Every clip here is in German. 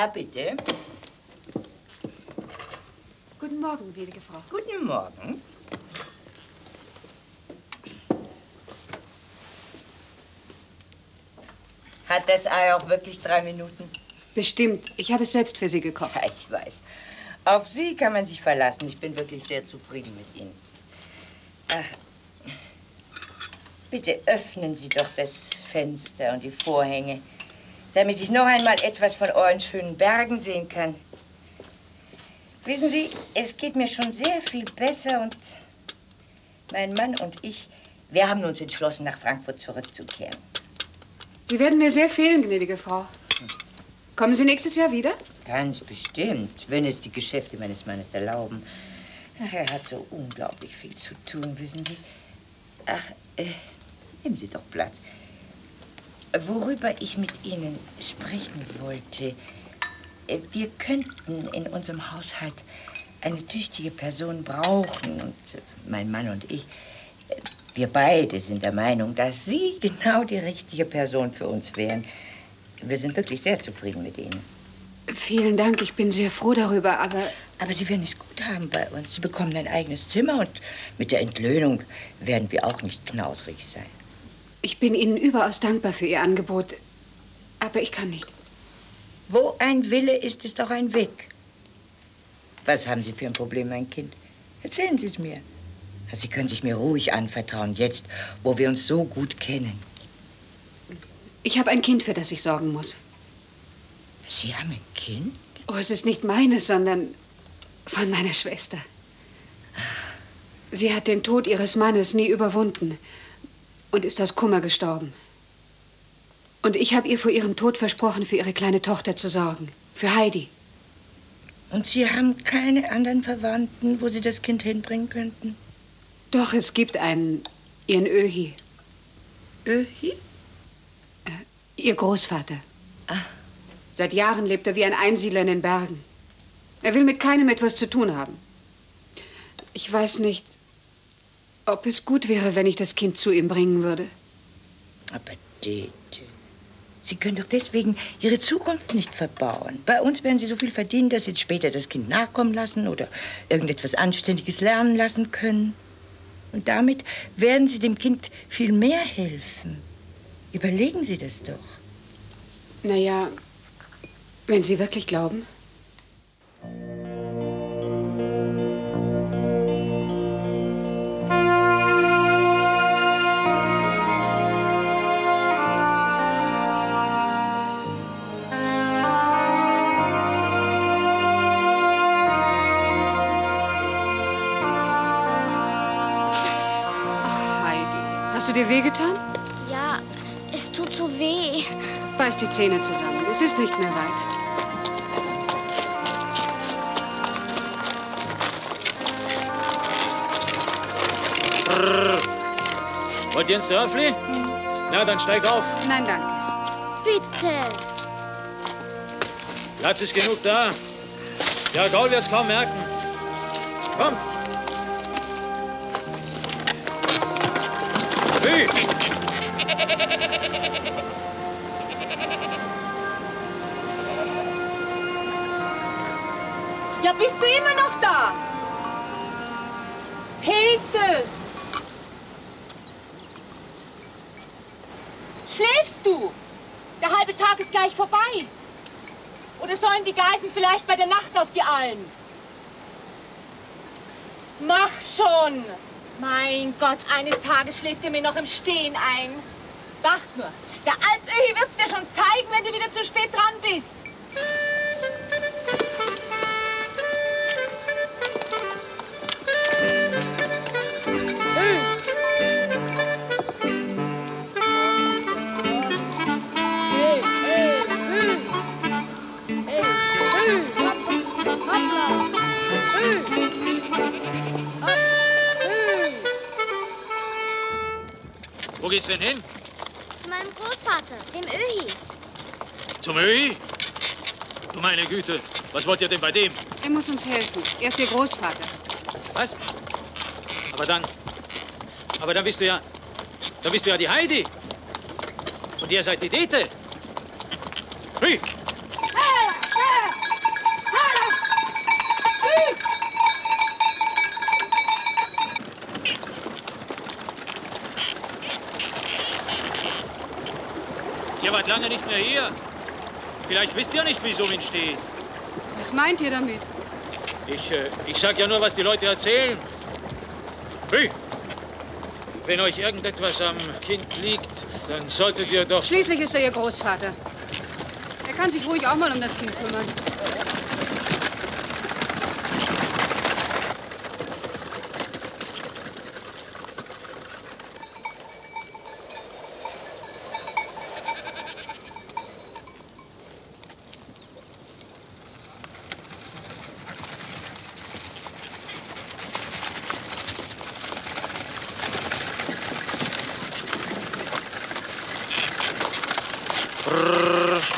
Ja, bitte. Guten Morgen, gnädige Frau. Guten Morgen. Hat das Ei auch wirklich drei Minuten? Bestimmt. Ich habe es selbst für Sie gekocht. Ja, ich weiß. Auf Sie kann man sich verlassen. Ich bin wirklich sehr zufrieden mit Ihnen. Ach, bitte öffnen Sie doch das Fenster und die Vorhänge, damit ich noch einmal etwas von euren schönen Bergen sehen kann. Wissen Sie, es geht mir schon sehr viel besser und mein Mann und ich, wir haben uns entschlossen, nach Frankfurt zurückzukehren. Sie werden mir sehr fehlen, gnädige Frau. Kommen Sie nächstes Jahr wieder? Ganz bestimmt, wenn es die Geschäfte meines Mannes erlauben. Ach, er hat so unglaublich viel zu tun, wissen Sie. Ach, äh, nehmen Sie doch Platz. Worüber ich mit Ihnen sprechen wollte, äh, wir könnten in unserem Haushalt eine tüchtige Person brauchen. Und äh, mein Mann und ich, äh, wir beide sind der Meinung, dass Sie genau die richtige Person für uns wären. Wir sind wirklich sehr zufrieden mit Ihnen. Vielen Dank, ich bin sehr froh darüber, aber... Aber Sie werden es gut haben bei uns. Sie bekommen ein eigenes Zimmer und mit der Entlöhnung werden wir auch nicht knausrig sein. Ich bin Ihnen überaus dankbar für Ihr Angebot, aber ich kann nicht. Wo ein Wille ist, ist auch ein Weg. Was haben Sie für ein Problem, mein Kind? Erzählen Sie es mir. Sie können sich mir ruhig anvertrauen, jetzt, wo wir uns so gut kennen. Ich habe ein Kind, für das ich sorgen muss. Sie haben ein Kind? Oh, es ist nicht meines, sondern von meiner Schwester. Sie hat den Tod ihres Mannes nie überwunden und ist aus Kummer gestorben. Und ich habe ihr vor ihrem Tod versprochen, für ihre kleine Tochter zu sorgen. Für Heidi. Und Sie haben keine anderen Verwandten, wo Sie das Kind hinbringen könnten? Doch, es gibt einen, ihren Öhi. Öhi? Äh, ihr Großvater. Ah. Seit Jahren lebt er wie ein Einsiedler in den Bergen. Er will mit keinem etwas zu tun haben. Ich weiß nicht, ob es gut wäre, wenn ich das Kind zu ihm bringen würde. Aber Dete, Sie können doch deswegen Ihre Zukunft nicht verbauen. Bei uns werden Sie so viel verdienen, dass Sie später das Kind nachkommen lassen oder irgendetwas Anständiges lernen lassen können. Und damit werden Sie dem Kind viel mehr helfen. Überlegen Sie das doch. Naja, wenn Sie wirklich glauben. Du dir wehgetan? Ja, es tut so weh. Beiß die Zähne zusammen. Es ist nicht mehr weit. Wollt ihr ein Surfli? Na, dann steig auf. Nein, danke. Bitte. Platz ist genug da. Ja, Gaul wird's kaum merken. Komm. Ja, bist du immer noch da? Hilde! Schläfst du? Der halbe Tag ist gleich vorbei. Oder sollen die Geißen vielleicht bei der Nacht auf die Alm? Mach schon! Mein Gott, eines Tages schläft ihr mir noch im Stehen ein. Wacht nur, der Alpöhi wird's dir schon zeigen, wenn du wieder zu spät dran bist. Wo geht's denn hin? Zu meinem Großvater, dem Öhi. Zum Öhi? Du meine Güte, was wollt ihr denn bei dem? Er muss uns helfen. Er ist Ihr Großvater. Was? Aber dann. Aber dann bist du ja. Dann bist du ja die Heidi. Und ihr seid die Dete. Hui! Wart lange nicht mehr hier. Vielleicht wisst ihr nicht, wie es um ihn steht. Was meint ihr damit? Ich, äh, ich sag ja nur, was die Leute erzählen. Hey, wenn euch irgendetwas am Kind liegt, dann solltet ihr doch... Schließlich ist er ihr Großvater. Er kann sich ruhig auch mal um das Kind kümmern.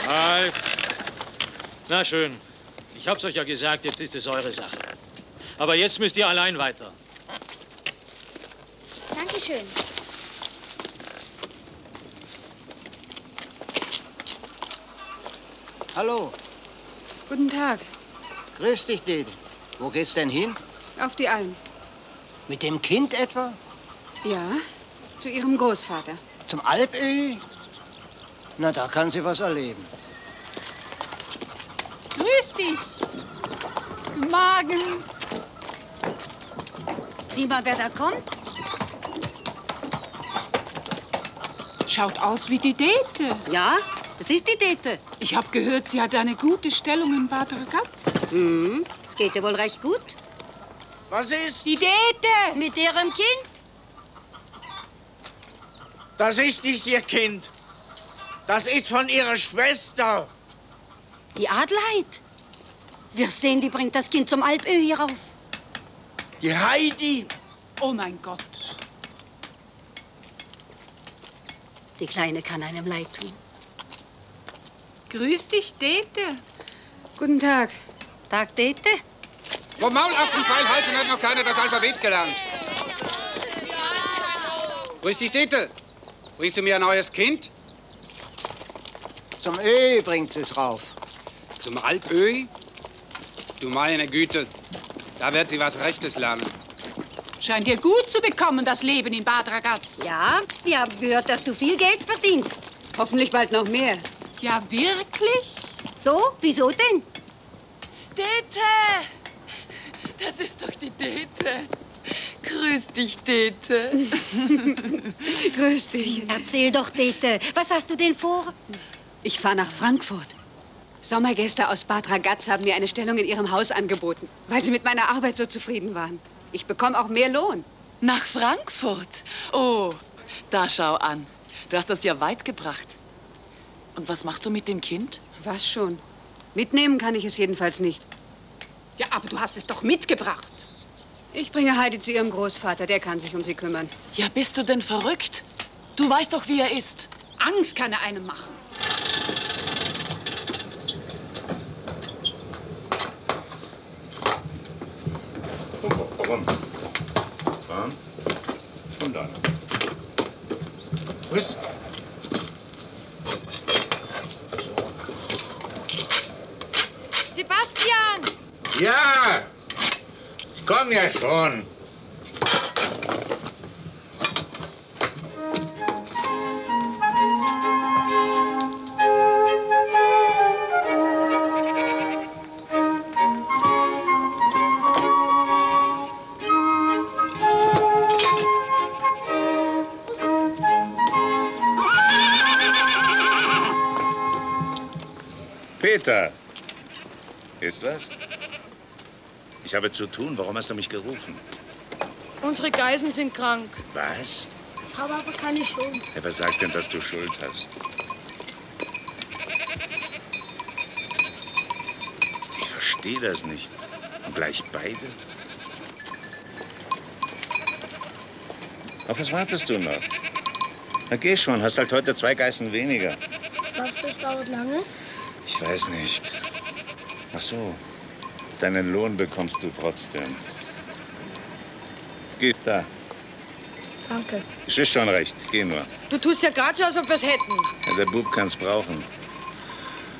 Halt. Na schön. Ich hab's euch ja gesagt, jetzt ist es eure Sache. Aber jetzt müsst ihr allein weiter. Dankeschön. Hallo, Guten Tag. grüß dich, Dede. Wo geht's denn hin? Auf die Alm. Mit dem Kind etwa? Ja, zu Ihrem Großvater. Zum Alpöhi? Na, da kann sie was erleben. Grüß dich. Magen. Sieh mal, wer da kommt. Schaut aus wie die Dete. Ja, es ist die Dete. Ich habe gehört, sie hat eine gute Stellung in Bad Ragaz. Es geht dir wohl recht gut. Was ist? Die Dete! Mit ihrem Kind? Das ist nicht Ihr Kind. Das ist von Ihrer Schwester. Die Adelheid. Wir sehen, die bringt das Kind zum Alpöhi hierauf. Die Heidi. Oh mein Gott. Die Kleine kann einem leid tun. Grüß dich, Dete. Guten Tag. Tag, Dete. Vom Maul ab den Pfeil halten hat noch keiner das Alphabet gelernt. Grüß dich, Dete. Bringst du mir ein neues Kind? Zum Öhi bringt sie's rauf. Zum Alpöhi? Du meine Güte, da wird sie was Rechtes lernen. Scheint dir gut zu bekommen, das Leben in Bad Ragaz. Ja, wir haben gehört, dass du viel Geld verdienst. Hoffentlich bald noch mehr. Ja, wirklich? So, wieso denn? Dete! Das ist doch die Dete. Grüß dich, Dete. Grüß dich. Erzähl doch, Dete, was hast du denn vor? Ich fahre nach Frankfurt. Sommergäste aus Bad Ragaz haben mir eine Stellung in ihrem Haus angeboten, weil sie mit meiner Arbeit so zufrieden waren. Ich bekomme auch mehr Lohn. Nach Frankfurt? Oh, da schau an. Du hast das ja weit gebracht. Und was machst du mit dem Kind? Was schon? Mitnehmen kann ich es jedenfalls nicht. Ja, aber du hast es doch mitgebracht. Ich bringe Heidi zu ihrem Großvater, der kann sich um sie kümmern. Ja, bist du denn verrückt? Du weißt doch, wie er ist. Angst kann er einem machen. Warum? Warum? Und dann. Was? Sebastian! Ja! Komm ja schon! Peter! Ist was? Ich habe zu tun. Warum hast du mich gerufen? Unsere Geisen sind krank. Was? Habe aber keine Schuld. Ja, wer sagt denn, dass du Schuld hast? Ich verstehe das nicht. Und gleich beide? Auf was wartest du noch? Na geh schon, hast halt heute zwei Geißen weniger. Glaubst du, es dauert lange? Ich weiß nicht. Ach so, deinen Lohn bekommst du trotzdem. Geh da. Danke. Es ist schon recht, geh nur. Du tust ja gerade so, als ob wir es hätten. Ja, der Bub kann's brauchen.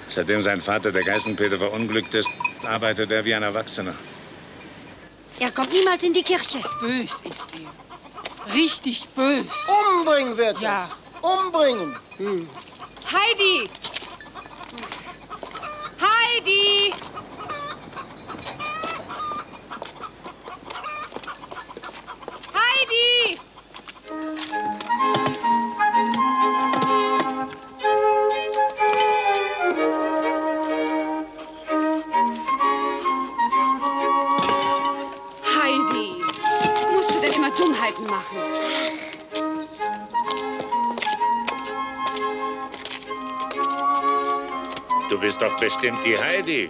Seitdem sein Vater, der Geißenpeter, verunglückt ist, arbeitet er wie ein Erwachsener. Er kommt niemals in die Kirche. Bös ist er. Richtig bös. Umbringen wird Ja. es. Umbringen. Heidi! Heidi! Heidi! Heidi! Musst du denn immer Dummheiten machen? Bist doch bestimmt die Heidi,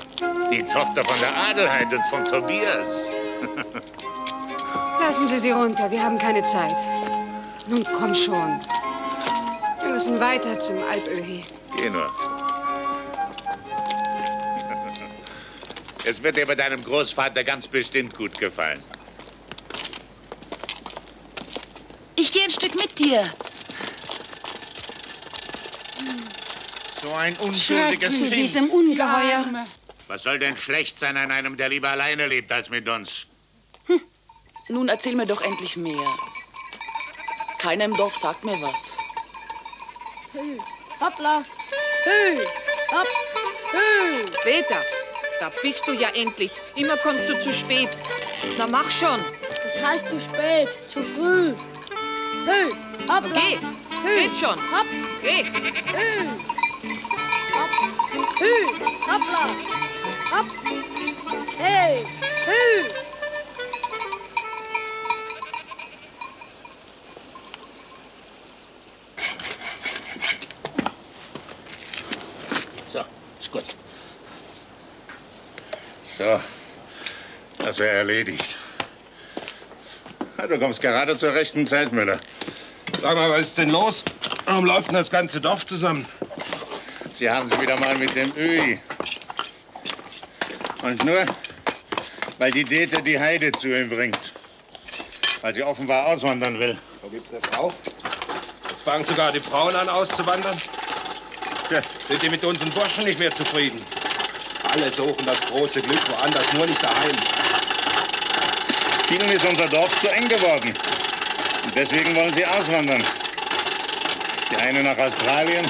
die Tochter von der Adelheid und von Tobias. Lassen Sie sie runter, wir haben keine Zeit. Nun komm schon. Wir müssen weiter zum Alpöhi. Geh nur. Es wird dir bei deinem Großvater ganz bestimmt gut gefallen. Ich gehe ein Stück mit dir. So ein unschuldiges Kind. diesem Ungeheuer. Was soll denn schlecht sein an einem, der lieber alleine lebt als mit uns? Nun erzähl mir doch endlich mehr. Keiner im Dorf sagt mir was. Hü, hoppla. Hü, hopp, hü. Peter, da bist du ja endlich. Immer kommst du zu spät. Na mach schon. Das heißt zu spät, zu früh. Hü, hoppla. Geh. Hü, Geht schon. Hopp, Geh. hü. Hü, hoppla. Hopp. Hey, hü. So, ist gut. So, das wäre erledigt. Du kommst gerade zur rechten Zeit, Müller. Sag mal, was ist denn los? Warum läuft denn das ganze Dorf zusammen? Sie haben es wieder mal mit dem Öhi. Und nur, weil die Dete die Heide zu ihm bringt. Weil sie offenbar auswandern will. Wo gibt's eine Frau? Jetzt fangen sogar die Frauen an auszuwandern. Tja, sind die mit unseren Burschen nicht mehr zufrieden? Alle suchen das große Glück woanders, nur nicht daheim. Vielen ist unser Dorf zu eng geworden. Und deswegen wollen sie auswandern. Die eine nach Australien,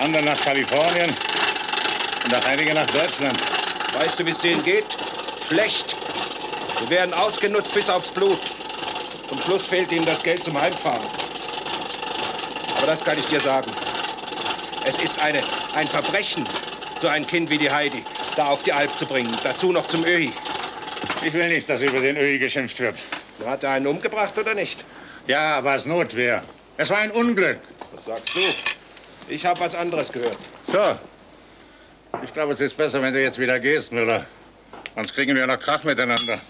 andere nach Kalifornien und auch einige nach Deutschland. Weißt du, wie es denen geht? Schlecht. Sie werden ausgenutzt bis aufs Blut. Zum Schluss fehlt ihnen das Geld zum Heimfahren. Aber das kann ich dir sagen. Es ist eine, ein Verbrechen, so ein Kind wie die Heidi da auf die Alp zu bringen. Dazu noch zum Öhi. Ich will nicht, dass über den Öhi geschimpft wird. Hat er einen umgebracht oder nicht? Ja, aber es Notwehr. Es war ein Unglück. Was sagst du? Ich habe was anderes gehört. So. Ich glaube, es ist besser, wenn du jetzt wieder gehst, Müller. Sonst kriegen wir noch Krach miteinander.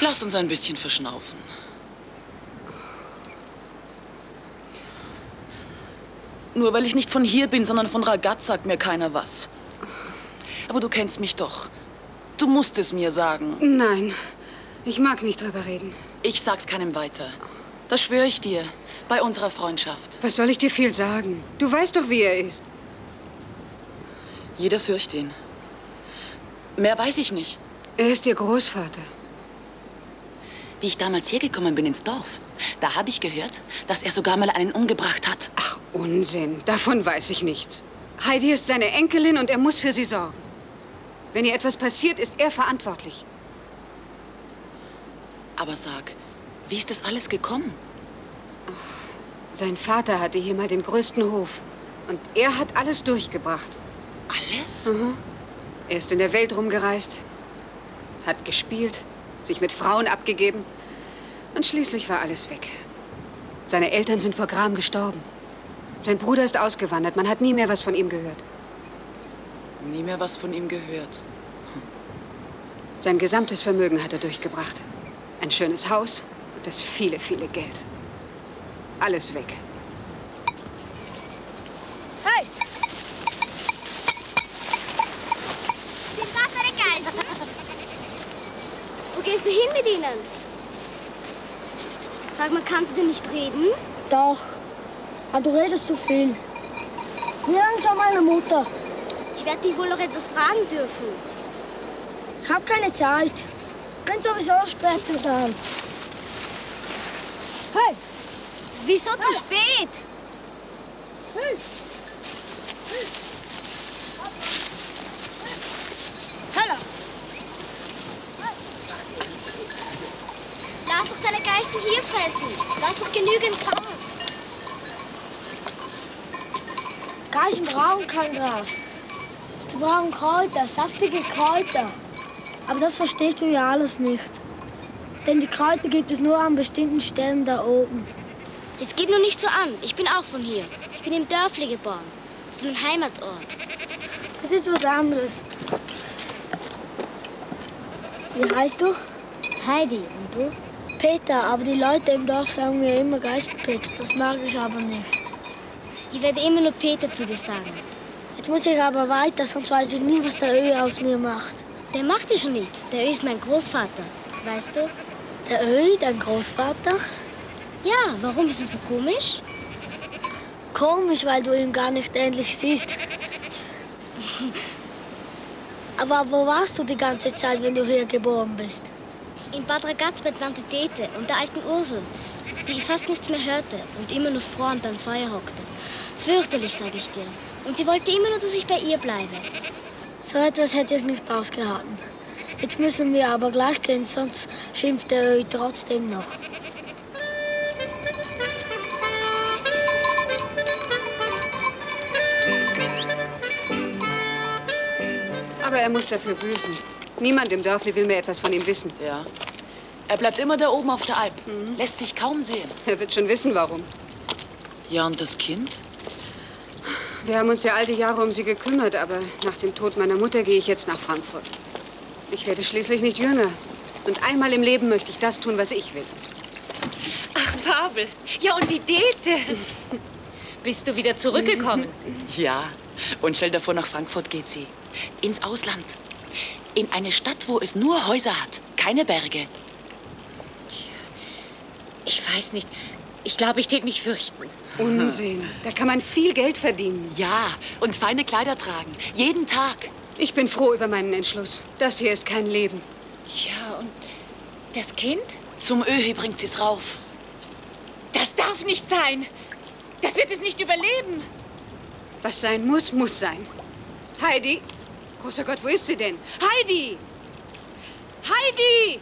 Lass uns ein bisschen verschnaufen. Nur weil ich nicht von hier bin, sondern von Ragat, sagt mir keiner was. Aber du kennst mich doch. Du musst es mir sagen. Nein, ich mag nicht drüber reden. Ich sag's keinem weiter. Das schwöre ich dir. Bei unserer Freundschaft. Was soll ich dir viel sagen? Du weißt doch, wie er ist. Jeder fürcht ihn. Mehr weiß ich nicht. Er ist ihr Großvater. Wie ich damals hergekommen bin ins Dorf, da habe ich gehört, dass er sogar mal einen umgebracht hat. Ach, Unsinn. Davon weiß ich nichts. Heidi ist seine Enkelin und er muss für sie sorgen. Wenn ihr etwas passiert, ist er verantwortlich. Aber sag, wie ist das alles gekommen? Sein Vater hatte hier mal den größten Hof. Und er hat alles durchgebracht. Alles? Mhm. Er ist in der Welt rumgereist, hat gespielt, sich mit Frauen abgegeben. Und schließlich war alles weg. Seine Eltern sind vor Gram gestorben. Sein Bruder ist ausgewandert. Man hat nie mehr was von ihm gehört. Nie mehr was von ihm gehört. Sein gesamtes Vermögen hat er durchgebracht. Ein schönes Haus und das viele, viele Geld. Alles weg. Hey! Sind das deine Geiseln? Wo gehst du hin mit ihnen? Sag mal, kannst du nicht reden? Doch. Aber du redest zu viel. Wie lange schon meine Mutter? Ich werde dich wohl noch etwas fragen dürfen. Ich habe keine Zeit. Bin sowieso später dran. Hey! Wieso zu spät? Hey! Heller! Lass doch deine Geißen hier fressen. Ist doch genügend Gras. Geißen brauchen kein Gras. Die brauchen Kräuter, saftige Kräuter. Aber das verstehst du ja alles nicht. Denn die Kräuter gibt es nur an bestimmten Stellen da oben. Jetzt gib nur nicht so an. Ich bin auch von hier. Ich bin im Dörfli geboren. Das ist mein Heimatort. Das ist was anderes. Wie heißt du? Heidi. Und du? Peter, aber die Leute im Dorf sagen mir immer Geistpeter. Das mag ich aber nicht. Ich werde immer nur Peter zu dir sagen. Jetzt muss ich aber weiter, sonst weiß ich nie, was der Öl aus mir macht. Der macht dir schon nichts. Der Öl ist mein Großvater. Weißt du? Der Öl, dein Großvater? Ja, warum ist er so komisch? Komisch, weil du ihn gar nicht ähnlich siehst. Aber wo warst du die ganze Zeit, wenn du hier geboren bist? In Bad Ragaz bei Tante Dete und der alten Ursel, die fast nichts mehr hörte und immer nur froh und beim Feuer hockte. Fürchterlich, sage ich dir. Und sie wollte immer nur, dass ich bei ihr bleibe. So etwas hätte ich nicht ausgehalten. Jetzt müssen wir aber gleich gehen, sonst schimpft der Öl trotzdem noch. Aber er muss dafür büßen. Niemand im Dörfli will mehr etwas von ihm wissen. Ja. Er bleibt immer da oben auf der Alp. Lässt sich kaum sehen. Er wird schon wissen, warum. Ja, und das Kind? Wir haben uns ja all die Jahre um sie gekümmert, aber nach dem Tod meiner Mutter gehe ich jetzt nach Frankfurt. Ich werde schließlich nicht jünger. Und einmal im Leben möchte ich das tun, was ich will. Ach, Fabel. Ja, und die Dete. Bist du wieder zurückgekommen? Ja. Und stell dir vor, nach Frankfurt geht sie. Ins Ausland. In eine Stadt, wo es nur Häuser hat, keine Berge. Ich weiß nicht. Ich glaube, ich tät mich fürchten. Unsinn. Da kann man viel Geld verdienen. Ja, und feine Kleider tragen. Jeden Tag. Ich bin froh über meinen Entschluss. Das hier ist kein Leben. Ja, und das Kind? Zum Öhi bringt sie's rauf. Das darf nicht sein. Das wird es nicht überleben. Was sein muss, muss sein. Heidi! Großer Gott, wo ist sie denn? Heidi! Heidi!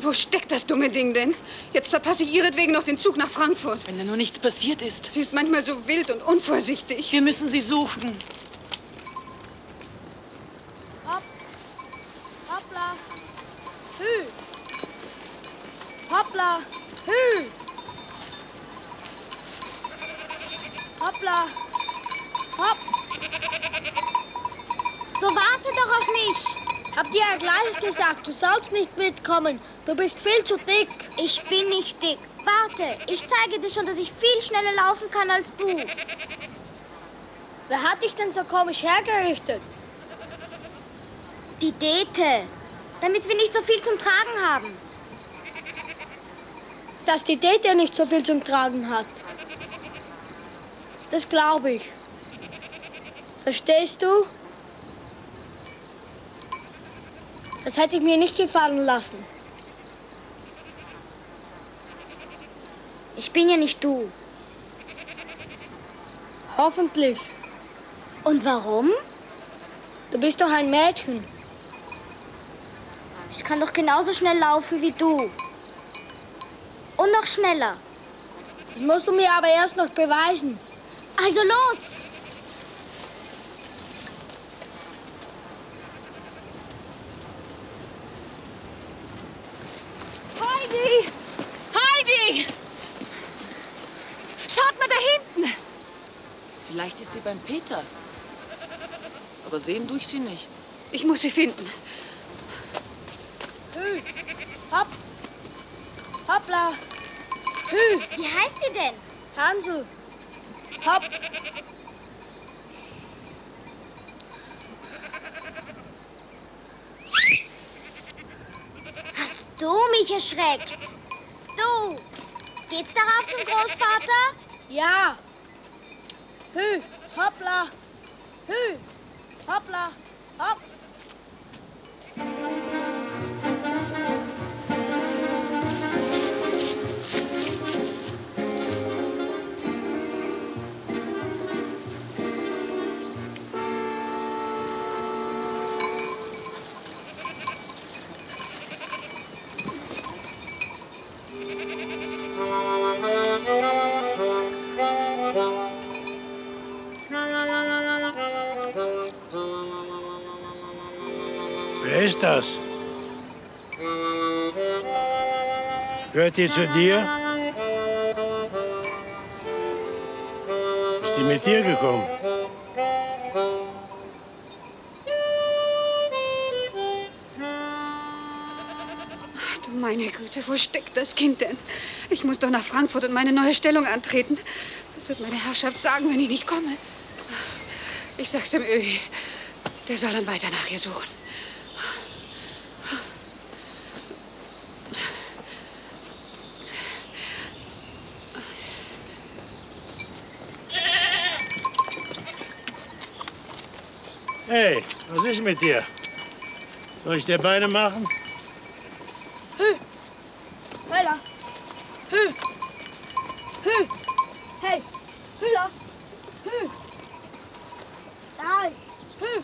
Wo steckt das dumme Ding denn? Jetzt verpasse ich ihretwegen noch den Zug nach Frankfurt. Wenn da nur nichts passiert ist. Sie ist manchmal so wild und unvorsichtig. Wir müssen sie suchen. Hopp. Hoppla. Hü. Hoppla. Hü. Hoppla. Hopp. So warte doch auf mich. Hab dir ja gleich gesagt, du sollst nicht mitkommen. Du bist viel zu dick. Ich bin nicht dick. Warte, ich zeige dir schon, dass ich viel schneller laufen kann als du. Wer hat dich denn so komisch hergerichtet? Die Dete. Damit wir nicht so viel zum Tragen haben. Dass die Dete nicht so viel zum Tragen hat. Das glaube ich. Verstehst du? Das hätte ich mir nicht gefallen lassen. Ich bin ja nicht du. Hoffentlich. Und warum? Du bist doch ein Mädchen. Ich kann doch genauso schnell laufen wie du. Und noch schneller. Das musst du mir aber erst noch beweisen. Also los! Heidi! Heidi! Schaut mal da hinten! Vielleicht ist sie beim Peter. Aber sehen durch sie nicht. Ich muss sie finden. Hü. Hopp. Hoppla. Hü. Wie heißt die denn? Hansel. Hopp. Du mich erschreckt? Du! Geht's darauf zum Großvater? Ja. Hü. Hoppla. Hü. Hoppla. Hopp. Die zu dir? Ist die mit dir gekommen? Ach, du meine Güte, wo steckt das Kind denn? Ich muss doch nach Frankfurt und meine neue Stellung antreten. Was wird meine Herrschaft sagen, wenn ich nicht komme? Ich sag's dem Öhi. Der soll dann weiter nach ihr suchen. Hey, was ist mit dir? Soll ich dir Beine machen? Hü. Höller. Hü. Hü. Hey. Hüller. Hü. Nein. Hü.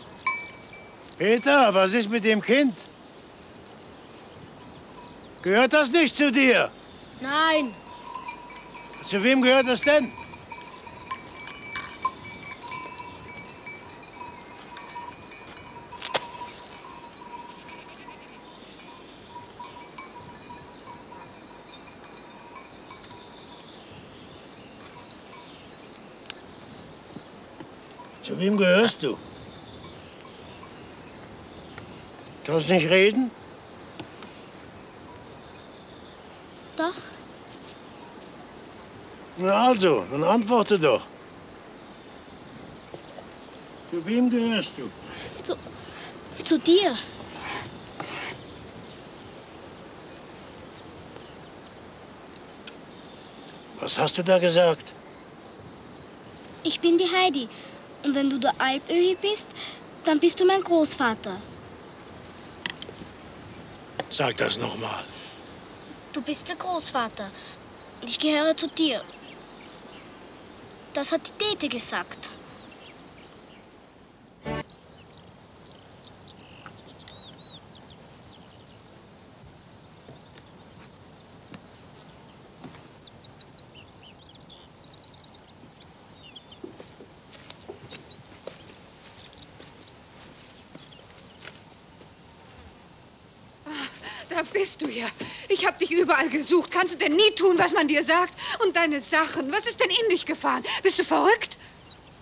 Peter, was ist mit dem Kind? Gehört das nicht zu dir? Nein. Zu wem gehört das denn? Zu wem gehörst du? Kannst nicht reden? Doch. Na also, dann antworte doch. Zu wem gehörst du? Zu, zu dir. Was hast du da gesagt? Ich bin die Heidi. Und wenn du der Alpöhi bist, dann bist du mein Großvater. Sag das noch mal. Du bist der Großvater. Und ich gehöre zu dir. Das hat die Dete gesagt. Da bist du ja. Ich habe dich überall gesucht. Kannst du denn nie tun, was man dir sagt? Und deine Sachen, was ist denn in dich gefahren? Bist du verrückt?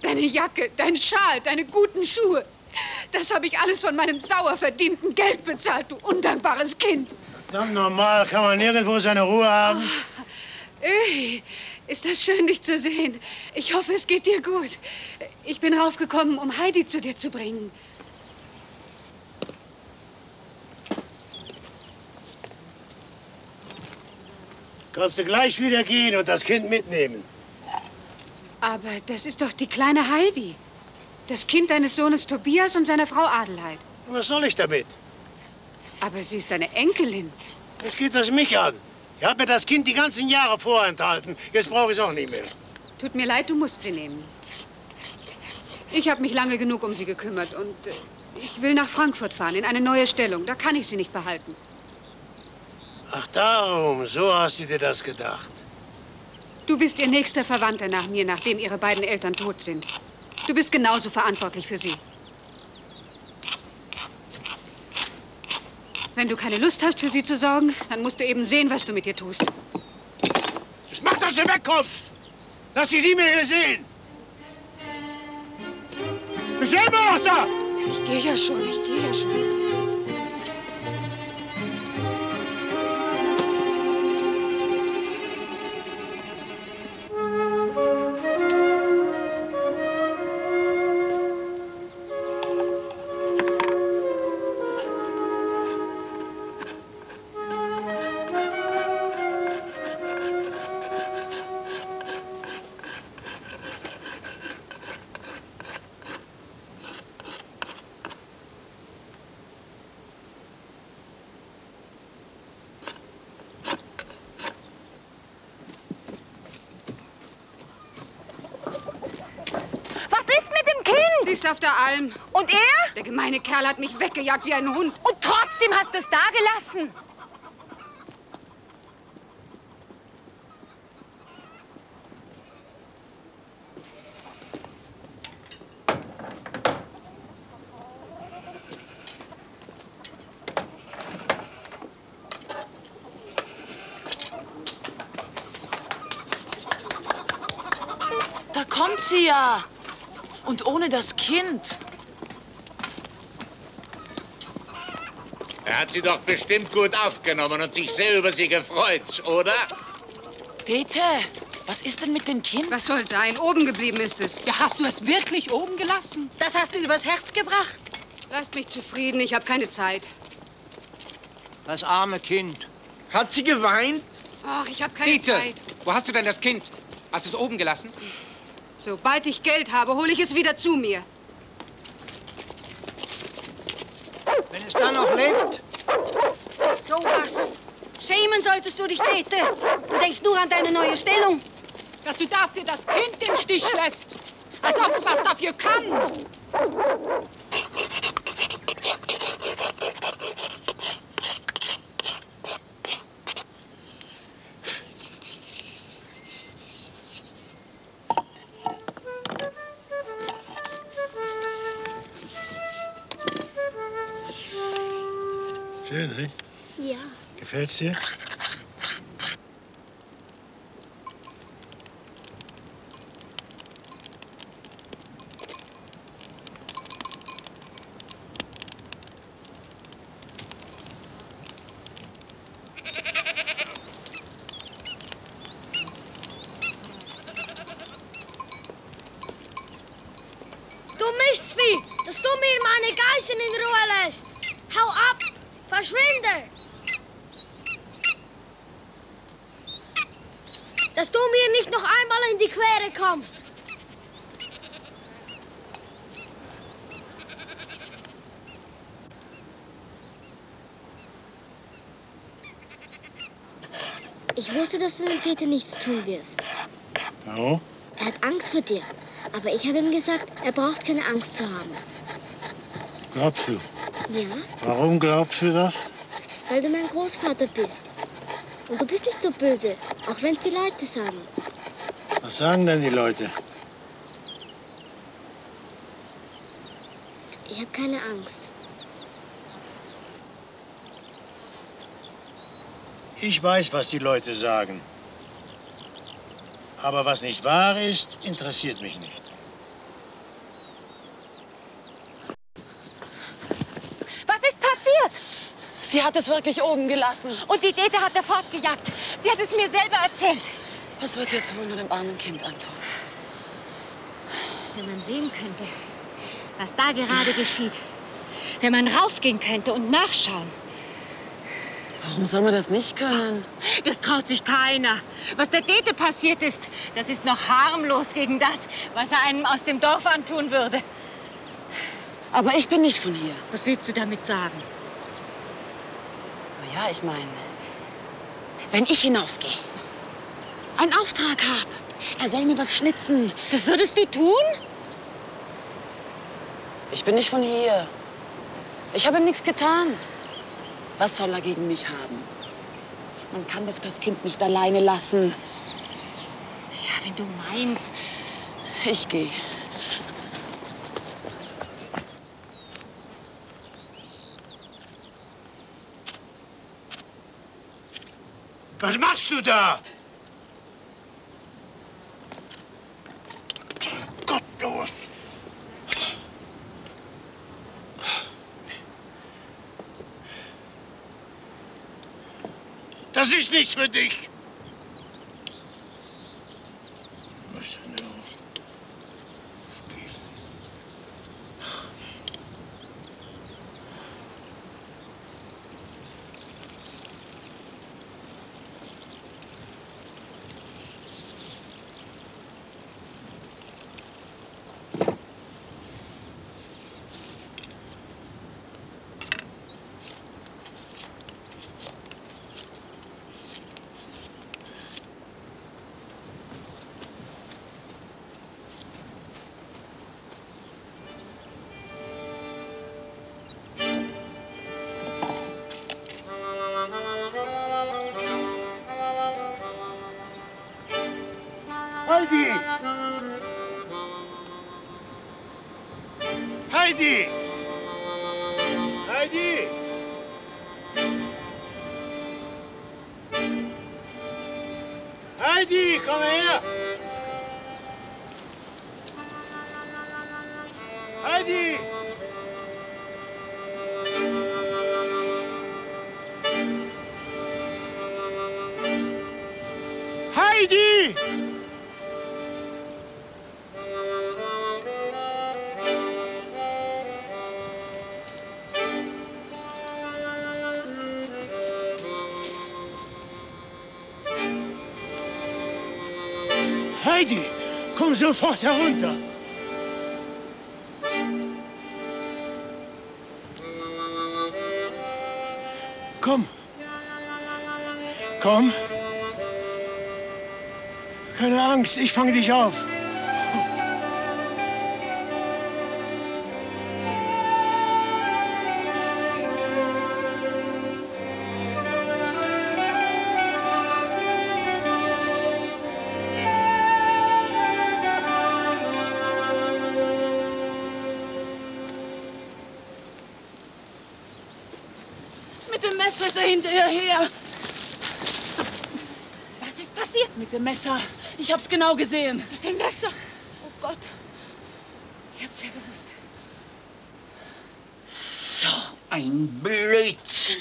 Deine Jacke, dein Schal, deine guten Schuhe. Das habe ich alles von meinem sauer verdienten Geld bezahlt, du undankbares Kind. Verdammt normal, kann man nirgendwo seine Ruhe haben? Öhi, ist das schön, dich zu sehen. Ich hoffe, es geht dir gut. Ich bin raufgekommen, um Heidi zu dir zu bringen. Kannst du gleich wieder gehen und das Kind mitnehmen. Aber das ist doch die kleine Heidi. Das Kind deines Sohnes Tobias und seiner Frau Adelheid. Was soll ich damit? Aber sie ist deine Enkelin. Was geht das mich an? Ich habe mir das Kind die ganzen Jahre vorenthalten. Jetzt brauche ich es auch nicht mehr. Tut mir leid, du musst sie nehmen. Ich habe mich lange genug um sie gekümmert und äh, ich will nach Frankfurt fahren, in eine neue Stellung. Da kann ich sie nicht behalten. Ach, darum. So hast du dir das gedacht. Du bist ihr nächster Verwandter nach mir, nachdem ihre beiden Eltern tot sind. Du bist genauso verantwortlich für sie. Wenn du keine Lust hast, für sie zu sorgen, dann musst du eben sehen, was du mit ihr tust. Ich mach, dass du wegkommst. Lass dich nie mehr hier sehen. Immer noch da? Ich gehe ja schon, ich gehe ja schon. Alm. Und er? Der gemeine Kerl hat mich weggejagt wie ein Hund. Und trotzdem hast du es da gelassen. Da kommt sie ja. Und ohne das Kind. Hat sie doch bestimmt gut aufgenommen und sich sehr über sie gefreut, oder? Tete, was ist denn mit dem Kind? Was soll sein? Oben geblieben ist es. Ja, hast du es wirklich oben gelassen? Das hast du übers Herz gebracht. Lasst mich zufrieden, ich habe keine Zeit. Das arme Kind. Hat sie geweint? Ach, ich habe keine Dete, Zeit. wo hast du denn das Kind? Hast du es oben gelassen? Sobald ich Geld habe, hole ich es wieder zu mir. Wenn es da noch lebt? So was. Schämen solltest du dich, Tete. Du denkst nur an deine neue Stellung. Dass du dafür das Kind im Stich lässt. Als ob es was dafür kann. Gefällt's dir? Du Mistvieh, dass du mir meine Geißen in Ruhe lässt. Hau ab, verschwinde. Dass du mir nicht noch einmal in die Quere kommst. Ich wusste, Peter nichts tun wirst. Oh? Er hat Angst vor dir. Aber ich habe ihm gesagt, er braucht keine Angst zu haben. Glaubst du? Ja, Warum glaubst du das? weil du mein Großvater bist. Und du bist nicht so böse, auch wenn es die Leute sagen. Was sagen denn die Leute? Ich habe keine Angst. Ich weiß, was die Leute sagen. Aber was nicht wahr ist, interessiert mich nicht. Was ist passiert? Sie hat es wirklich oben gelassen. Und die Dete hat er fortgejagt. Sie hat es mir selber erzählt. Was wird jetzt wohl mit dem armen Kind antun? Wenn man sehen könnte, was da gerade geschieht. Wenn man raufgehen könnte und nachschauen. Warum soll man das nicht können? Das traut sich keiner. Was der Dete passiert ist, das ist noch harmlos gegen das, was er einem aus dem Dorf antun würde. Aber ich bin nicht von hier. Was willst du damit sagen? Na ja, ich meine, wenn ich hinaufgehe, einen Auftrag habe, er soll mir was schnitzen. Das würdest du tun? Ich bin nicht von hier. Ich habe ihm nichts getan. Was soll er gegen mich haben? Man kann doch das Kind nicht alleine lassen. Ja, wenn du meinst. Ich gehe. Was machst du da? Das ist nichts für dich. Sofort herunter. Komm. Komm. Keine Angst, ich fange dich auf. Messer. Ich hab's genau gesehen. Mit dem Messer? Oh Gott. Ich hab's ja gewusst. So ein Blödsinn.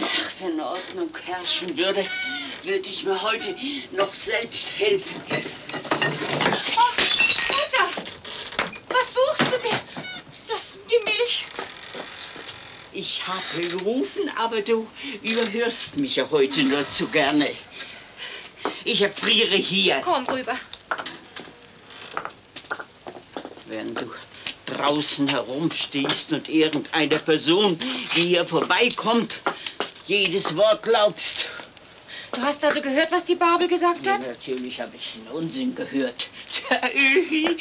Ach, wenn Ordnung herrschen würde, würde ich mir heute noch selbst helfen. Oh, Mutter! Was suchst du denn? Das, die Milch. Ich habe gerufen, aber du überhörst mich ja heute nur zu gerne. Ich erfriere hier. Komm rüber. Wenn du draußen herumstehst und irgendeine Person, die hier vorbeikommt, jedes Wort glaubst. Du hast also gehört, was die Babel gesagt Ja, hat? natürlich habe ich einen Unsinn gehört. Der Öhi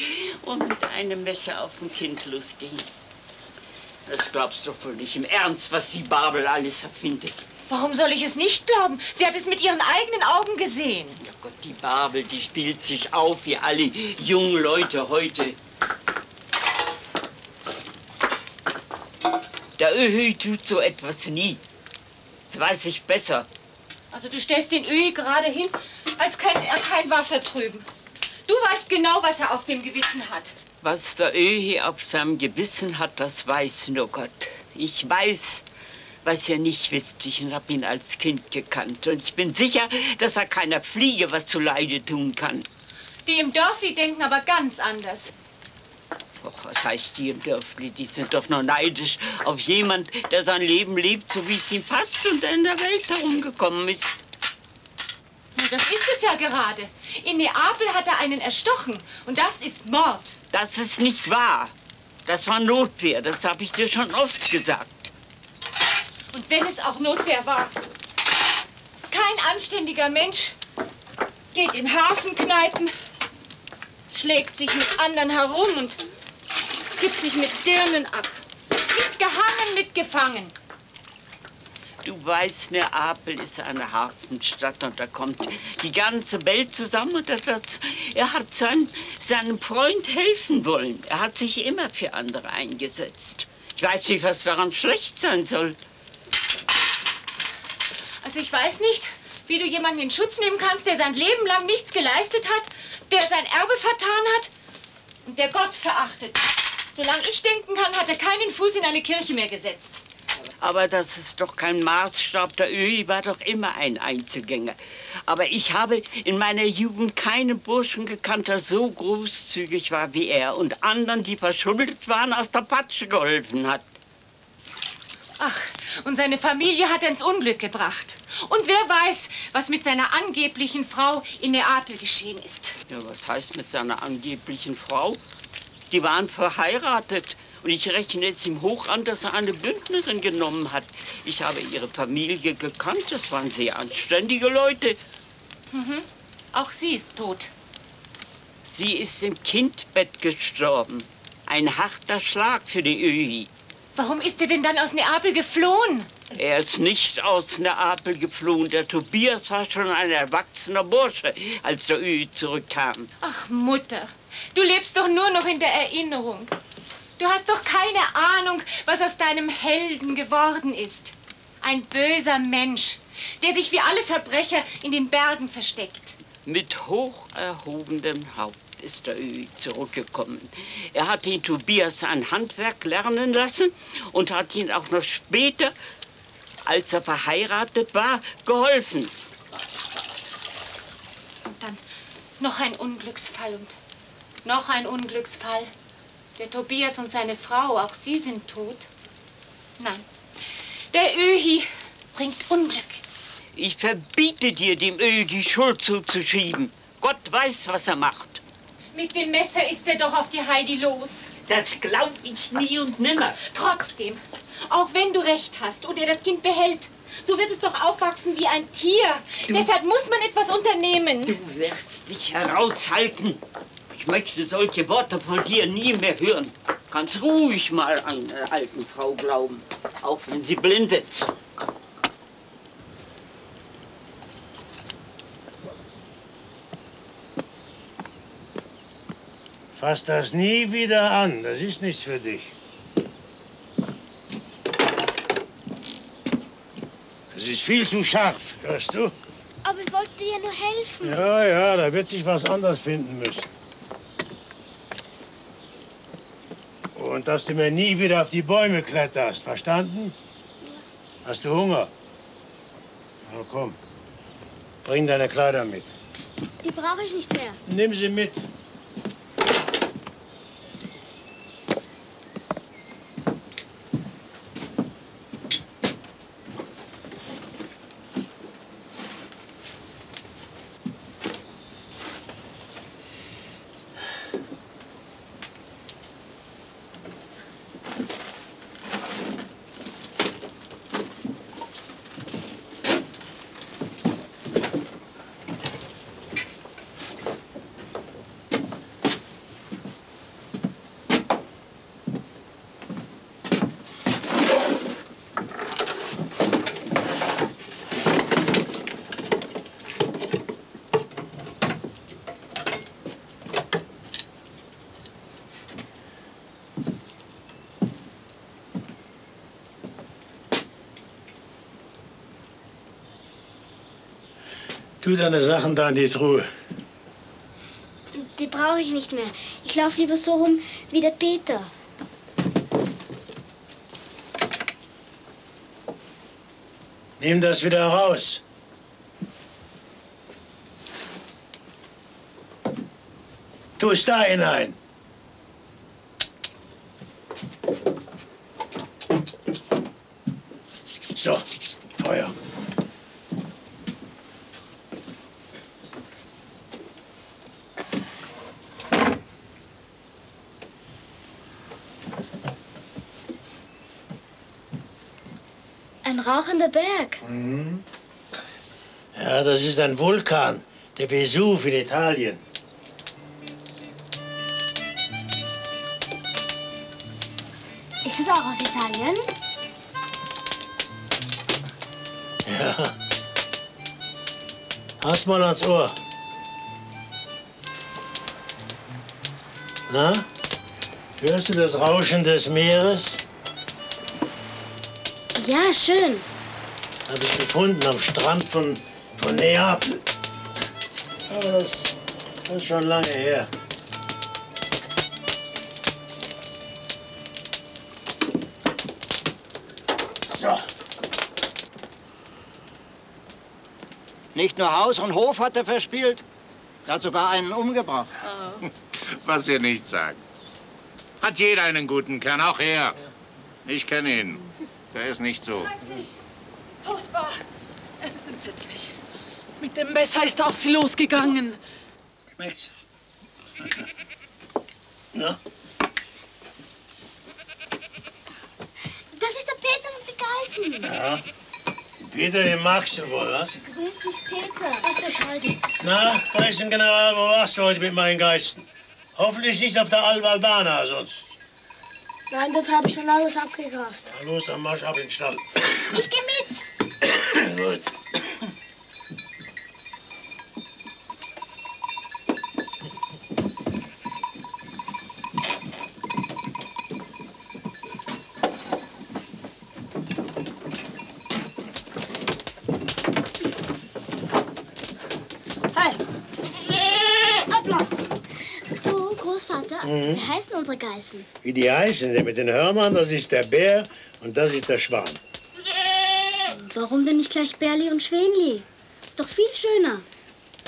und mit einem Messer auf ein Kind losgehen. Das glaubst du wohl nicht im Ernst, was die Babel alles erfindet. Warum soll ich es nicht glauben? Sie hat es mit ihren eigenen Augen gesehen. Ja Gott, die Babel, die spielt sich auf wie alle jungen Leute heute. Der Öhi tut so etwas nie. Das weiß ich besser. Also du stellst den Öhi gerade hin, als könnte er kein Wasser trüben. Du weißt genau, was er auf dem Gewissen hat. Was der Öhi auf seinem Gewissen hat, das weiß nur Gott. Ich weiß, was ihr nicht wisst. Ich habe ihn als Kind gekannt. Und ich bin sicher, dass er keiner Fliege was zu Leide tun kann. Die im Dörfli denken aber ganz anders. Och, was heißt die im Dörfli? Die sind doch nur neidisch auf jemand, der sein Leben lebt, so wie es ihm passt und der in der Welt herumgekommen ist. Na, Das ist es ja gerade. In Neapel hat er einen erstochen. Und das ist Mord. Das ist nicht wahr. Das war Notwehr, das habe ich dir schon oft gesagt. Und wenn es auch Notwehr war. Kein anständiger Mensch geht in Hafenkneipen, schlägt sich mit anderen herum und gibt sich mit Dirnen ab. Mit gehangen, mit gefangen. Du weißt, Neapel ist eine Hafenstadt und da kommt die ganze Welt zusammen und er hat sein, seinem Freund helfen wollen. Er hat sich immer für andere eingesetzt. Ich weiß nicht, was daran schlecht sein soll. Also ich weiß nicht, wie du jemanden in Schutz nehmen kannst, der sein Leben lang nichts geleistet hat, der sein Erbe vertan hat und der Gott verachtet. Solange ich denken kann, hat er keinen Fuß in eine Kirche mehr gesetzt. Aber das ist doch kein Maßstab. Der Öhi war doch immer ein Einzelgänger. Aber ich habe in meiner Jugend keinen Burschen gekannt, der so großzügig war wie er und anderen, die verschuldet waren, aus der Patsche geholfen hat. Ach, und seine Familie hat er ins Unglück gebracht. Und wer weiß, was mit seiner angeblichen Frau in Neapel geschehen ist. Ja, was heißt mit seiner angeblichen Frau? Die waren verheiratet. Und ich rechne es ihm hoch an, dass er eine Bündnerin genommen hat. Ich habe ihre Familie gekannt. Das waren sehr anständige Leute. Mhm. Auch sie ist tot. Sie ist im Kindbett gestorben. Ein harter Schlag für die Öhi. Warum ist er denn dann aus Neapel geflohen? Er ist nicht aus Neapel geflohen. Der Tobias war schon ein erwachsener Bursche, als der Öhi zurückkam. Ach, Mutter, du lebst doch nur noch in der Erinnerung. Du hast doch keine Ahnung, was aus deinem Helden geworden ist. Ein böser Mensch, der sich wie alle Verbrecher in den Bergen versteckt. Mit hoch erhobenem Haupt ist der Öhi zurückgekommen. Er hat den Tobias sein Handwerk lernen lassen und hat ihn auch noch später, als er verheiratet war, geholfen. Und dann noch ein Unglücksfall und noch ein Unglücksfall. Der Tobias und seine Frau, auch sie sind tot. Nein, der Öhi bringt Unglück. Ich verbiete dir, dem Öhi die Schuld zuzuschieben. Gott weiß, was er macht. Mit dem Messer ist er doch auf die Heidi los. Das glaub ich nie und nimmer. Trotzdem, auch wenn du recht hast und er das Kind behält, so wird es doch aufwachsen wie ein Tier. Deshalb muss man etwas unternehmen. Du wirst dich heraushalten. Ich möchte solche Worte von dir nie mehr hören. Kannst ruhig mal an der alten Frau glauben, auch wenn sie blind ist. Fass das nie wieder an. Das ist nichts für dich. Es ist viel zu scharf, hörst du? Aber ich wollte dir nur helfen. Ja, ja, da wird sich was anderes finden müssen. Und dass du mir nie wieder auf die Bäume kletterst, verstanden? Hast du Hunger? Na komm, bring deine Kleider mit. Die brauche ich nicht mehr. Nimm sie mit. Tu deine Sachen da in die Truhe. Die brauche ich nicht mehr. Ich laufe lieber so rum wie der Peter. Nimm das wieder raus. Tu es da hinein. So, Feuer. Rauchender Berg. Mhm. Ja, das ist ein Vulkan, der Vesuv in Italien. Ist es auch aus Italien? Ja. Hast mal ans Ohr. Na? Hörst du das Rauschen des Meeres? Ja, schön. Habe ich gefunden am Strand von, von Neapel. Aber das, das ist schon lange her. So. Nicht nur Haus und Hof hat er verspielt, er hat sogar einen umgebracht. Was ihr nicht sagt. Hat jeder einen guten Kern, auch er. Ich kenne ihn. Der ist nicht so. Furchtbar. Es ist entsetzlich. Mit dem Messer ist er auf sie losgegangen. Schmeckt's? Na? Das ist der Peter und die Geißen. Ja. Peter, den magst du wohl, was? Grüß dich, Peter. Was ist der Scheibe? Na, Geißengeneral, wo warst du heute mit meinen Geisten? Hoffentlich nicht auf der Alba Albana sonst. Nein, das habe ich schon alles abgegrast. Na los, dann marsch ab in den Stall. Ich gehe mit. Gut. Hey! Hoppla! Du, Großvater, Mhm. wie heißen unsere Geißen? Wie die heißen, der mit den Hörnern, das ist der Bär und das ist der Schwan. Warum denn nicht gleich Berli und Schwenli? Ist doch viel schöner.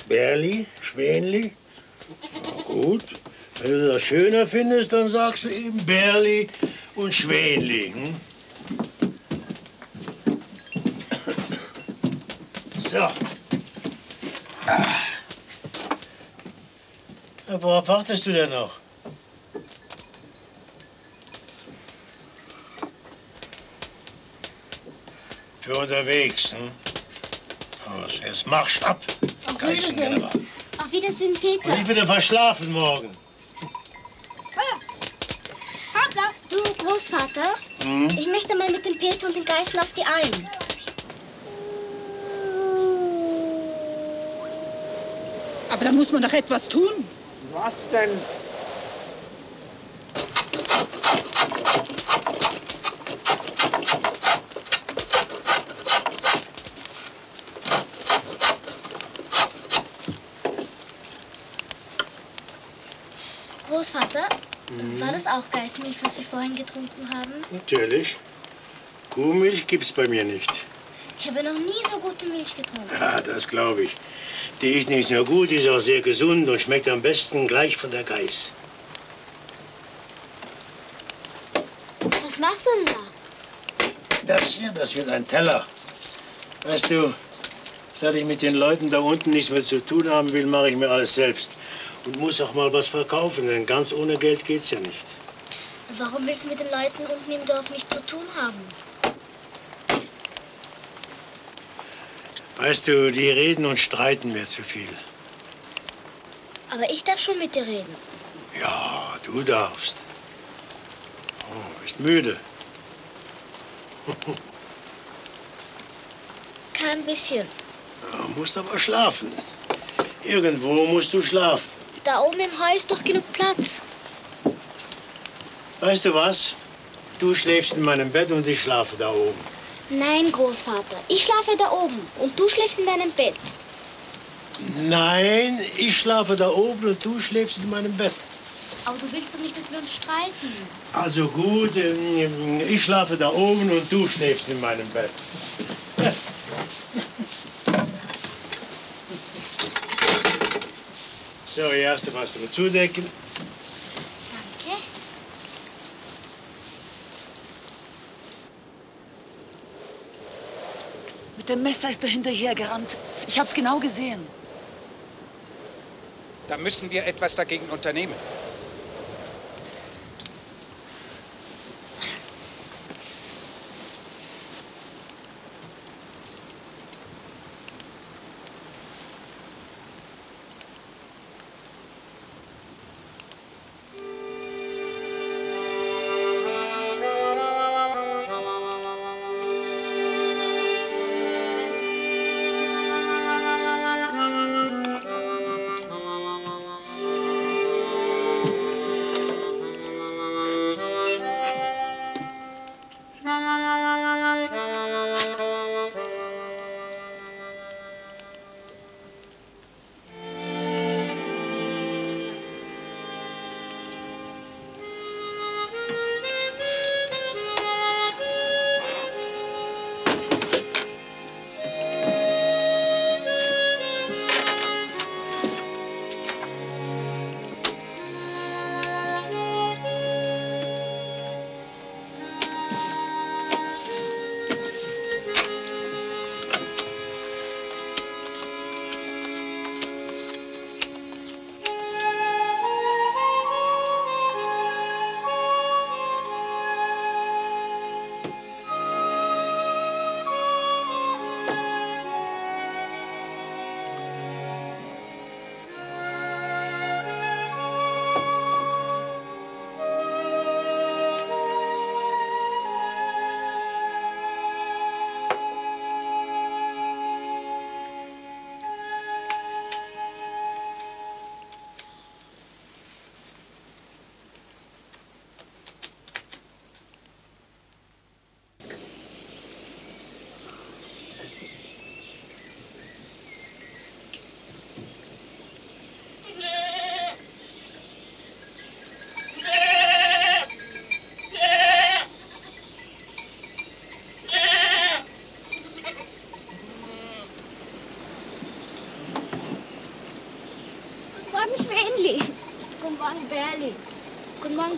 Bärli, Schwänli. Gut. Wenn du das schöner findest, dann sagst du eben Bärli und Schwänli. Hm? So. Ah. Worauf wartest du denn noch? Für unterwegs, hm? Los, jetzt marsch ab. Geißengeneral. Auf Wiedersehen, Peter. Und nicht wieder verschlafen morgen. Hoppla! Du, Großvater, Hm? ich möchte mal mit dem Peter und den Geißen auf die Alm. Aber da muss man doch etwas tun. Was denn? Großvater, Mhm. war das auch Geißmilch, was wir vorhin getrunken haben? Natürlich. Kuhmilch gibt's bei mir nicht. Ich habe noch nie so gute Milch getrunken. Ja, das glaube ich. Die ist nicht nur gut, die ist auch sehr gesund und schmeckt am besten gleich von der Geiß. Was machst du denn da? Das hier, das wird ein Teller. Weißt du, seit ich mit den Leuten da unten nichts mehr zu tun haben will, mache ich mir alles selbst. Und muss auch mal was verkaufen, denn ganz ohne Geld geht's ja nicht. Warum willst du mit den Leuten unten im Dorf nichts zu tun haben? Weißt du, die reden und streiten mir zu viel. Aber ich darf schon mit dir reden. Ja, du darfst. Oh, bist müde. Kein bisschen. Ja, musst aber schlafen. Irgendwo musst du schlafen. Da oben im Heu ist doch genug Platz. Weißt du was? Du schläfst in meinem Bett und ich schlafe da oben. Nein, Großvater. Ich schlafe da oben und du schläfst in deinem Bett. Nein, ich schlafe da oben und du schläfst in meinem Bett. Aber du willst doch nicht, dass wir uns streiten. Also gut, ähm, ich schlafe da oben und du schläfst in meinem Bett. So, was zum Zudecken. Danke. Mit dem Messer ist er hinterhergerannt. Ich hab's genau gesehen. Da müssen wir etwas dagegen unternehmen.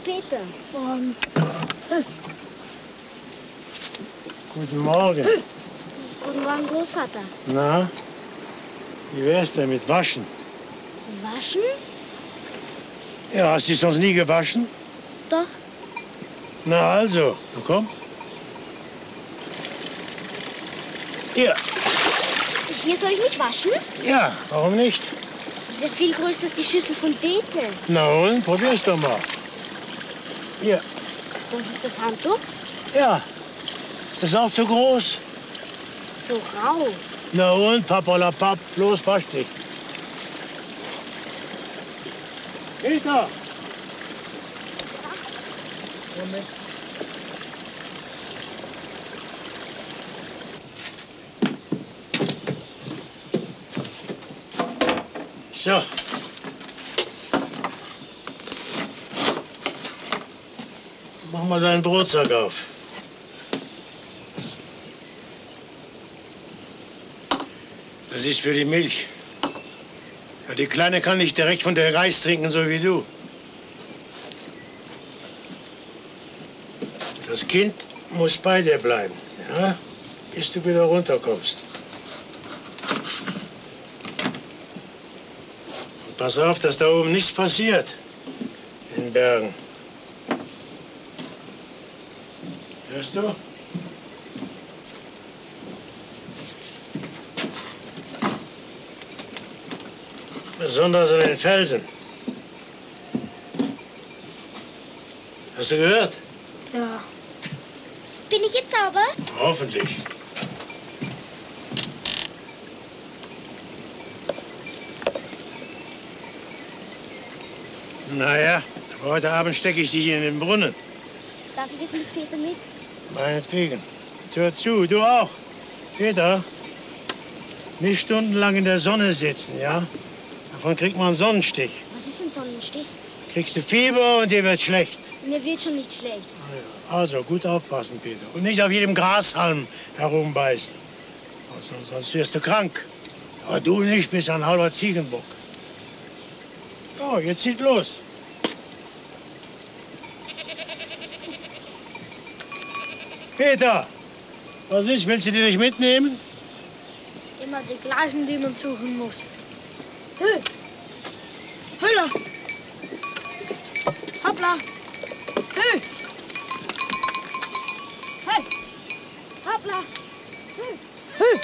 Guten Morgen, Peter. Morgen. Guten Morgen. Guten Morgen, Großvater. Na, wie wär's denn mit Waschen? Waschen? Ja, hast du dich sonst nie gewaschen? Doch. Na also, na komm. Hier, Hier soll ich mich waschen? ja, warum nicht? Das ist ja viel größer als die Schüssel von Dete. Na und, probier's doch mal. Hier, Das ist das Handtuch? ja. Ist das auch zu groß? So rau. Na und, papalapap, los, wasch dich. Peter! Komm mit. So. Mal deinen Brotsack auf. Das ist für die Milch. Ja, die Kleine kann nicht direkt von der Reis trinken, so wie du. Das Kind muss bei dir bleiben, ja? bis du wieder runterkommst. Und pass auf, dass da oben nichts passiert. In Bergen. Hörst du? Besonders an den Felsen. Hast du gehört? Ja. Bin ich jetzt sauber? Hoffentlich. Naja, aber heute Abend stecke ich dich in den Brunnen. Darf ich jetzt mit Peter mit? Meinetwegen. Hör zu, du auch. Peter, nicht stundenlang in der Sonne sitzen, ja? Davon kriegt man einen Sonnenstich. Was ist ein Sonnenstich? Kriegst du Fieber und dir wird schlecht. Mir wird schon nicht schlecht. Also, gut aufpassen, Peter. Und nicht auf jedem Grashalm herumbeißen. Sonst, sonst wirst du krank. Aber du nicht, bist ein halber Ziegenbock. Oh, jetzt zieht los. Peter, was ist? Willst du die nicht mitnehmen? Immer die gleichen, die man suchen muss. Hey. Höller! Hoppla! Hey! Hey! Hoppla! Hey! Hey!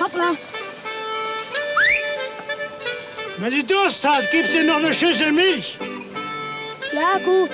Hoppla! Wenn sie Durst hat, gibst ihr noch eine Schüssel Milch. Ja, gut.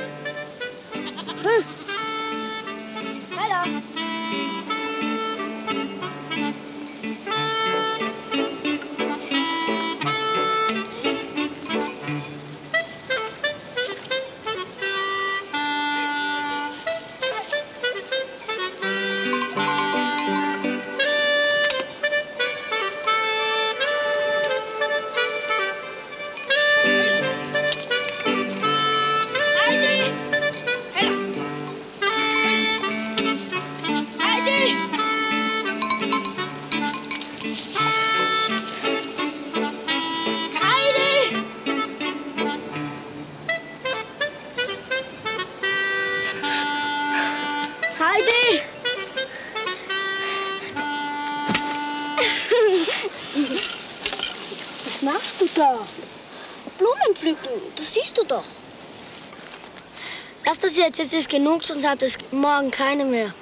Jetzt, jetzt ist genug, sonst hat es morgen keine mehr.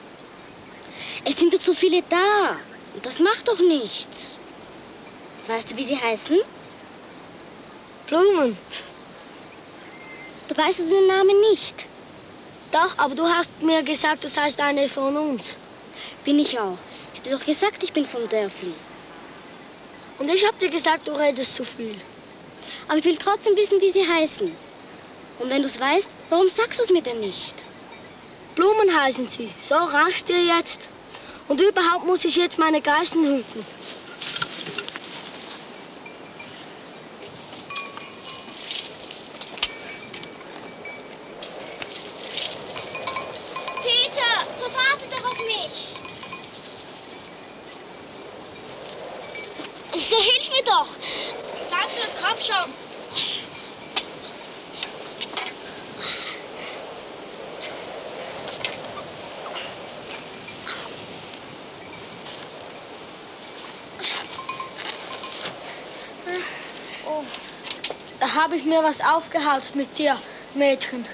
Es sind doch so viele da. Und das macht doch nichts. Weißt du, wie sie heißen? Blumen. Du weißt den Namen nicht. Doch, aber du hast mir gesagt, das heißt eine von uns. Bin ich auch. Ich hab dir doch gesagt, ich bin vom Dörfli. Und ich hab dir gesagt, du redest zu viel. Aber ich will trotzdem wissen, wie sie heißen. Und wenn du es weißt, warum sagst du es mir denn nicht? Blumen heißen sie. So reicht's dir jetzt. Und überhaupt muss ich jetzt meine Geißen hüten. Peter, so warte doch auf mich. So hilf mir doch. Bleib schon, komm schon. Oh, da habe ich mir was aufgehalst mit dir, Mädchen.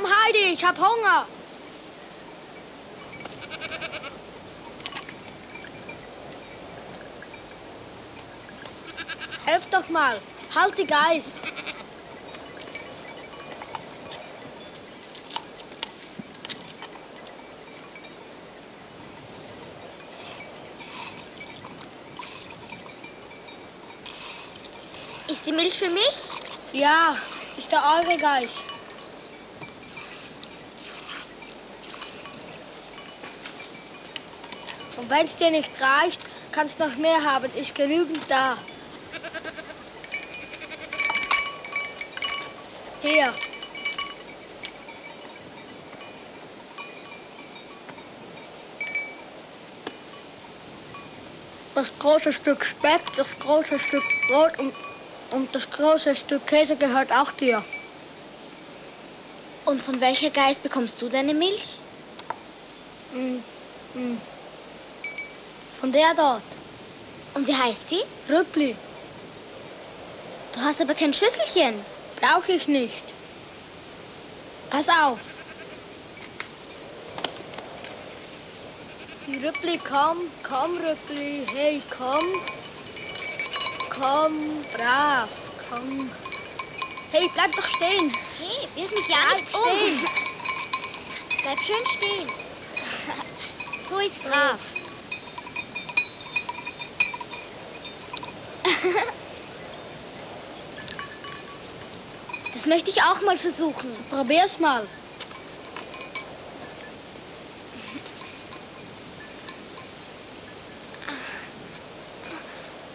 Komm, Heidi, ich hab Hunger. Helf doch mal. Halt die Geist. Ist die Milch für mich? Ja, ist der eure Geist. Wenn es dir nicht reicht, kannst noch mehr haben. Ist genügend da. Hier. Das große Stück Speck, das große Stück Brot und, und das große Stück Käse gehört auch dir. Und von welcher Geist bekommst du deine Milch? Mm, mm. Von der dort. Und wie heißt sie? Rüppli. Du hast aber kein Schüsselchen. Brauche ich nicht. Pass auf. Rüppli, komm, komm, Rüppli, hey, komm. Komm, brav, komm. Hey, bleib doch stehen. Hey, wirf mich ja Bleib nicht um. stehen. Bleib schön stehen. So ist brav. Das möchte ich auch mal versuchen. So, probier's mal.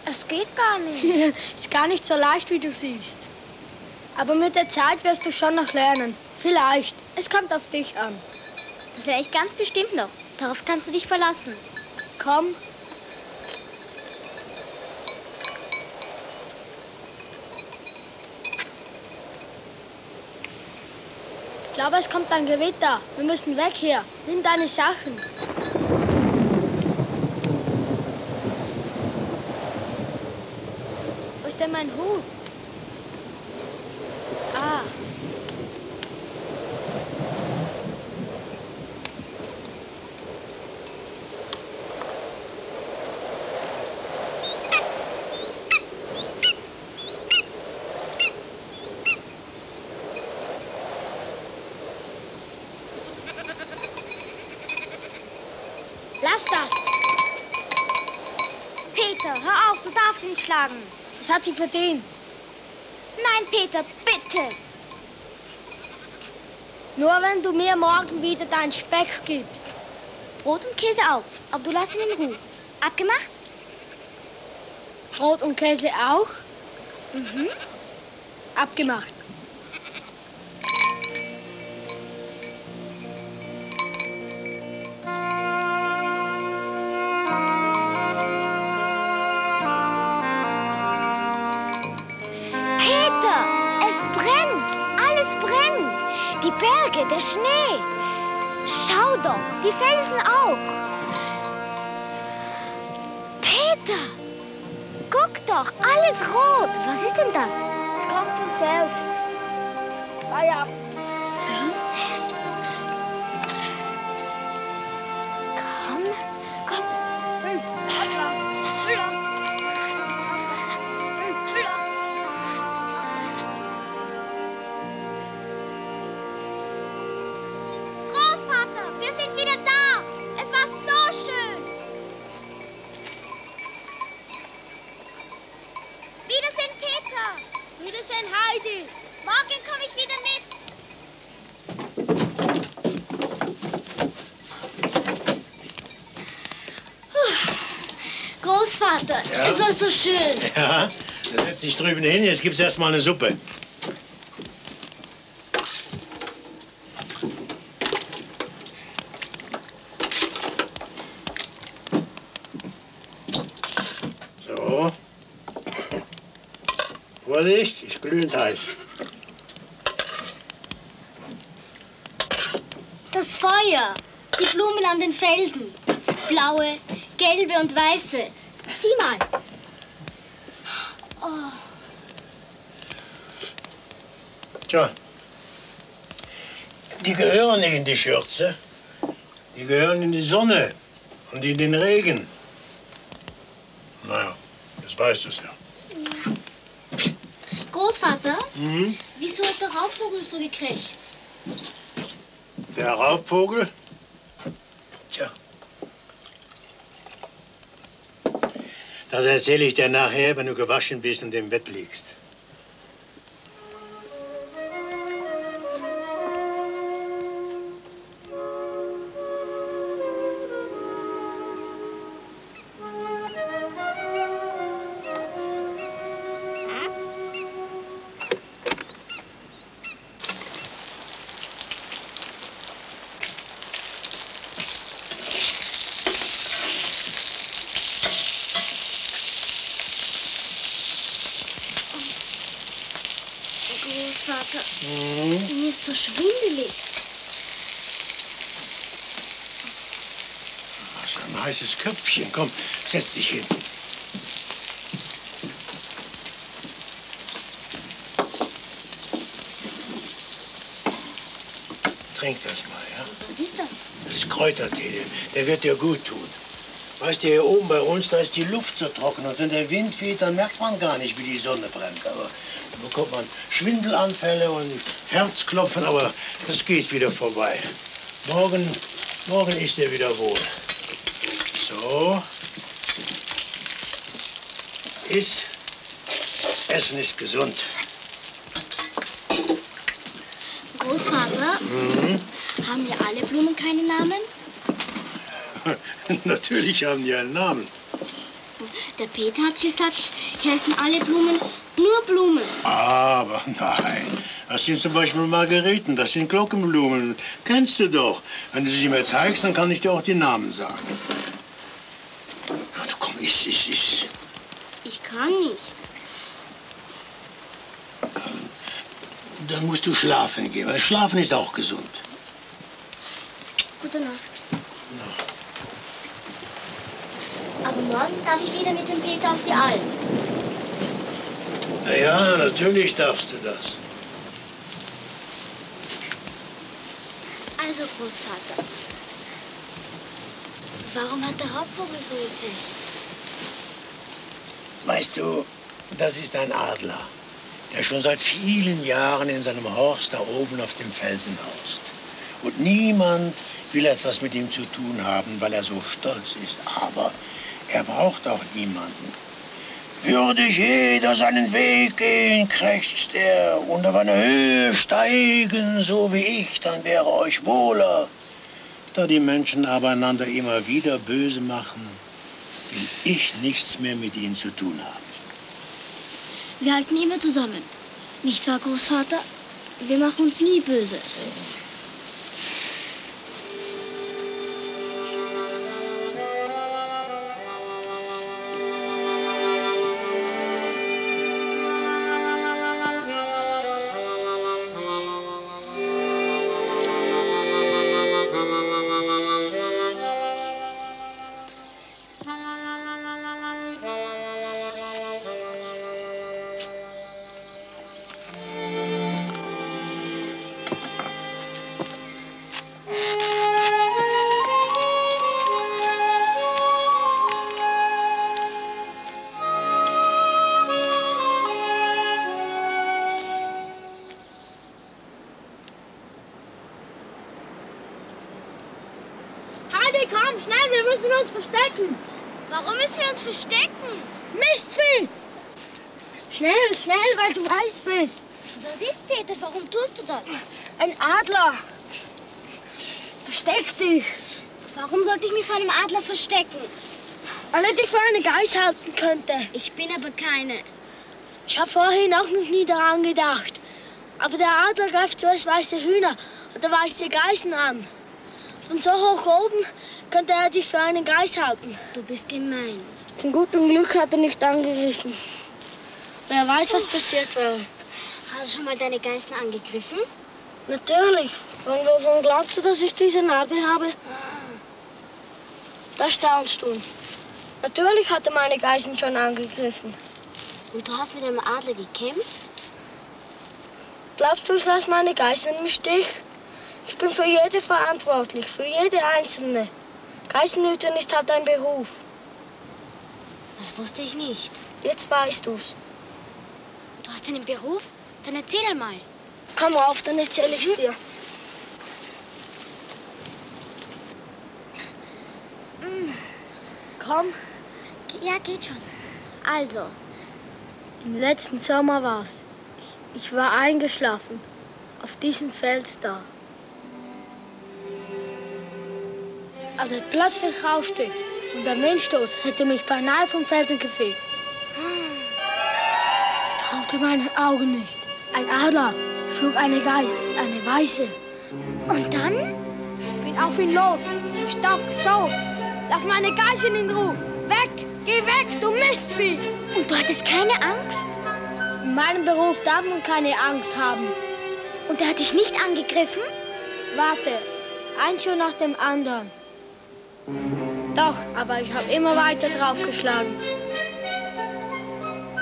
Es geht gar nicht. Ist gar nicht so leicht, wie du siehst. Aber mit der Zeit wirst du schon noch lernen. Vielleicht. Es kommt auf dich an. Das lerne ich ganz bestimmt noch. Darauf kannst du dich verlassen. Komm. Glaube, es kommt ein Gewitter. Wir müssen weg hier. Nimm deine Sachen. Wo ist denn mein Hut? Ah. Lass das. Peter, hör auf, du darfst sie nicht schlagen. Das hat sie verdient. Nein, Peter, bitte. Nur wenn du mir morgen wieder deinen Speck gibst. Brot und Käse auch, aber du lass ihn in Ruhe. Abgemacht? Brot und Käse auch? Mhm. Abgemacht. Der Schnee. Schau doch, die Felsen auch. Peter, guck doch, alles rot. Was ist denn das? Es kommt von selbst. Ah ja. Wiedersehen, Peter. Wiedersehen, Heidi. Morgen komme ich wieder mit. Großvater, Ja? es war so schön. Ja, Dann setz dich drüben hin, jetzt gibt's erst mal eine Suppe. So. Vorsicht, ist glühend heiß. Das Feuer, die Blumen an den Felsen. Blaue, gelbe und weiße. Sieh mal. Oh, Tja, die gehören nicht in die Schürze. Die gehören in die Sonne und in den Regen. Naja, das weißt du ja. Großvater, Mhm. wieso hat der Raubvogel so gekrächzt? Der Raubvogel? Tja. Das erzähle ich dir nachher, wenn du gewaschen bist und im Bett liegst. Setz dich hin. Trink das mal, ja? Was ist das? Das ist Kräutertee. Der wird dir gut tun. Weißt du, hier oben bei uns, da ist die Luft so trocken. Und wenn der Wind weht, dann merkt man gar nicht, wie die Sonne brennt. Aber dann bekommt man Schwindelanfälle und Herzklopfen. Aber das geht wieder vorbei. Morgen, morgen ist dir wieder wohl. So. Ist. Essen ist gesund. Großvater, Mhm. haben ja alle Blumen keine Namen? Natürlich haben die einen Namen. Der Peter hat gesagt, hier heißen alle Blumen nur Blumen. Aber nein, das sind zum Beispiel Margeriten, das sind Glockenblumen. Kennst du doch. Wenn du sie mir zeigst, dann kann ich dir auch die Namen sagen. Du komm, iss, iss, iss. Ich kann nicht. Dann musst du schlafen gehen, weil Schlafen ist auch gesund. Gute Nacht. Aber morgen darf ich wieder mit dem Peter auf die Alm. Na ja, natürlich darfst du das. Also, Großvater, warum hat der Raubvogel so gekriegt? Weißt du, das ist ein Adler, der schon seit vielen Jahren in seinem Horst da oben auf dem Felsen haust. Und niemand will etwas mit ihm zu tun haben, weil er so stolz ist. Aber er braucht auch niemanden. Würde jeder seinen Weg gehen, krächzt er, und auf eine Höhe steigen, so wie ich, dann wäre euch wohler. Da die Menschen aber einander immer wieder böse machen, will ich nichts mehr mit ihnen zu tun haben. Wir halten immer zusammen. Nicht wahr, Großvater? Wir machen uns nie böse. Wir müssen uns verstecken. Warum müssen wir uns verstecken? Mistvieh! Schnell, schnell, weil du heiß bist. Was ist, Peter? Warum tust du das? Ein Adler. Versteck dich. Warum sollte ich mich vor einem Adler verstecken? Weil er dich für eine Geiß halten könnte. Ich bin aber keine. Ich habe vorhin auch noch nie daran gedacht. Aber der Adler greift zuerst weiße Hühner oder weiße Geißen an. Von so hoch oben könnte er dich für einen Geis halten. Du bist gemein. Zum guten Glück hat er nicht angegriffen. Wer weiß, was passiert wäre. Hast du schon mal deine Geißen angegriffen? Natürlich. Und wovon glaubst du, dass ich diese Narbe habe? Da staunst du. Natürlich hatte meine Geißen schon angegriffen. Und du hast mit einem Adler gekämpft? Glaubst du, ich lasse meine Geißen im Stich? Ich bin für jede verantwortlich, für jede einzelne. Geißenhüten ist halt ein Beruf. Das wusste ich nicht. Jetzt weißt du's. Du hast einen Beruf? Dann erzähl mal. Komm rauf, dann erzähl ich's dir. Komm. Ja, geht schon. Also, Im letzten Sommer war's. Ich, ich war eingeschlafen. Auf diesem Fels da. Als es plötzlich rauschte und der Windstoß hätte mich beinahe vom Felsen gefegt. Ich traute meinen Augen nicht. Ein Adler schlug eine Geiß, eine weiße. Und dann? Bin auf ihn los. Stock, so. Lass meine Geißin in Ruhe. Weg, geh weg, du Mistvieh. Und du hattest keine Angst? In meinem Beruf darf man keine Angst haben. Und er hat dich nicht angegriffen? Warte, ein Schuh nach dem anderen. Doch, aber ich habe immer weiter draufgeschlagen.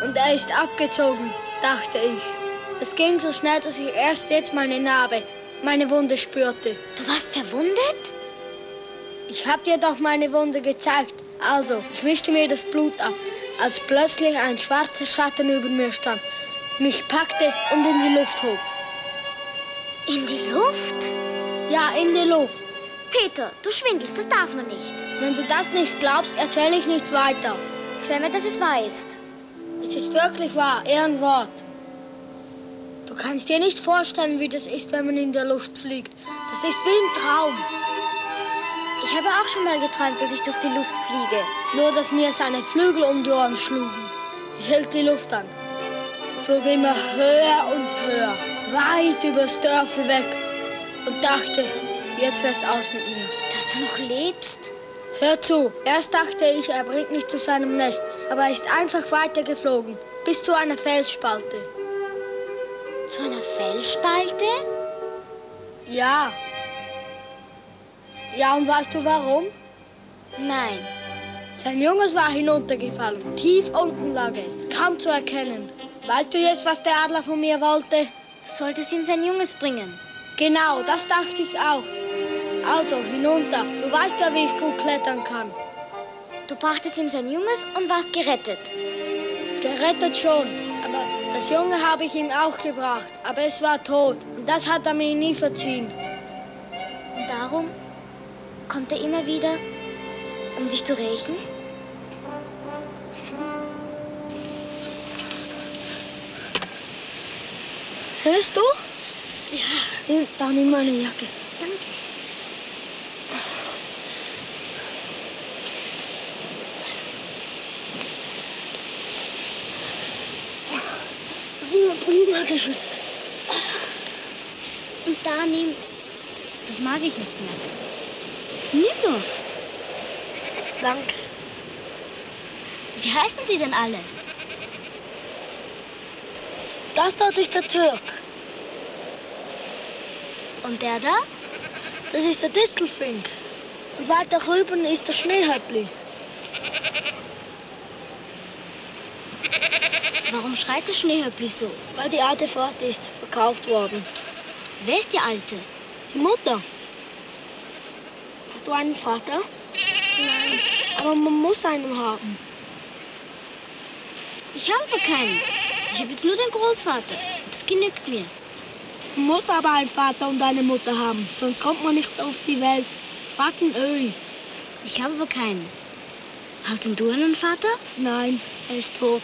Und er ist abgezogen, dachte ich. Das ging so schnell, dass ich erst jetzt meine Narbe, meine Wunde spürte. Du warst verwundet? Ich hab dir doch meine Wunde gezeigt. Also, ich wischte mir das Blut ab, als plötzlich ein schwarzer Schatten über mir stand, mich packte und in die Luft hob. In die Luft? Ja, in die Luft. Peter, du schwindelst, das darf man nicht. Wenn du das nicht glaubst, erzähle ich nicht weiter. Schwör mir, dass es wahr ist. Es ist wirklich wahr, Ehrenwort. Du kannst dir nicht vorstellen, wie das ist, wenn man in der Luft fliegt. Das ist wie ein Traum. Ich habe auch schon mal geträumt, dass ich durch die Luft fliege. Nur, dass mir seine Flügel um die Ohren schlugen. Ich hielt die Luft an, flog immer höher und höher, weit übers Dörfel weg und dachte, jetzt wär's aus mit mir. Dass du noch lebst? Hör zu, erst dachte ich, er bringt mich zu seinem Nest, aber er ist einfach weitergeflogen, bis zu einer Felsspalte. Zu einer Felsspalte? Ja. Ja, und weißt du warum? Nein. Sein Junges war hinuntergefallen. Tief unten lag es, kaum zu erkennen. Weißt du jetzt, was der Adler von mir wollte? Du solltest ihm sein Junges bringen. Genau, das dachte ich auch. Also, hinunter. Du weißt ja, wie ich gut klettern kann. Du brachtest ihm sein Junges und warst gerettet. Gerettet schon, aber das Junge habe ich ihm auch gebracht. Aber es war tot und das hat er mir nie verziehen. Und darum kommt er immer wieder, um sich zu rächen? Hörst du? Ja. Da nimm meine Jacke. Danke. Da sind wir prima geschützt. Und da nimm. Das mag ich nicht mehr. Nimm doch. Danke. Wie heißen sie denn alle? Das dort ist der Türk. Und der da? Das ist der Distelfink. Und weiter rüben ist der Schneehöppli. Warum schreit der Schneehöppli so? Weil die alte fort ist, verkauft worden. Wer ist die Alte? Die Mutter. Hast du einen Vater? Nein. Aber man muss einen haben. Ich habe aber keinen. Ich habe jetzt nur den Großvater. Das genügt mir. Man muss aber einen Vater und eine Mutter haben, sonst kommt man nicht auf die Welt. Den Öhi. Ich habe aber keinen. Hast denn du einen Vater? Nein, er ist tot.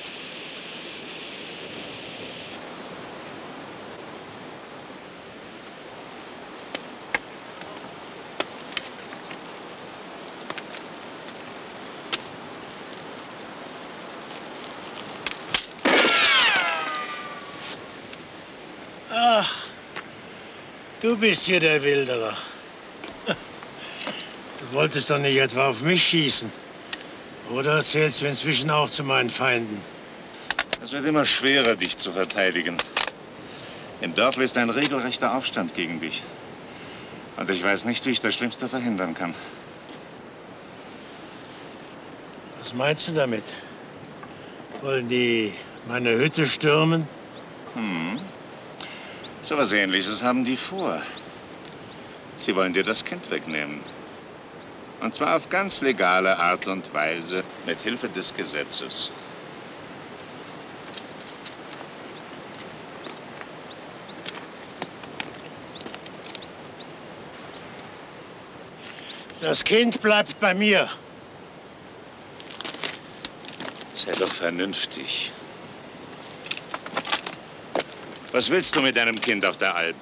Du bist hier der Wilderer. Du wolltest doch nicht etwa auf mich schießen. Oder zählst du inzwischen auch zu meinen Feinden? Es wird immer schwerer, dich zu verteidigen. Im Dorf ist ein regelrechter Aufstand gegen dich. Und ich weiß nicht, wie ich das Schlimmste verhindern kann. Was meinst du damit? Wollen die meine Hütte stürmen? Hm. So was Ähnliches haben die vor. Sie wollen dir das Kind wegnehmen. Und zwar auf ganz legale Art und Weise, mit Hilfe des Gesetzes. Das Kind bleibt bei mir. Sei doch vernünftig. Was willst du mit deinem Kind auf der Alp?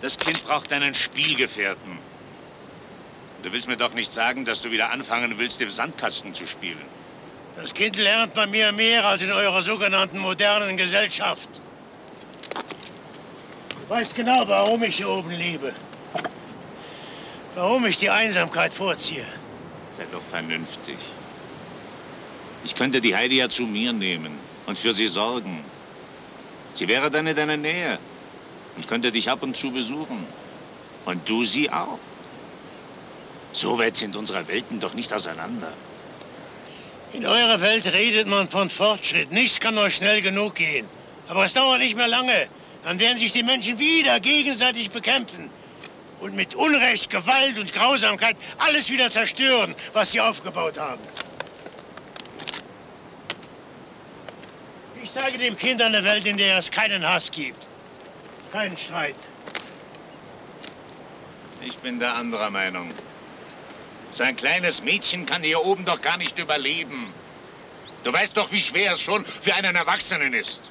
Das Kind braucht einen Spielgefährten. Du willst mir doch nicht sagen, dass du wieder anfangen willst, im Sandkasten zu spielen. Das Kind lernt bei mir mehr als in eurer sogenannten modernen Gesellschaft. Du weißt genau, warum ich hier oben lebe. Warum ich die Einsamkeit vorziehe. Sei doch vernünftig. Ich könnte die Heidi ja zu mir nehmen und für sie sorgen. Sie wäre dann in deiner Nähe und könnte dich ab und zu besuchen. Und du sie auch. So weit sind unsere Welten doch nicht auseinander. In eurer Welt redet man von Fortschritt. Nichts kann noch schnell genug gehen. Aber es dauert nicht mehr lange. Dann werden sich die Menschen wieder gegenseitig bekämpfen. Und mit Unrecht, Gewalt und Grausamkeit alles wieder zerstören, was sie aufgebaut haben. Zeige dem Kind eine Welt, in der es keinen Hass gibt. Keinen Streit. Ich bin der anderer Meinung. So ein kleines Mädchen kann hier oben doch gar nicht überleben. Du weißt doch, wie schwer es schon für einen Erwachsenen ist.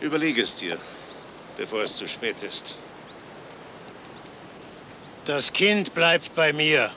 Überlege es dir, bevor es zu spät ist. Das Kind bleibt bei mir.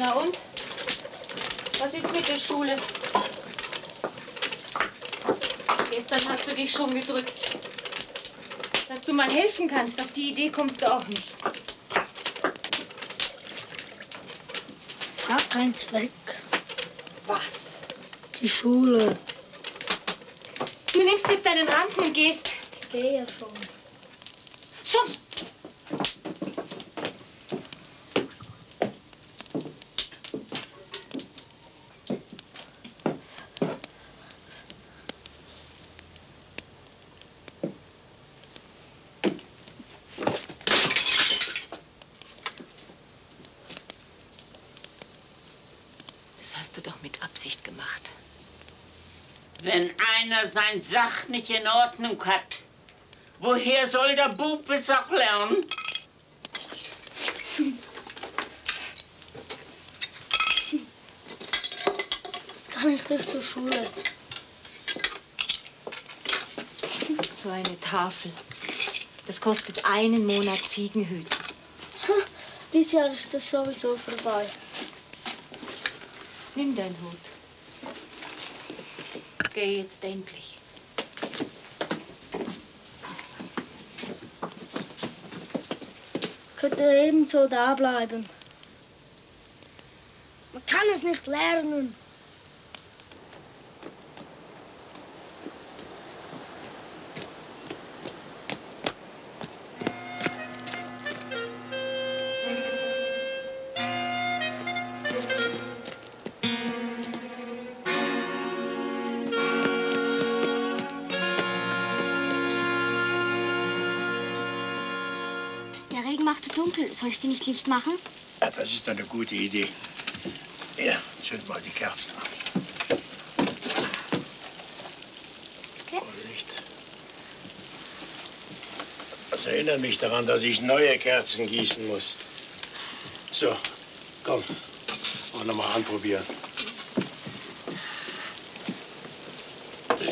Na und? Was ist mit der Schule? Gestern hast du dich schon gedrückt. Dass du mal helfen kannst, auf die Idee kommst du auch nicht. Es hat keinen Zweck. Was? Die Schule. Du nimmst jetzt deinen Ranzen und gehst. Ich gehe ja schon. Sonst. Das hast du doch mit Absicht gemacht. Wenn einer sein Sach nicht in Ordnung hat, woher soll der Bub es auch lernen? Jetzt kann ich nicht zur Schule. So eine Tafel. Das kostet einen Monat Ziegenhüt. Dieses Jahr ist das sowieso vorbei. Nimm deinen Hut. Geh jetzt endlich. Könnte ebenso da bleiben. Man kann es nicht lernen. Soll ich die nicht Licht machen? Ja, das ist eine gute Idee. Ja, zünd mal die Kerzen an. Das erinnert mich daran, dass ich neue Kerzen gießen muss. So, komm. Auch noch mal anprobieren.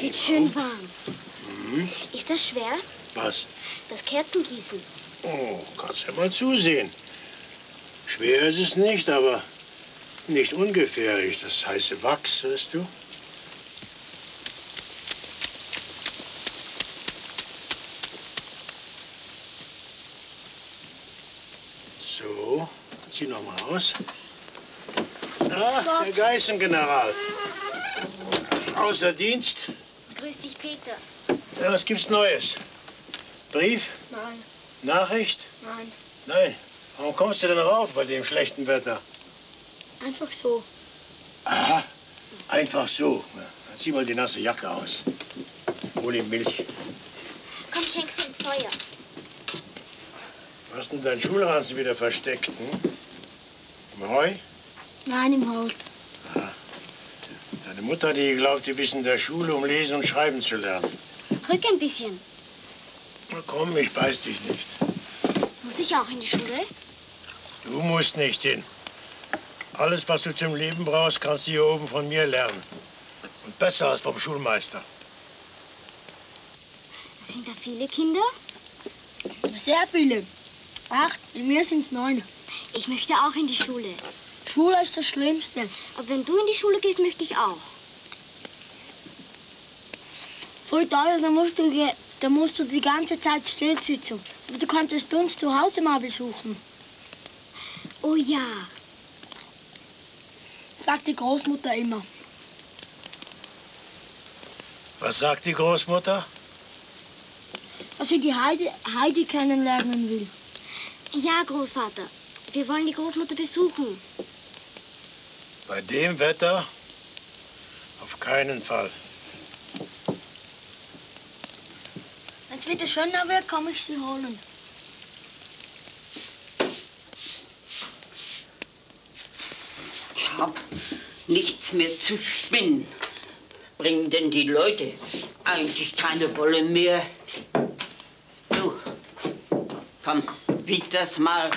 Wird schön warm. Mhm. Ist das schwer? Was? Das Kerzengießen. Oh, kannst ja mal zusehen. Schwer ist es nicht, aber nicht ungefährlich. Das heiße Wachs, weißt du? So, zieh noch mal aus. Ah, der Geißengeneral. Außer Dienst. Grüß dich, Peter. Ja, was gibt's Neues? Brief? Nachricht? nein. Nein. Warum kommst du denn rauf bei dem schlechten Wetter? Einfach so. Aha, einfach so. Na, Dann zieh mal die nasse Jacke aus. Hol ihm Milch. Komm, ich häng's ins Feuer. Hast denn deinen Schulranzen wieder versteckt? Hm? Im Heu? Nein, im Holz. Deine Mutter, die glaubt, du bist in der Schule, um lesen und schreiben zu lernen. Rück ein bisschen. Komm, ich beiß dich nicht. Muss ich auch in die Schule? Du musst nicht hin. Alles, was du zum Leben brauchst, kannst du hier oben von mir lernen. Und besser als vom Schulmeister. Sind da viele Kinder? Sehr viele. Acht, bei mir sind's neun. Ich möchte auch in die Schule. Schule ist das Schlimmste. Aber wenn du in die Schule gehst, möchte ich auch. Voll toll, da musst du, ge- da musst du die ganze Zeit still sitzen. Aber du konntest uns zu Hause mal besuchen. Oh ja. Sagt die Großmutter immer. Was sagt die Großmutter? Dass sie die Heidi, Heidi kennenlernen will. Ja, Großvater. Wir wollen die Großmutter besuchen. Bei dem Wetter auf keinen Fall. Es wieder schöner wird, komme ich sie holen. Ich hab nichts mehr zu spinnen. Bringen denn die Leute eigentlich keine Wolle mehr? Du, komm, wieg das mal.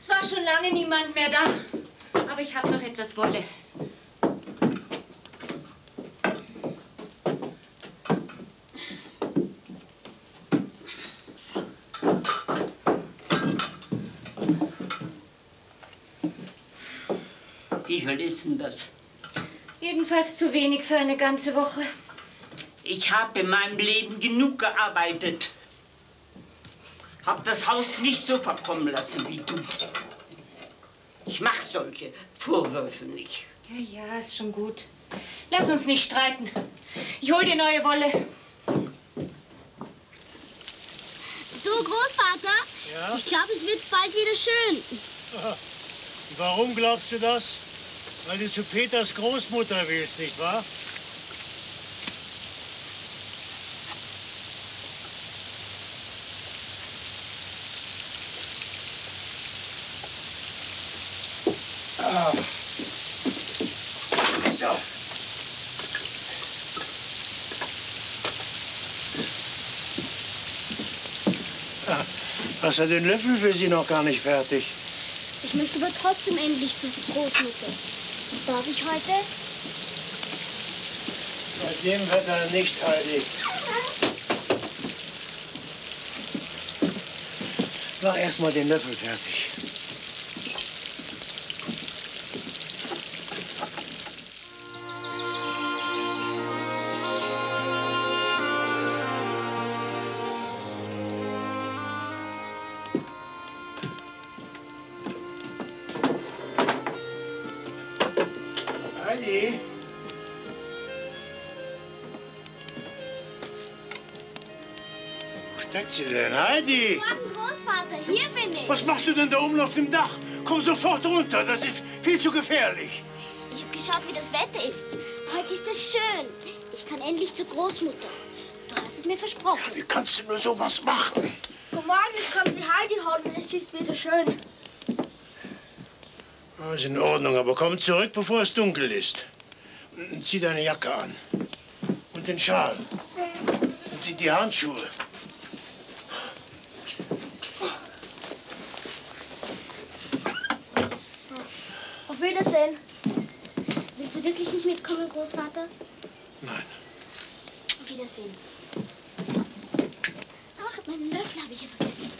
Es war schon lange niemand mehr da. Aber ich habe noch etwas Wolle. Wie viel ist denn das? Jedenfalls zu wenig für eine ganze Woche. Ich habe in meinem Leben genug gearbeitet. Hab das Haus nicht so verkommen lassen wie du. Ich mach solche Vorwürfe nicht. Ja, ja, ist schon gut. Lass uns nicht streiten. Ich hol dir neue Wolle. Du, Großvater? Ja? Ich glaube, es wird bald wieder schön. Warum glaubst du das? Weil du zu Peters Großmutter willst, nicht wahr? Ah. So. Ah, Hast du den Löffel für sie noch gar nicht fertig? Ich möchte aber trotzdem endlich zur Großmutter. Darf ich heute? Bei dem Wetter nicht, Heidi. Mach erst mal den Löffel fertig. Heidi! Morgen, Großvater, hier bin ich. Was machst du denn da oben auf dem Dach? Komm sofort runter, das ist viel zu gefährlich. Ich habe geschaut, wie das Wetter ist. Heute ist es schön. Ich kann endlich zur Großmutter. Du hast es mir versprochen. Wie kannst du nur sowas machen? Guten Morgen, ich komme die Heidi holen. Es ist wieder schön. Ah, Ist in Ordnung, aber komm zurück, bevor es dunkel ist. Und Zieh deine Jacke an. Und den Schal. Und die, die Handschuhe. Auf Wiedersehen. Willst du wirklich nicht mitkommen, Großvater? Nein. Auf Wiedersehen. Ach, meinen Löffel habe ich ja vergessen.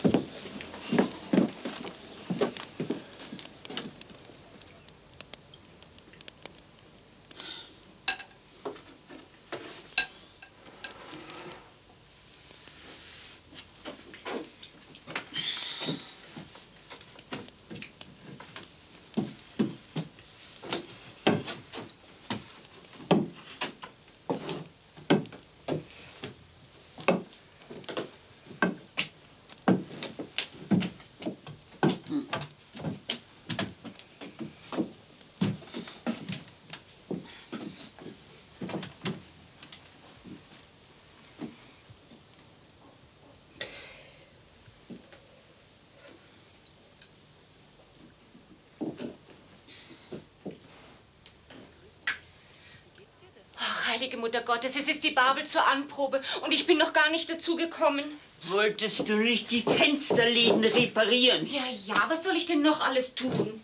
Ach, heilige Mutter Gottes, es ist die Babel zur Anprobe und ich bin noch gar nicht dazu gekommen. Wolltest du nicht die Fensterläden reparieren? Ja, ja, was soll ich denn noch alles tun?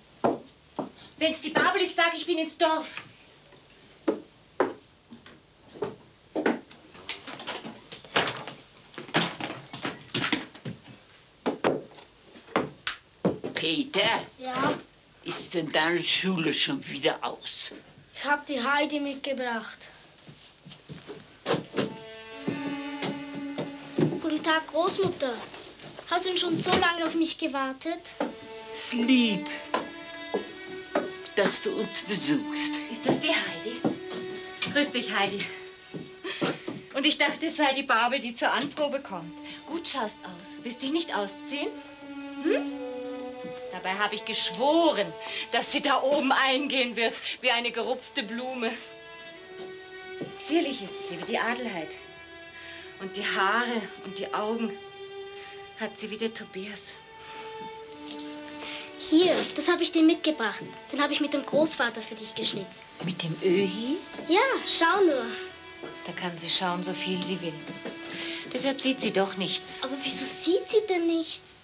Wenn's die Babel ist, sag ich bin ins Dorf. Peter, Ja, ist denn deine Schule schon wieder aus? ich habe die Heidi mitgebracht. Tag, Großmutter. Hast du schon so lange auf mich gewartet? Es lieb, dass du uns besuchst. Ist das die Heidi? Grüß dich, Heidi. Und ich dachte, es sei die Babel, die zur Anprobe kommt. Gut schaust aus. Willst dich nicht ausziehen? Hm? Dabei habe ich geschworen, dass sie da oben eingehen wird, wie eine gerupfte Blume. Zierlich ist sie, wie die Adelheid. Und die Haare und die Augen hat sie wie der Tobias. Hier, das habe ich dir mitgebracht. Den habe ich mit dem Großvater für dich geschnitzt. Mit dem Öhi? Ja, schau nur. Da kann sie schauen, so viel sie will. Deshalb sieht sie doch nichts. Aber wieso sieht sie denn nichts?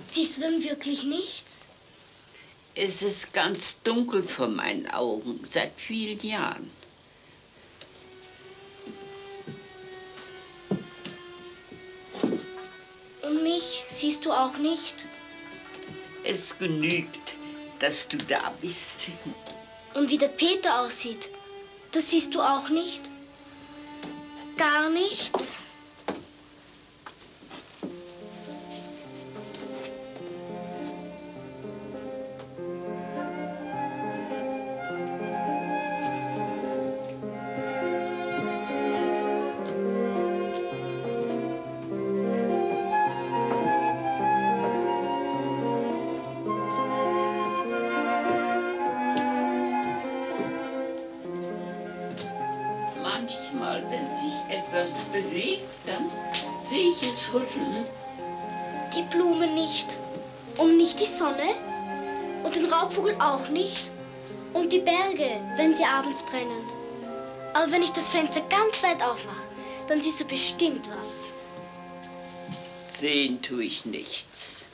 Siehst du denn wirklich nichts? Es ist ganz dunkel vor meinen Augen, seit vielen Jahren. Mich siehst du auch nicht? Es genügt, dass du da bist. Und wie der Peter aussieht, das siehst du auch nicht? Gar nichts? Abends brennen. Aber wenn ich das Fenster ganz weit aufmache, dann siehst du bestimmt was. Sehen tue ich nichts.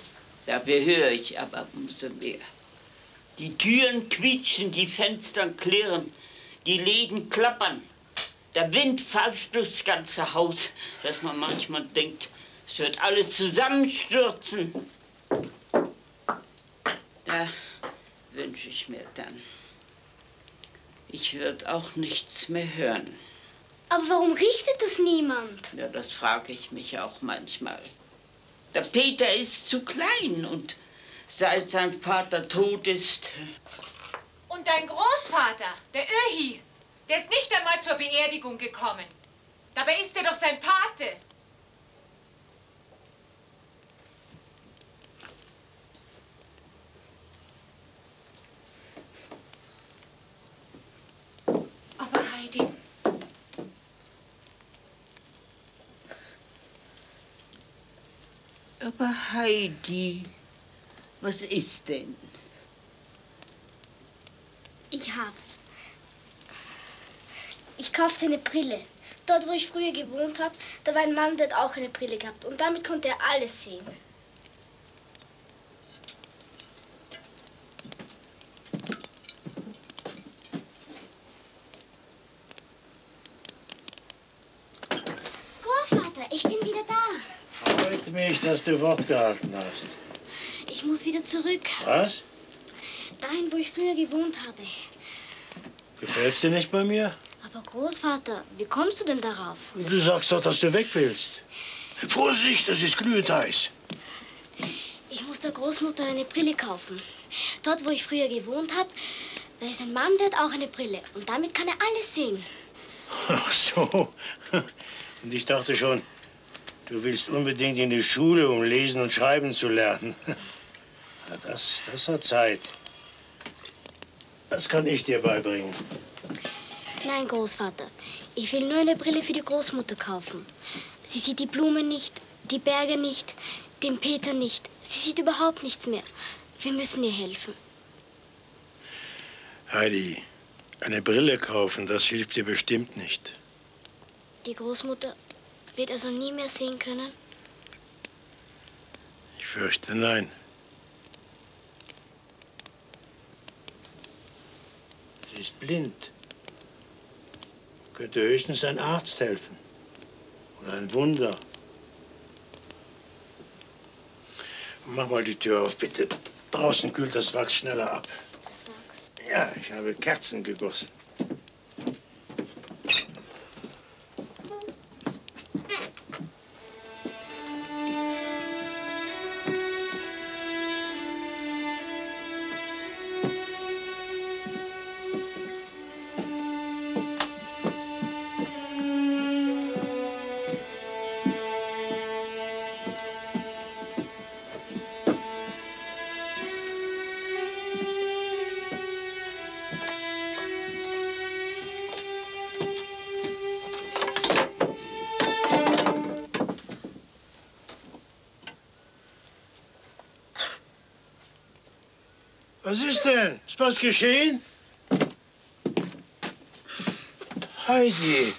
Dafür höre ich aber umso mehr. Die Türen quietschen, die Fenster klirren, die Läden klappern. Der Wind pfeift durchs ganze Haus, dass man manchmal denkt, es wird alles zusammenstürzen. Da wünsche ich mir dann, ich würde auch nichts mehr hören. Aber warum richtet das niemand? Ja, das frage ich mich auch manchmal. Der Peter ist zu klein und seit sein Vater tot ist, Und dein Großvater, der Öhi, der ist nicht einmal zur Beerdigung gekommen. Dabei ist er doch sein Pate. Heidi, Aber Heidi, was ist denn? Ich hab's. Ich kaufte eine Brille. Dort, wo ich früher gewohnt habe, da war ein Mann, der hat auch eine Brille gehabt. Und damit konnte er alles sehen. Ich bin wieder da. Freut mich, dass du Wort gehalten hast. Ich muss wieder zurück. Was? Dahin, wo ich früher gewohnt habe. Gefällst dir nicht bei mir? Aber Großvater, wie kommst du denn darauf? Du sagst doch, dass du weg willst. Vorsicht, das ist glühend heiß. Ich muss der Großmutter eine Brille kaufen. Dort, wo ich früher gewohnt habe, da ist ein Mann, der hat auch eine Brille. Und damit kann er alles sehen. Ach so. Und ich dachte schon, du willst unbedingt in die Schule, um lesen und schreiben zu lernen. Na, Das, das hat Zeit. Das kann ich dir beibringen. Nein, Großvater. Ich will nur eine Brille für die Großmutter kaufen. Sie sieht die Blumen nicht, die Berge nicht, den Peter nicht. Sie sieht überhaupt nichts mehr. Wir müssen ihr helfen. Heidi, eine Brille kaufen, das hilft dir bestimmt nicht. Die Großmutter wird also nie mehr sehen können? Ich fürchte, nein. Sie ist blind. Könnte höchstens ein Arzt helfen. Oder ein Wunder. Mach mal die Tür auf, bitte. Draußen kühlt das Wachs schneller ab. Das Wachs. Ja, ich habe Kerzen gegossen. Was geschehen? Heidi,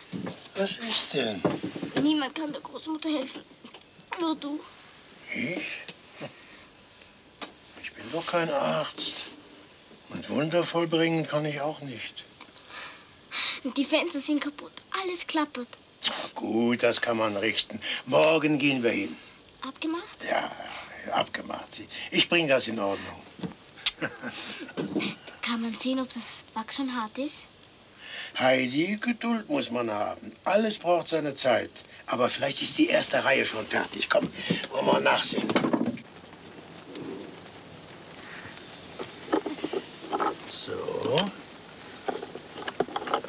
was ist denn? Niemand kann der Großmutter helfen. Nur du. Ich? Ich bin doch kein Arzt. Und Wunder vollbringen kann ich auch nicht. Die Fenster sind kaputt. Alles klappert. Gut, das kann man richten. Morgen gehen wir hin. Abgemacht? Ja, abgemacht. Ich bringe das in Ordnung. Man sehen, ob das Wachs schon hart ist? Heidi, Geduld muss man haben. Alles braucht seine Zeit. Aber vielleicht ist die erste Reihe schon fertig. Komm, wollen wir mal nachsehen. So.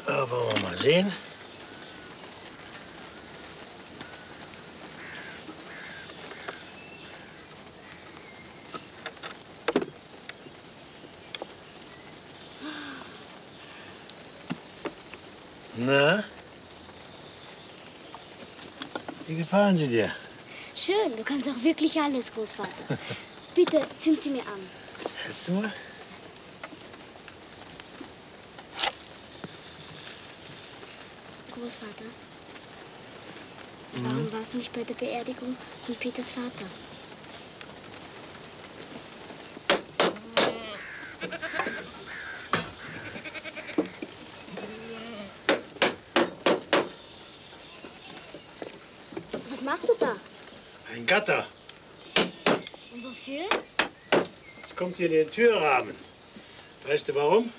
Da wollen wir mal sehen. Na? Wie gefallen sie dir? Schön, du kannst auch wirklich alles, Großvater. Bitte zünd sie mir an. Hältst du mal? Großvater, warum warst du nicht bei der Beerdigung von Peters Vater? Was machst du da? Ein Gatter. Und wofür? Es kommt hier in den Türrahmen. Weißt du warum?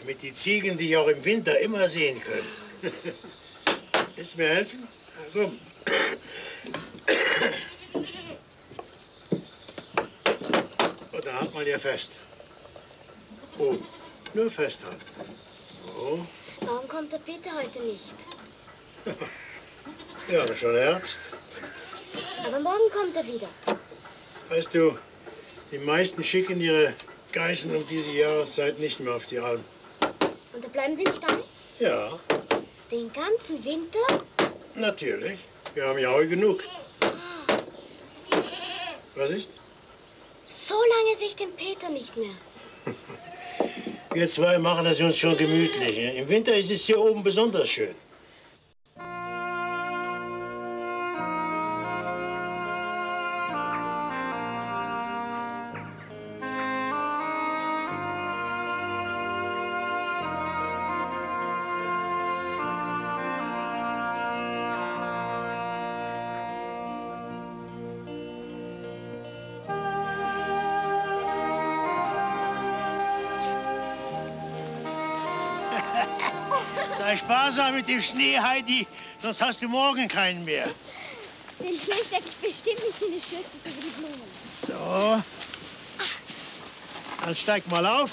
Damit die Ziegen dich auch im Winter immer sehen können. Willst du mir helfen? Na, komm. Und dann halt mal hier fest. Oben. Nur festhalten. So. Warum kommt der Peter heute nicht? Ja, aber schon Herbst. Aber morgen kommt er wieder. Weißt du, die meisten schicken ihre Geißen um diese Jahreszeit nicht mehr auf die Alm. Und da bleiben sie im Stall? Ja, Den ganzen Winter? natürlich. Wir haben ja Heu genug. Was ist? So lange sehe ich den Peter nicht mehr. Wir zwei machen es uns schon gemütlich. ne? Im Winter ist es hier oben besonders schön. Sei sparsam mit dem Schnee, Heidi, sonst hast du morgen keinen mehr. Den Schnee stecke ich bestimmt nicht in die Schürze, so wie die Blumen. So. Dann steig mal auf.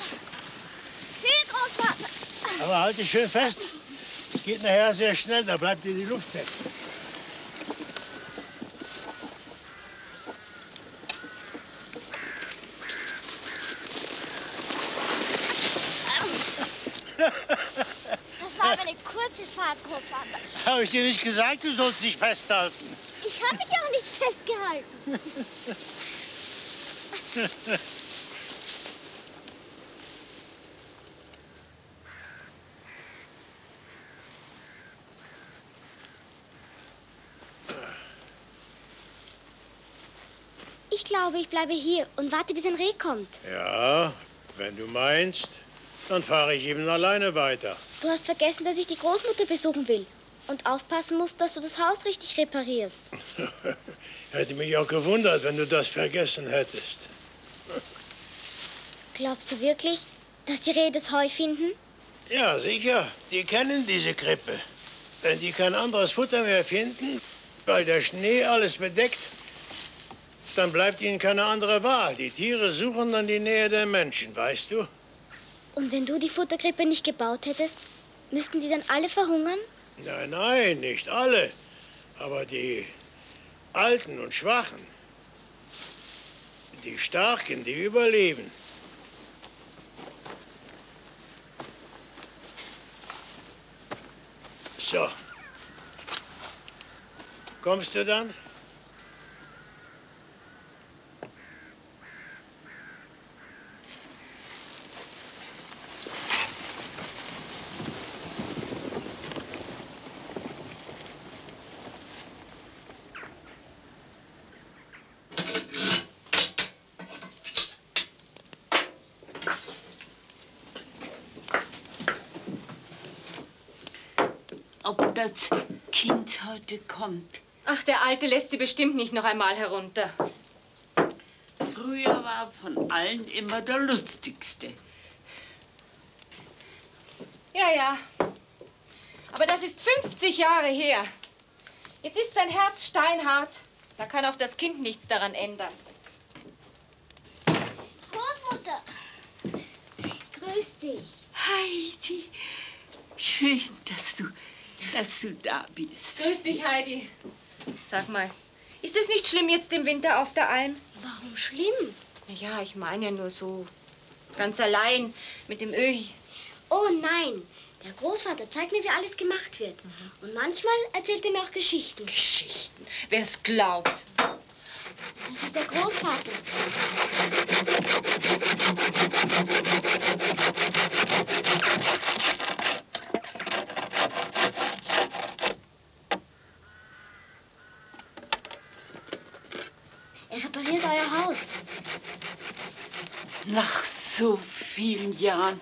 Viel, Großvater. Aber halt dich schön fest. Geht nachher sehr schnell, da bleibt dir die Luft weg. Das war aber eine kurze Fahrt, Großvater. Habe ich dir nicht gesagt, du sollst dich festhalten? Ich habe mich auch nicht festgehalten. Ich glaube, ich bleibe hier und warte, bis ein Reh kommt. Ja, wenn du meinst, dann fahre ich eben alleine weiter. Du hast vergessen, dass ich die Großmutter besuchen will. Und aufpassen musst, dass du das Haus richtig reparierst. Hätte mich auch gewundert, wenn du das vergessen hättest. Glaubst du wirklich, dass die Rehe das Heu finden? Ja, sicher. Die kennen diese Krippe. Wenn die kein anderes Futter mehr finden, weil der Schnee alles bedeckt, dann bleibt ihnen keine andere Wahl. Die Tiere suchen dann die Nähe der Menschen, weißt du? Und wenn du die Futterkrippe nicht gebaut hättest, müssten sie dann alle verhungern? Nein, nein, nicht alle. Aber die Alten und Schwachen, die Starken, die überleben. So. Kommst du dann? Ob das Kind heute kommt. Ach, der Alte lässt sie bestimmt nicht noch einmal herunter. Früher war von allen immer der lustigste. Ja, ja. Aber das ist 50 Jahre her. Jetzt ist sein Herz steinhart. Da kann auch das Kind nichts daran ändern. Großmutter! Grüß dich. Heidi, schön, dass du, dass du da bist. Grüß dich, Heidi. Sag mal, ist es nicht schlimm jetzt im Winter auf der Alm? Warum schlimm? Ja, ich meine ja nur so ganz allein mit dem Öhi. Oh nein, der Großvater zeigt mir, wie alles gemacht wird. Und manchmal erzählt er mir auch Geschichten. Geschichten? Wer es glaubt. Das ist der Großvater. Euer Haus. Nach so vielen Jahren.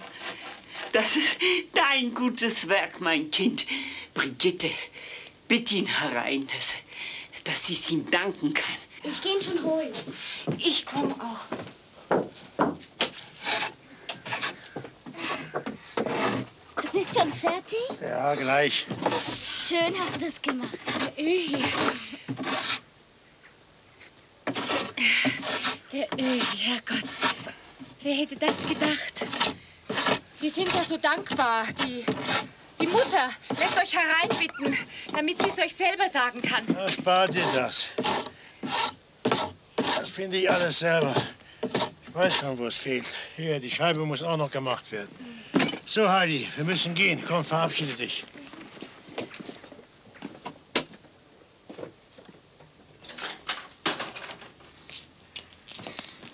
Das ist dein gutes Werk, mein Kind. Brigitte, bitte ihn herein, dass, dass ich es ihm danken kann. Ich gehe ihn schon holen. Ich komme auch. Du bist schon fertig? Ja, gleich. Schön hast du das gemacht. Der Öhi. Der Öhi, Herrgott. Wer hätte das gedacht? Die sind ja so dankbar. Die, die Mutter lässt euch hereinbitten, damit sie es euch selber sagen kann. Erspart dir das. Das finde ich alles selber. Ich weiß schon, wo es fehlt. Hier, die Scheibe muss auch noch gemacht werden. So, Heidi, wir müssen gehen. Komm, verabschiede dich.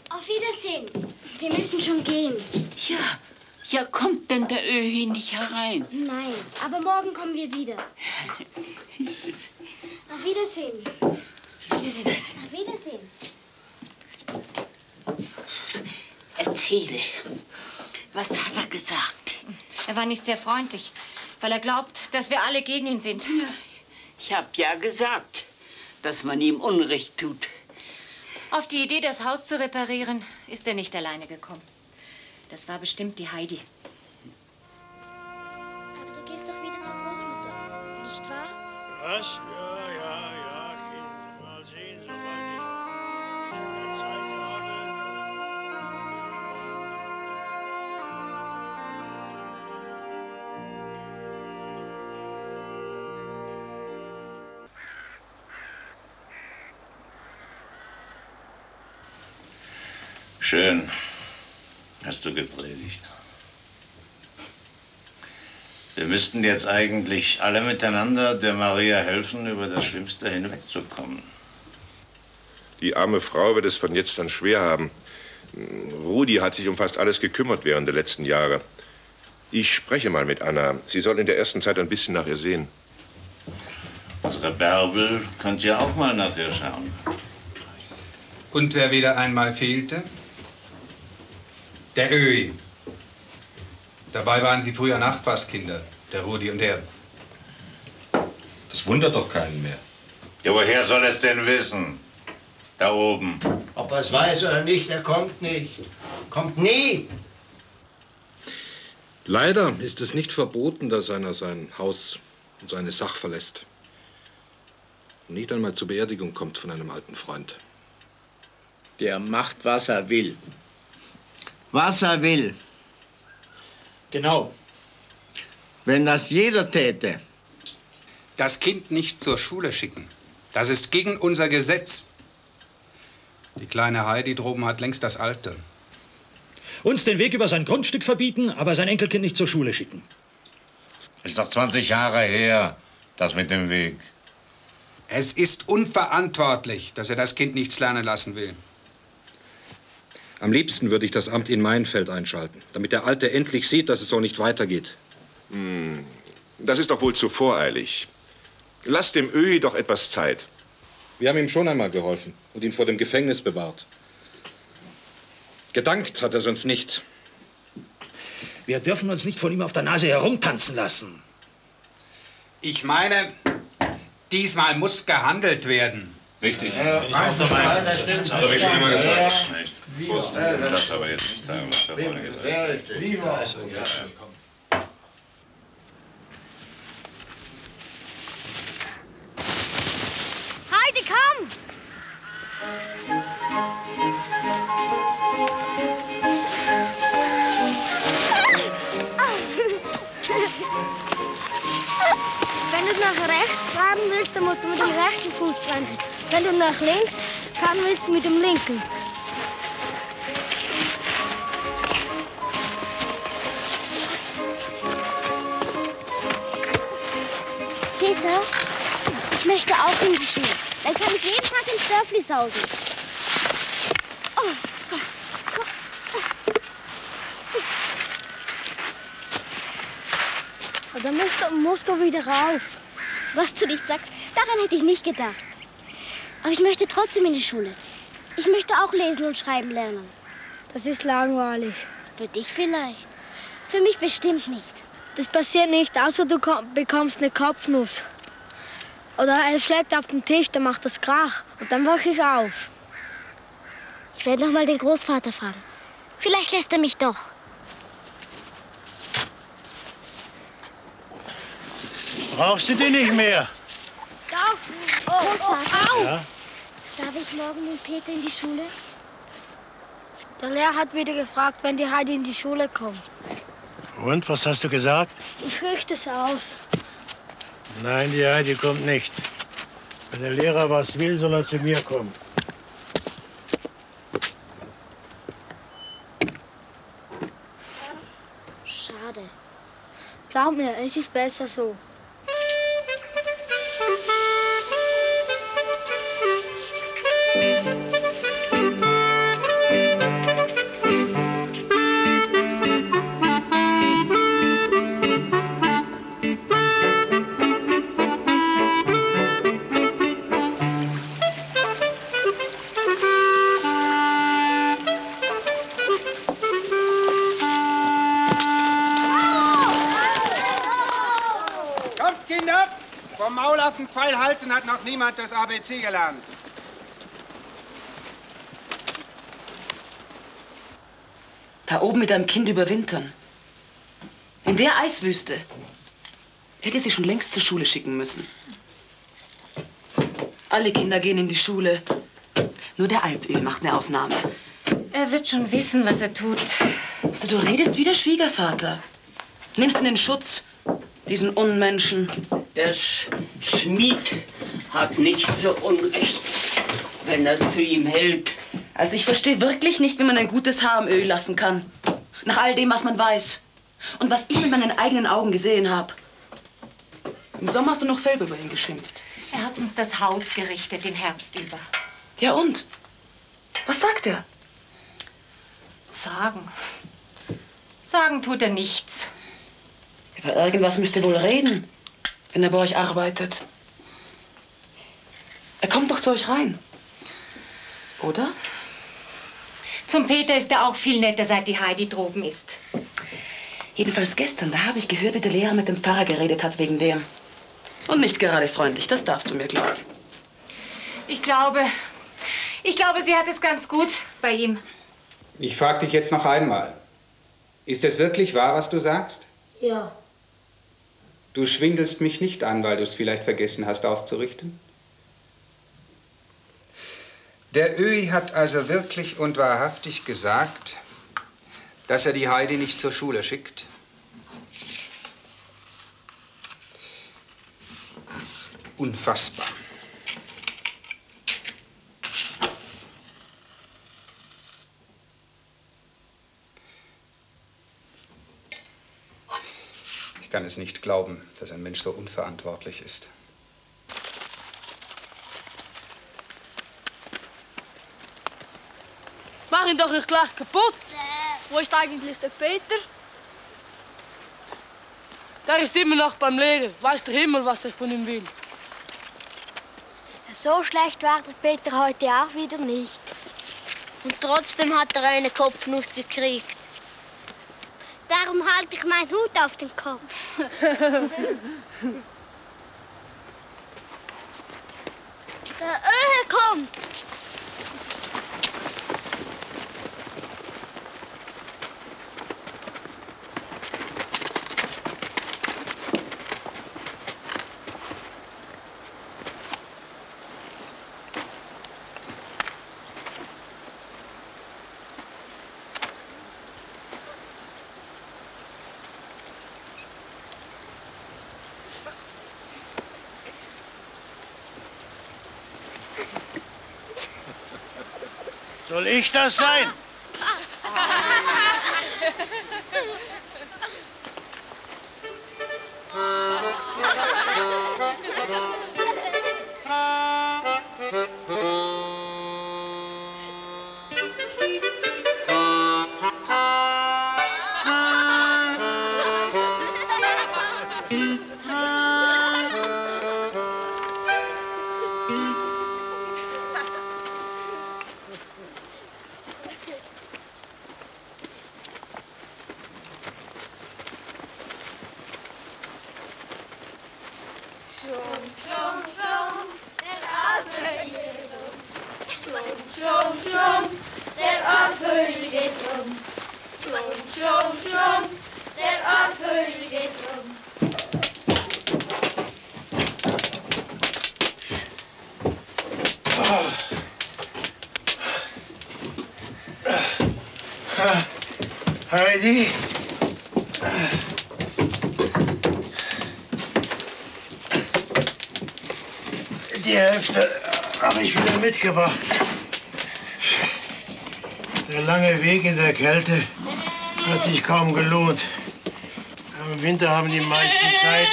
Auf Wiedersehen. Wir müssen schon gehen. Ja, ja, kommt denn der Öhi nicht herein? Nein, aber morgen kommen wir wieder. Auf Wiedersehen. Wiedersehen. Auf Wiedersehen. Erzähle. Was hat er gesagt? Er war nicht sehr freundlich, weil er glaubt, dass wir alle gegen ihn sind. Ich hab ja gesagt, dass man ihm Unrecht tut. Auf die Idee, das Haus zu reparieren, ist er nicht alleine gekommen. Das war bestimmt die Heidi. Aber du gehst doch wieder zur Großmutter, nicht wahr? Was? Ja. Schön. Hast du gepredigt. Wir müssten jetzt eigentlich alle miteinander der Maria helfen, über das Schlimmste hinwegzukommen. Die arme Frau wird es von jetzt an schwer haben. Rudi hat sich um fast alles gekümmert während der letzten Jahre. Ich spreche mal mit Anna. Sie soll in der ersten Zeit ein bisschen nach ihr sehen. Unsere Bärbel könnte ja auch mal nach ihr schauen. Und wer wieder einmal fehlte? Der Öhi. Dabei waren sie früher Nachbarskinder, der Rudi und er. Das wundert doch keinen mehr. Ja, woher soll es denn wissen? Da oben. Ob er es weiß oder nicht, er kommt nicht. Kommt nie. Leider ist es nicht verboten, dass einer sein Haus und seine Sach verlässt. Und nicht einmal zur Beerdigung kommt von einem alten Freund. Der macht, was er will. Was er will. Genau. Wenn das jeder täte. Das Kind nicht zur Schule schicken. Das ist gegen unser Gesetz. Die kleine Heidi droben hat längst das Alte. Uns den Weg über sein Grundstück verbieten, aber sein Enkelkind nicht zur Schule schicken. Ist doch 20 Jahre her, das mit dem Weg. Es ist unverantwortlich, dass er das Kind nichts lernen lassen will. Am liebsten würde ich das Amt in Meinfeld einschalten, damit der Alte endlich sieht, dass es so nicht weitergeht. Hm, das ist doch wohl zu voreilig. Lass dem Öhi doch etwas Zeit. Wir haben ihm schon einmal geholfen und ihn vor dem Gefängnis bewahrt. Gedankt hat er uns nicht. Wir dürfen uns nicht von ihm auf der Nase herumtanzen lassen. Ich meine, diesmal muss gehandelt werden. Richtig. Ja, Bin ich auch Meinung. das stimmt. Das habe ich schon immer Ja, gesagt. ja. Nicht? Ich darf aber jetzt nicht sagen, was der vorne gesagt Ja, hat. Wie war- ja. Heidi, komm! Wenn du nach rechts fahren willst, dann musst du mit dem rechten Fuß bremsen. Wenn du nach links fahren willst, mit dem linken. Peter, ich möchte auch in die Schule. Dann kann ich jeden Tag ins Dörfli sausen. Oh. Aber dann musst du, musst du wieder rauf. Was du nicht sagst, daran hätte ich nicht gedacht. Aber ich möchte trotzdem in die Schule. Ich möchte auch lesen und schreiben lernen. Das ist langweilig. Für dich vielleicht. Für mich bestimmt nicht. Das passiert nicht, außer du kom- bekommst eine Kopfnuss. Oder er schlägt auf den Tisch, dann macht das Krach. Und dann wache ich auf. Ich werde noch mal den Großvater fragen. Vielleicht lässt er mich doch. Brauchst du die nicht mehr? Oh, Großvater. Ja? Darf ich morgen mit Peter in die Schule? Der Lehrer hat wieder gefragt, wenn die Heidi in die Schule kommt. Und, was hast du gesagt? Ich richte es aus. Nein, die Heidi kommt nicht. Wenn der Lehrer was will, soll er zu mir kommen. Schade. Glaub mir, es ist besser so. Niemand das ABC gelernt. Da oben mit deinem Kind überwintern. In der Eiswüste. Hätte sie schon längst zur Schule schicken müssen. Alle Kinder gehen in die Schule. Nur der Alpöl macht eine Ausnahme. Er wird schon wissen, was er tut. Also, du redest wie der Schwiegervater. Nimmst ihn in Schutz, diesen Unmenschen. Der Sch Schmied hat nicht so Unrecht, wenn er zu ihm hält. Also ich verstehe wirklich nicht, wie man ein gutes Haar im Öl lassen kann. Nach all dem, was man weiß. Und was ich mit meinen eigenen Augen gesehen habe. Im Sommer hast du noch selber über ihn geschimpft. Er hat uns das Haus gerichtet den Herbst über. Ja und? Was sagt er? Sagen. Sagen tut er nichts. Über irgendwas müsst ihr wohl reden, wenn er bei euch arbeitet. Er kommt doch zu euch rein. Oder? Zum Peter ist er auch viel netter, seit die Heidi droben ist. Jedenfalls gestern, da habe ich gehört, wie der Lehrer mit dem Pfarrer geredet hat wegen dem. Und nicht gerade freundlich, das darfst du mir glauben. Ich glaube, ich glaube, sie hat es ganz gut bei ihm. Ich frage dich jetzt noch einmal. Ist es wirklich wahr, was du sagst? Ja. Du schwindelst mich nicht an, weil du es vielleicht vergessen hast auszurichten? Der Öhi hat also wirklich und wahrhaftig gesagt, dass er die Heidi nicht zur Schule schickt? Unfassbar. Ich kann es nicht glauben, dass ein Mensch so unverantwortlich ist. Mach ihn doch nicht gleich kaputt. Wo ist eigentlich der Peter? Der ist immer noch beim Lehrer. Weiß der Himmel, was er von ihm will. So schlecht war der Peter heute auch wieder nicht. Und trotzdem hat er eine Kopfnuss gekriegt. Darum halte ich meinen Hut auf den Kopf. der Öhe kommt. Soll ich das sein? Mitgebracht. Der lange Weg in der Kälte hat sich kaum gelohnt. Im Winter haben die meisten Zeit,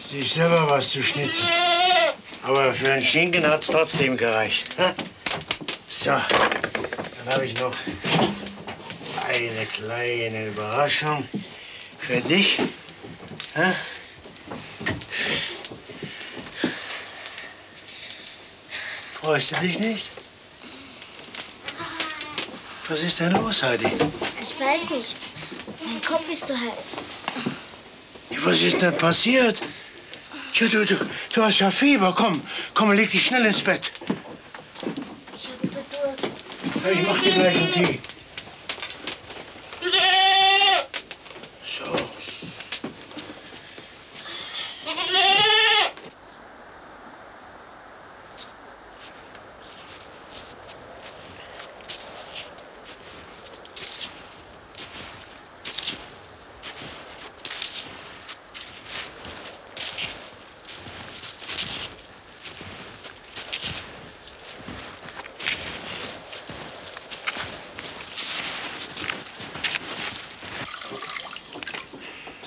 sich selber was zu schnitzen. Aber für einen Schinken hat es trotzdem gereicht. So, dann habe ich noch eine kleine Überraschung für dich. Du dich nicht? Was ist denn los, Heidi? Ich weiß nicht. Mein Kopf ist so heiß. Was ist denn passiert? Ja, du, du, du hast ja Fieber. Komm, komm, leg dich schnell ins Bett. Ich habe so Durst. Ja, ich mach dir gleich einen Tee. So.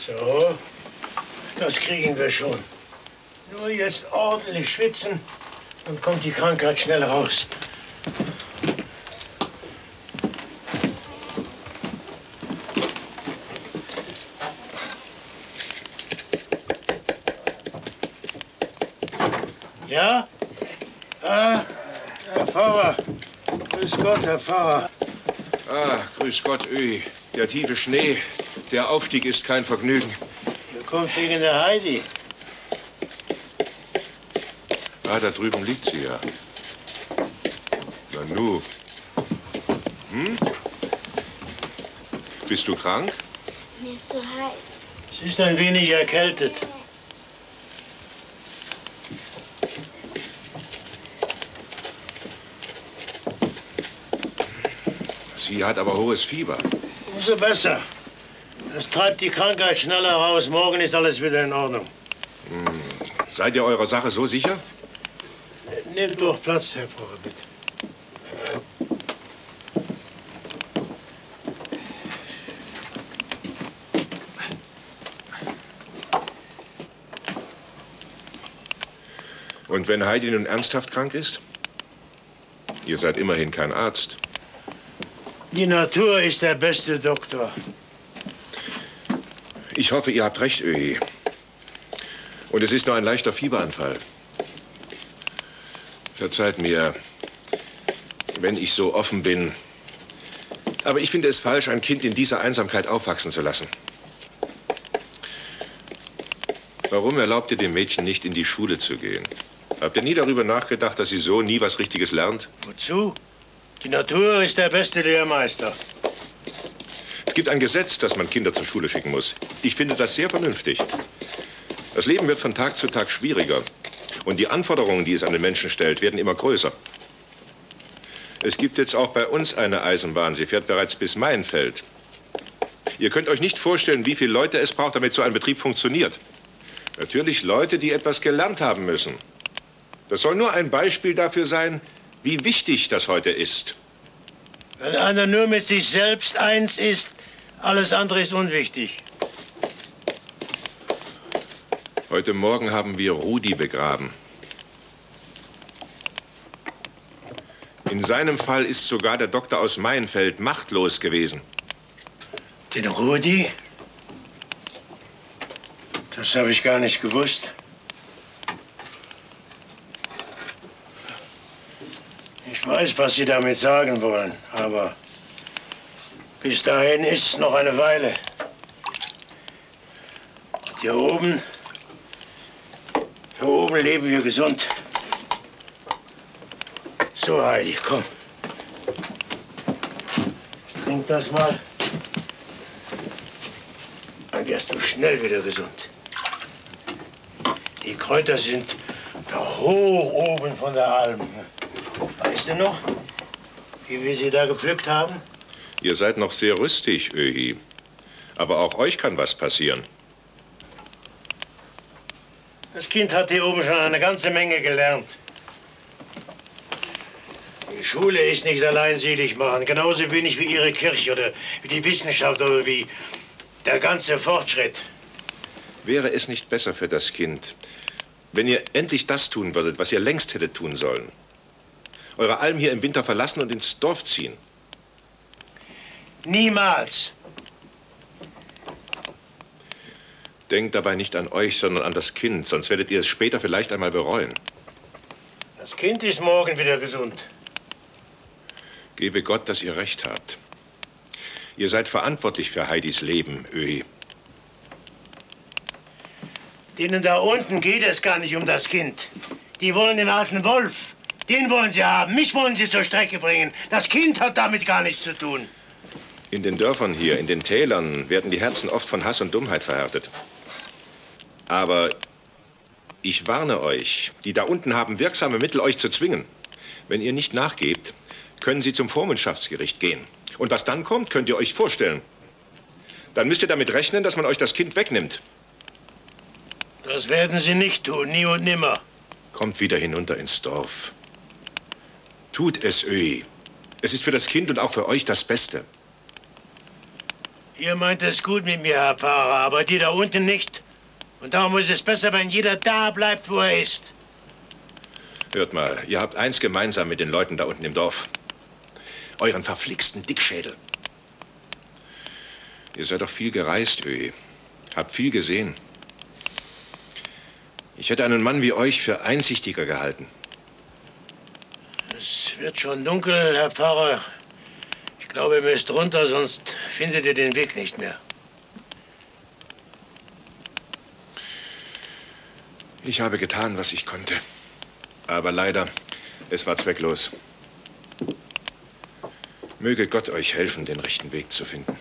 So, das kriegen wir schon. Nur jetzt ordentlich schwitzen, dann kommt die Krankheit schnell raus. Ja? Ah, Herr Pfarrer. Grüß Gott, Herr Pfarrer. Ah, grüß Gott, Öhi. Der tiefe Schnee, der Aufstieg ist kein Vergnügen. Ihr kommt wegen der Heidi. Ah, da drüben liegt sie ja. Na nu. Hm? Bist du krank? Mir ist so heiß. Sie ist ein wenig erkältet. Sie hat aber hohes Fieber. Umso besser. Das treibt die Krankheit schneller raus. Morgen ist alles wieder in Ordnung. Hm. Seid ihr eurer Sache so sicher? Nehmt doch Platz, Herr Pfarrer, bitte. Und wenn Heidi nun ernsthaft krank ist? Ihr seid immerhin kein Arzt. Die Natur ist der beste Doktor. Ich hoffe, ihr habt recht, Öhi. Und es ist nur ein leichter Fieberanfall. Verzeiht mir, wenn ich so offen bin. Aber ich finde es falsch, ein Kind in dieser Einsamkeit aufwachsen zu lassen. Warum erlaubt ihr dem Mädchen nicht, in die Schule zu gehen? Habt ihr nie darüber nachgedacht, dass sie so nie was Richtiges lernt? Wozu? Die Natur ist der beste Lehrmeister. Es gibt ein Gesetz, dass man Kinder zur Schule schicken muss. Ich finde das sehr vernünftig. Das Leben wird von Tag zu Tag schwieriger. Und die Anforderungen, die es an den Menschen stellt, werden immer größer. Es gibt jetzt auch bei uns eine Eisenbahn. Sie fährt bereits bis Mainfeld. Ihr könnt euch nicht vorstellen, wie viele Leute es braucht, damit so ein Betrieb funktioniert. Natürlich Leute, die etwas gelernt haben müssen. Das soll nur ein Beispiel dafür sein, wie wichtig das heute ist. Wenn einer nur mit sich selbst eins ist, alles andere ist unwichtig. Heute Morgen haben wir Rudi begraben. In seinem Fall ist sogar der Doktor aus Mainfeld machtlos gewesen. Den Rudi? Das habe ich gar nicht gewusst. Ich weiß, was Sie damit sagen wollen, aber bis dahin ist es noch eine Weile. Und hier oben, hier oben leben wir gesund. So, Heidi, komm. Trink das mal. Dann wirst du schnell wieder gesund. Die Kräuter sind da hoch oben von der Alm. Weißt du noch, wie wir sie da gepflückt haben? Ihr seid noch sehr rüstig, Öhi. Aber auch euch kann was passieren. Das Kind hat hier oben schon eine ganze Menge gelernt. Die Schule ist nicht allein selig machen, genauso wenig wie ihre Kirche oder wie die Wissenschaft oder wie der ganze Fortschritt. Wäre es nicht besser für das Kind, wenn ihr endlich das tun würdet, was ihr längst hättet tun sollen? Eure Alm hier im Winter verlassen und ins Dorf ziehen? Niemals. Denkt dabei nicht an euch, sondern an das Kind, sonst werdet ihr es später vielleicht einmal bereuen. Das Kind ist morgen wieder gesund. Gebe Gott, dass ihr recht habt. Ihr seid verantwortlich für Heidis Leben, Öhi. Denen da unten geht es gar nicht um das Kind. Die wollen den alten Wolf. Den wollen sie haben. Mich wollen sie zur Strecke bringen. Das Kind hat damit gar nichts zu tun. In den Dörfern hier, in den Tälern, werden die Herzen oft von Hass und Dummheit verhärtet. Aber ich warne euch, die da unten haben wirksame Mittel, euch zu zwingen. Wenn ihr nicht nachgebt, können sie zum Vormundschaftsgericht gehen. Und was dann kommt, könnt ihr euch vorstellen. Dann müsst ihr damit rechnen, dass man euch das Kind wegnimmt. Das werden sie nicht tun, nie und nimmer. Kommt wieder hinunter ins Dorf. Tut es, Öhi. Es ist für das Kind und auch für euch das Beste. Ihr meint es gut mit mir, Herr Pfarrer, aber die da unten nicht. Und darum ist es besser, wenn jeder da bleibt, wo er ist. Hört mal, ihr habt eins gemeinsam mit den Leuten da unten im Dorf. Euren verflixten Dickschädel. Ihr seid doch viel gereist, Öhi. Habt viel gesehen. Ich hätte einen Mann wie euch für einsichtiger gehalten. Es wird schon dunkel, Herr Pfarrer. Ich glaube, ihr müsst runter, sonst findet ihr den Weg nicht mehr. Ich habe getan, was ich konnte. Aber leider, es war zwecklos. Möge Gott euch helfen, den rechten Weg zu finden.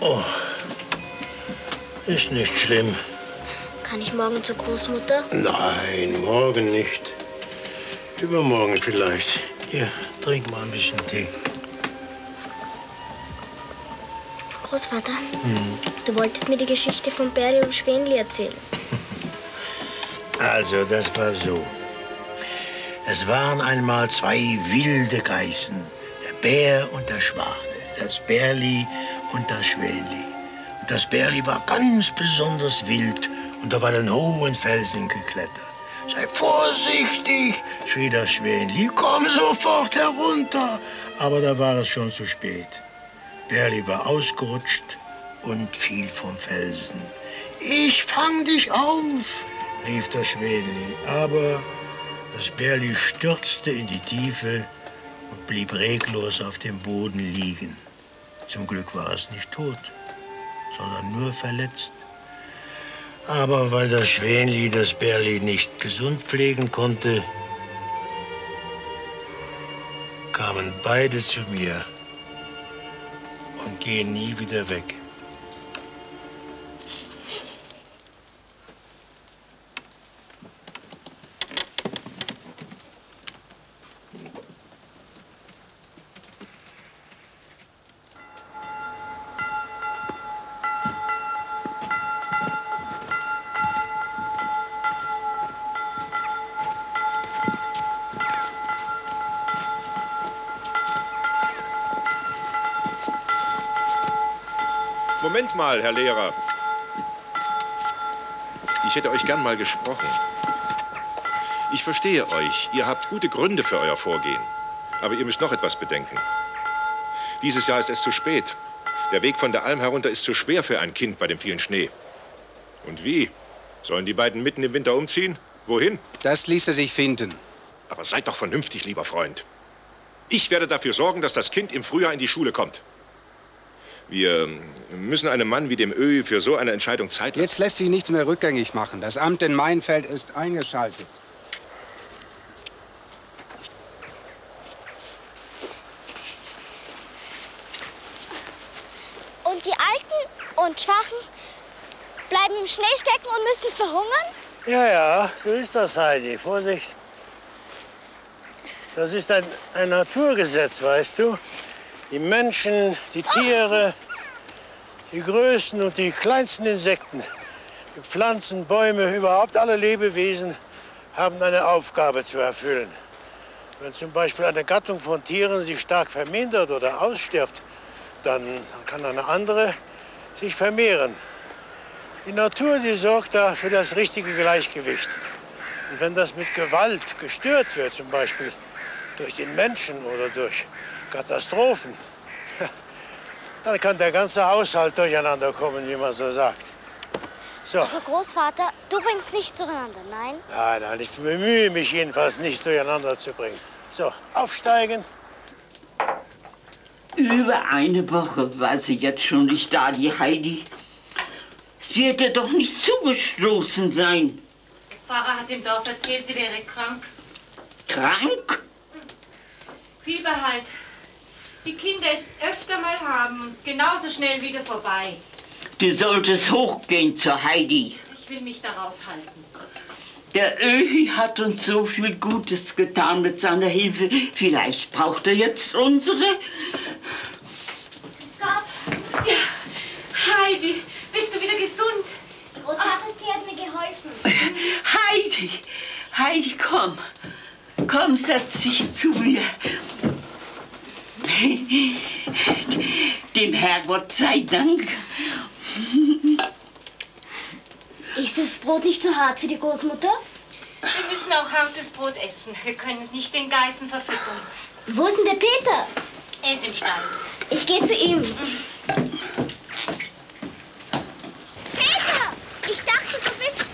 Oh, ist nicht schlimm. Kann ich morgen zur Großmutter? Nein, morgen nicht. Übermorgen vielleicht. Hier, trink mal ein bisschen Tee. Großvater, Hm. du wolltest mir die Geschichte von Berli und Schwengli erzählen. Also, das war so. Es waren einmal zwei wilde Geißen, der Bär und der Schwane, das Bärli und das Schwänli. Und das Bärli war ganz besonders wild und auf einen hohen Felsen geklettert. Sei vorsichtig, schrie das Schwänli, komm sofort herunter. Aber da war es schon zu spät. Bärli war ausgerutscht und fiel vom Felsen. Ich fang dich auf, rief das Schwänli, aber das Bärli stürzte in die Tiefe und blieb reglos auf dem Boden liegen. Zum Glück war es nicht tot, sondern nur verletzt. Aber weil das Schwänli das Bärli nicht gesund pflegen konnte, kamen beide zu mir und gehen nie wieder weg. Moment mal, Herr Lehrer. Ich hätte euch gern mal gesprochen. Ich verstehe euch. Ihr habt gute Gründe für euer Vorgehen. Aber ihr müsst noch etwas bedenken. Dieses Jahr ist es zu spät. Der Weg von der Alm herunter ist zu schwer für ein Kind bei dem vielen Schnee. Und wie? Sollen die beiden mitten im Winter umziehen? Wohin? Das ließe sich finden. Aber seid doch vernünftig, lieber Freund. Ich werde dafür sorgen, dass das Kind im Frühjahr in die Schule kommt. Wir müssen einem Mann wie dem Ö für so eine Entscheidung Zeit lassen. Jetzt lässt sich nichts mehr rückgängig machen. Das Amt in Mainfeld ist eingeschaltet. Und die Alten und Schwachen bleiben im Schnee stecken und müssen verhungern? Ja, ja, so ist das, Heidi. Vorsicht. Das ist ein, ein Naturgesetz, weißt du. Die Menschen, die Tiere, die größten und die kleinsten Insekten, die Pflanzen, Bäume, überhaupt alle Lebewesen haben eine Aufgabe zu erfüllen. Wenn zum Beispiel eine Gattung von Tieren sich stark vermindert oder ausstirbt, dann kann eine andere sich vermehren. Die Natur, die sorgt da für das richtige Gleichgewicht. Und wenn das mit Gewalt gestört wird, zum Beispiel durch den Menschen oder durch Katastrophen, dann kann der ganze Haushalt durcheinander kommen, wie man so sagt. So, Aber Großvater, du bringst nicht zueinander, nein? nein, nein, ich bemühe mich jedenfalls nicht durcheinander zu bringen. So, aufsteigen. Über eine Woche war sie jetzt schon nicht da, die Heidi. Es wird ihr doch nicht zugestoßen sein. Der Pfarrer hat im Dorf erzählt, sie wäre krank. Krank? Fieber halt. Die Kinder es öfter mal haben und genauso schnell wieder vorbei. Du solltest hochgehen zur Heidi. Ich will mich da raushalten. Der Öhi hat uns so viel Gutes getan mit seiner Hilfe. Vielleicht braucht er jetzt unsere. Ja, Heidi, bist du wieder gesund? Großvater, sie hat mir geholfen. Heidi, Heidi, komm. Komm, setz dich zu mir. Dem Herrgott sei Dank. Ist das Brot nicht zu hart für die Großmutter? Wir müssen auch hartes Brot essen. Wir können es nicht den Geißen verfüttern. Wo ist denn der Peter? Er ist im Stall. Ich gehe zu ihm. Peter! Ich dachte, du bist...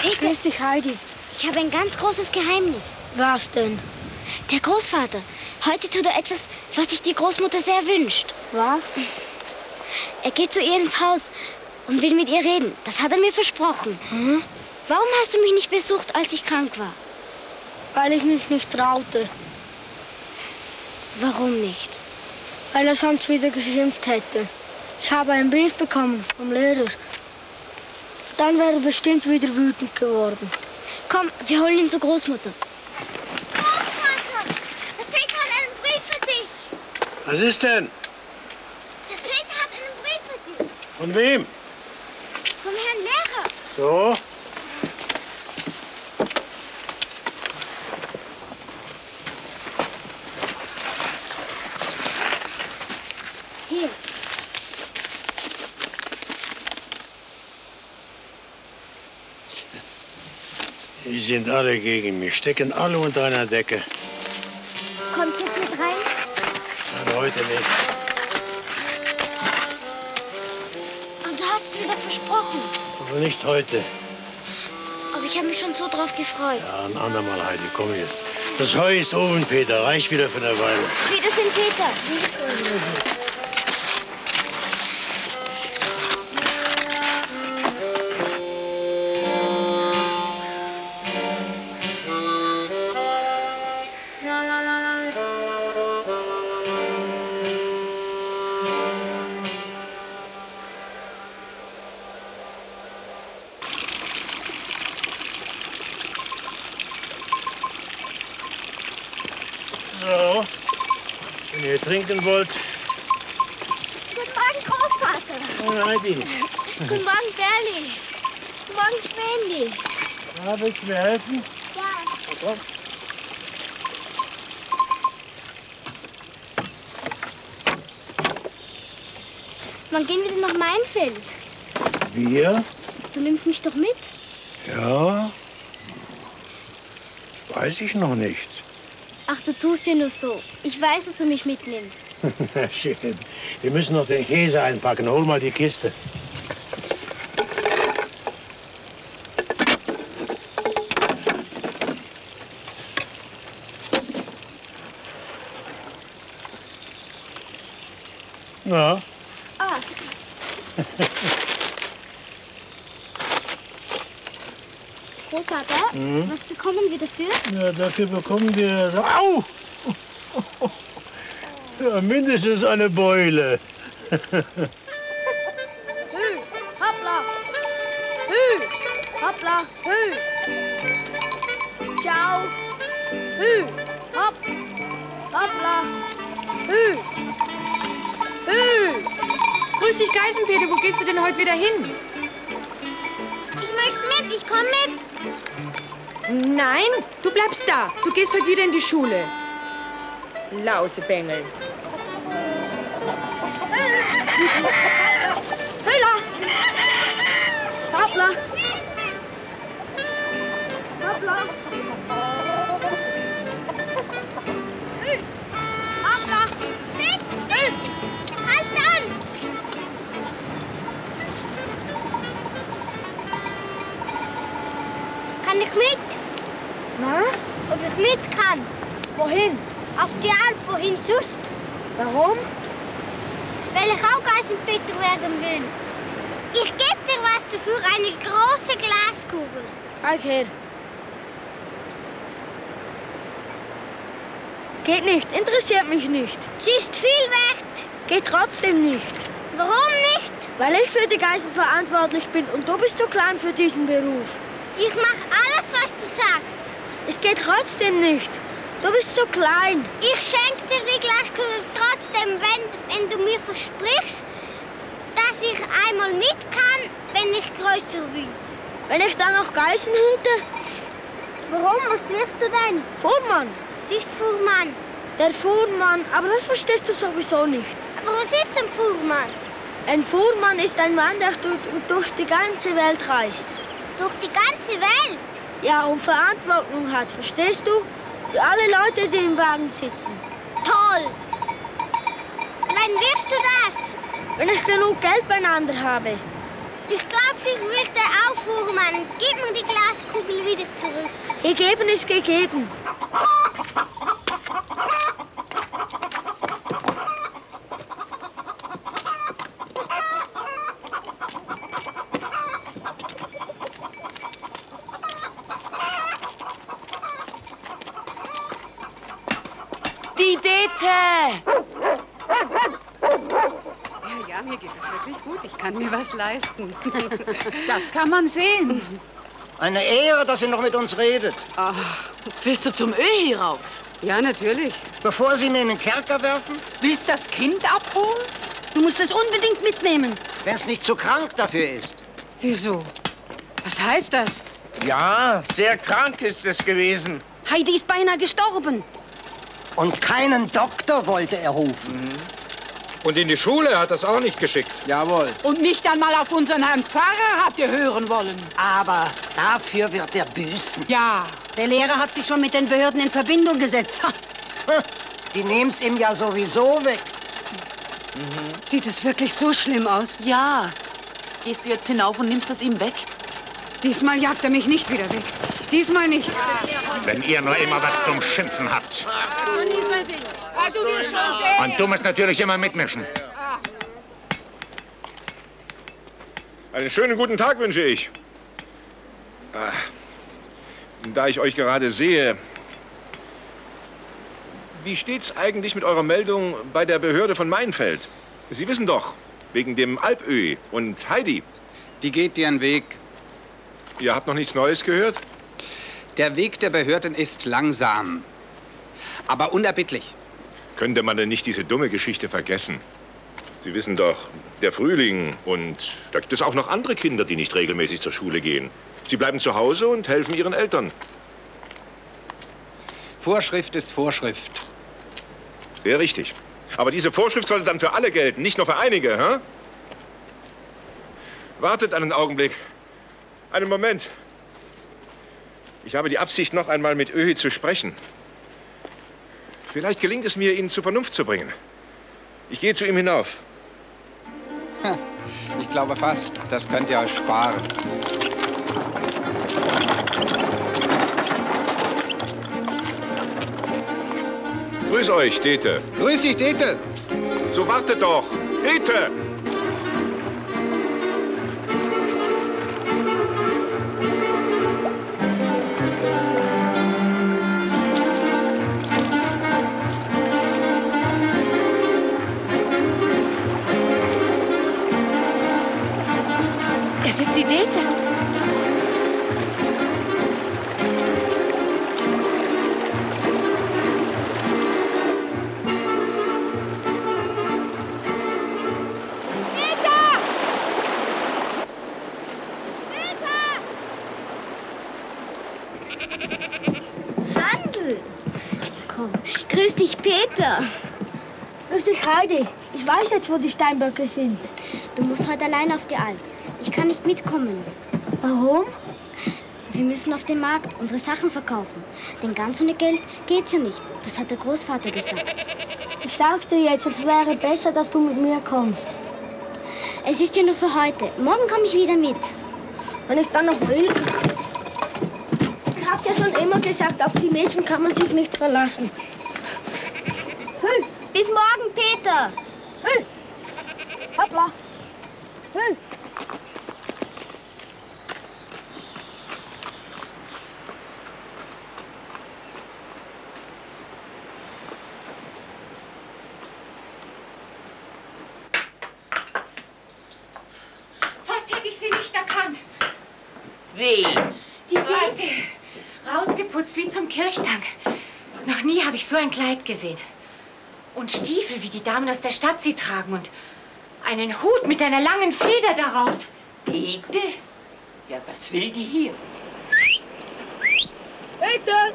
Peter. Grüß dich, Heidi. Ich habe ein ganz großes Geheimnis. Was denn? Der Großvater. Heute tut er etwas, was sich die Großmutter sehr wünscht. Was? Er geht zu ihr ins Haus und will mit ihr reden. Das hat er mir versprochen. Hm? Warum hast du mich nicht besucht, als ich krank war? Weil ich mich nicht traute. Warum nicht? Weil er sonst wieder geschimpft hätte. Ich habe einen Brief bekommen vom Lehrer. Dann wäre er bestimmt wieder wütend geworden. Komm, wir holen ihn zur Großmutter. Großvater, der Peter hat einen Brief für dich. Was ist denn? Der Peter hat einen Brief für dich. Von wem? Vom Herrn Lehrer. So? Hier. Die sind alle gegen mich, stecken alle unter einer Decke. Kommt jetzt mit rein? Aber heute nicht. Aber du hast es mir doch versprochen. Aber nicht heute. Aber ich habe mich schon so drauf gefreut. Ja, ein andermal, Heidi, komm jetzt. Das Heu ist oben, Peter. Reicht wieder für eine Weile. Wiedersehen, Peter. Wollt. Guten Morgen, Großvater. Oh, Heidi. Guten Morgen, Berli. Guten Morgen, Spendi. Ja, willst du mir helfen? Ja. Komm. Wann gehen wir denn nach Mainfeld? Wir? Du nimmst mich doch mit. Ja. Weiß ich noch nicht. Ach, du tust ja nur so. Ich weiß, dass du mich mitnimmst. Schön. Wir müssen noch den Käse einpacken. Hol mal die Kiste. Na, Ah, Großvater, Mhm. was bekommen wir dafür? ja, dafür bekommen wir. Au! Ja, mindestens eine Beule. Hü, hoppla. Hü, hoppla, hü. Ciao. Hü, hopp, hoppla. Hü. Hü. Grüß dich, Geißenpeter. Wo gehst du denn heute wieder hin? Ich möchte mit. Ich komme mit. Nein, du bleibst da. Du gehst heute wieder in die Schule. Lausebengel. Höhler! Hoppla! Hoppla! Hoppla! Halt an! Kann ich mit? Was? Ob ich mit kann? Wohin? Auf die Alp, wohin sonst? Warum? Geisenpeter werden will. Ich gebe dir was dafür, eine große Glaskugel. Zeig her. Geht nicht, interessiert mich nicht. Sie ist viel wert. Geht trotzdem nicht. Warum nicht? Weil ich für die Geißen verantwortlich bin und du bist zu klein für diesen Beruf. Ich mache alles, was du sagst. Es geht trotzdem nicht. Du bist so klein. Ich schenke dir die Glaskugel trotzdem, wenn, wenn du mir versprichst, dass ich einmal mit kann, wenn ich größer bin. Wenn ich dann noch Geißen hüte? Warum? Was wirst du denn? Fuhrmann. Sie ist Fuhrmann. Der Fuhrmann, aber das verstehst du sowieso nicht. Aber was ist ein Fuhrmann? Ein Fuhrmann ist ein Mann, der durch, durch die ganze Welt reist. Durch die ganze Welt? Ja, und Verantwortung hat, verstehst du? Für alle Leute, die im Wagen sitzen. Toll! Wann wirst du das? Wenn ich genug Geld beieinander habe. Ich glaube, ich würde auch Fuhrmann. Gib mir die Glaskugel wieder zurück. Gegeben ist gegeben. Die Dete! Ja, ja, mir geht es wirklich gut. Ich kann mir was leisten. Das kann man sehen. Eine Ehre, dass sie noch mit uns redet. Ach, willst du zum Öl hierauf? Ja, natürlich. Bevor Sie ihn in den Kerker werfen? Willst das Kind abholen? Du musst es unbedingt mitnehmen. Wenn es nicht zu krank dafür ist. Wieso? Was heißt das? Ja, sehr krank ist es gewesen. Heidi ist beinahe gestorben. Und keinen Doktor wollte er rufen. Und in die Schule hat das auch nicht geschickt. Jawohl. Und nicht einmal auf unseren Herrn Pfarrer habt ihr hören wollen. Aber dafür wird er büßen. Ja. Der Lehrer hat sich schon mit den Behörden in Verbindung gesetzt. Die nehmen's ihm ja sowieso weg. Sieht es wirklich so schlimm aus? Ja. Gehst du jetzt hinauf und nimmst es ihm weg? Diesmal jagt er mich nicht wieder weg. Diesmal nicht. Wenn ihr nur immer was zum Schimpfen habt. Sehen. Und du musst natürlich immer mitmischen. Einen schönen guten Tag wünsche ich. Ah, Da ich euch gerade sehe, wie steht's eigentlich mit eurer Meldung bei der Behörde von Mainfeld? Sie wissen doch, wegen dem Alpöhi und Heidi. Die geht ihren Weg. Ihr habt noch nichts Neues gehört? Der Weg der Behörden ist langsam, aber unerbittlich. Könnte man denn nicht diese dumme Geschichte vergessen? Sie wissen doch, der Frühling und da gibt es auch noch andere Kinder, die nicht regelmäßig zur Schule gehen. Sie bleiben zu Hause und helfen ihren Eltern. Vorschrift ist Vorschrift. Sehr richtig. Aber diese Vorschrift sollte dann für alle gelten, nicht nur für einige, hä? Wartet einen Augenblick. Einen Moment. Ich habe die Absicht, noch einmal mit Öhi zu sprechen. Vielleicht gelingt es mir, ihn zur Vernunft zu bringen. Ich gehe zu ihm hinauf. Ich glaube fast, das könnt ihr euch sparen. Grüß euch, Dete. Grüß dich, Dete. So wartet doch. Dete! Heidi. Ich weiß jetzt, wo die Steinböcke sind. Du musst heute allein auf die Alp. Ich kann nicht mitkommen. Warum? Wir müssen auf den Markt unsere Sachen verkaufen. Denn ganz ohne Geld geht's ja nicht. Das hat der Großvater gesagt. Ich sag's dir jetzt, es wäre besser, dass du mit mir kommst. Es ist ja nur für heute. Morgen komme ich wieder mit. Wenn ich dann noch will. hab ja schon immer gesagt, auf die Mädchen kann man sich nicht verlassen. Bis morgen, Peter. Hm. Hoppla. Hm. Fast hätte ich sie nicht erkannt. Wie? Die Leute. Rausgeputzt wie zum Kirchtag. Noch nie habe ich so ein Kleid gesehen. Und Stiefel, wie die Damen aus der Stadt sie tragen. Und einen Hut mit einer langen Feder darauf. Bitte? Ja, was will die hier? Peter!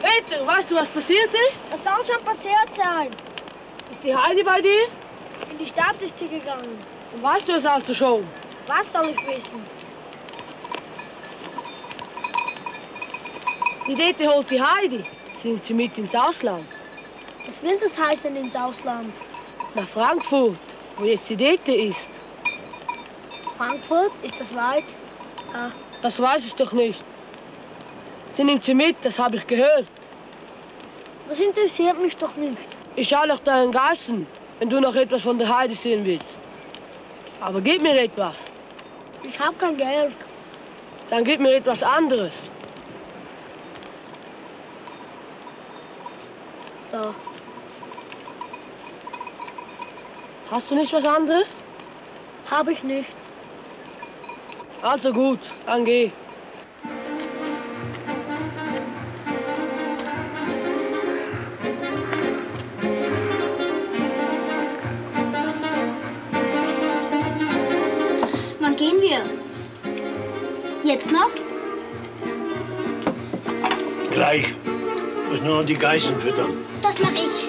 Peter, weißt du, was passiert ist? Was soll schon passiert sein? Ist die Heidi bei dir? In die Stadt ist sie gegangen. Und weißt du es also schon? Was soll ich wissen? Die Dete holt die Heidi. Sind sie mit ins Ausland? Was will das heißen ins Ausland? Nach Frankfurt, wo jetzt die Dete ist. Frankfurt? Ist das weit? Ah, Das weiß ich doch nicht. Sie nimmt sie mit, das habe ich gehört. das interessiert mich doch nicht. Ich schau nach deinen Geißen, wenn du noch etwas von der Heidi sehen willst. Aber gib mir etwas. Ich habe kein Geld. Dann gib mir etwas anderes. Da. Hast du nicht was anderes? Habe ich nicht. Also gut, dann geh. Wann gehen wir? Jetzt noch? Gleich. Muss nur noch die Geißen füttern. Das mach ich.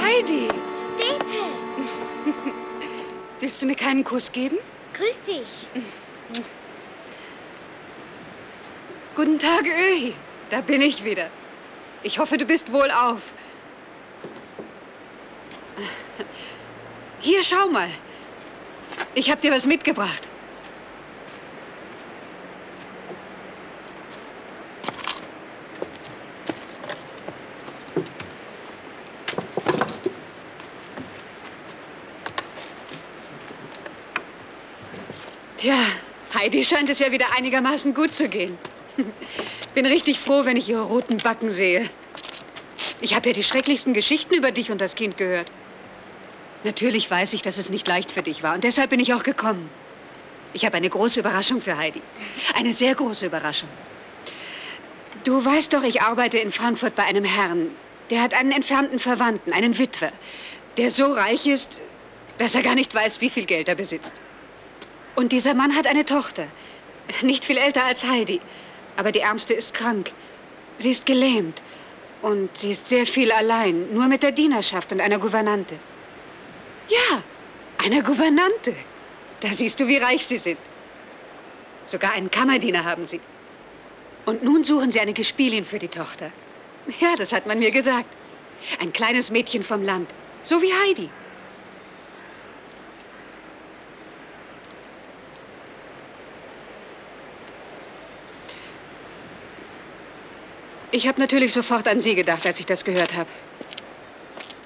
Heidi, Dete, willst du mir keinen Kuss geben? grüß dich. Guten Tag, Öhi. Da bin ich wieder. Ich hoffe, du bist wohlauf. Hier, schau mal. Ich habe dir was mitgebracht. Tja, Heidi scheint es ja wieder einigermaßen gut zu gehen. Bin richtig froh, wenn ich ihre roten Backen sehe. Ich habe ja die schrecklichsten Geschichten über dich und das Kind gehört. Natürlich weiß ich, dass es nicht leicht für dich war und deshalb bin ich auch gekommen. Ich habe eine große Überraschung für Heidi. Eine sehr große Überraschung. Du weißt doch, ich arbeite in Frankfurt bei einem Herrn. Der hat einen entfernten Verwandten, einen Witwer, der so reich ist, dass er gar nicht weiß, wie viel Geld er besitzt. Und dieser Mann hat eine Tochter. Nicht viel älter als Heidi. Aber die Ärmste ist krank. Sie ist gelähmt. Und sie ist sehr viel allein. Nur mit der Dienerschaft und einer Gouvernante. Ja, einer Gouvernante. Da siehst du, wie reich sie sind. Sogar einen Kammerdiener haben sie. Und nun suchen sie eine Gespielin für die Tochter. Ja, das hat man mir gesagt. Ein kleines Mädchen vom Land. So wie Heidi. Ich habe natürlich sofort an Sie gedacht, als ich das gehört habe.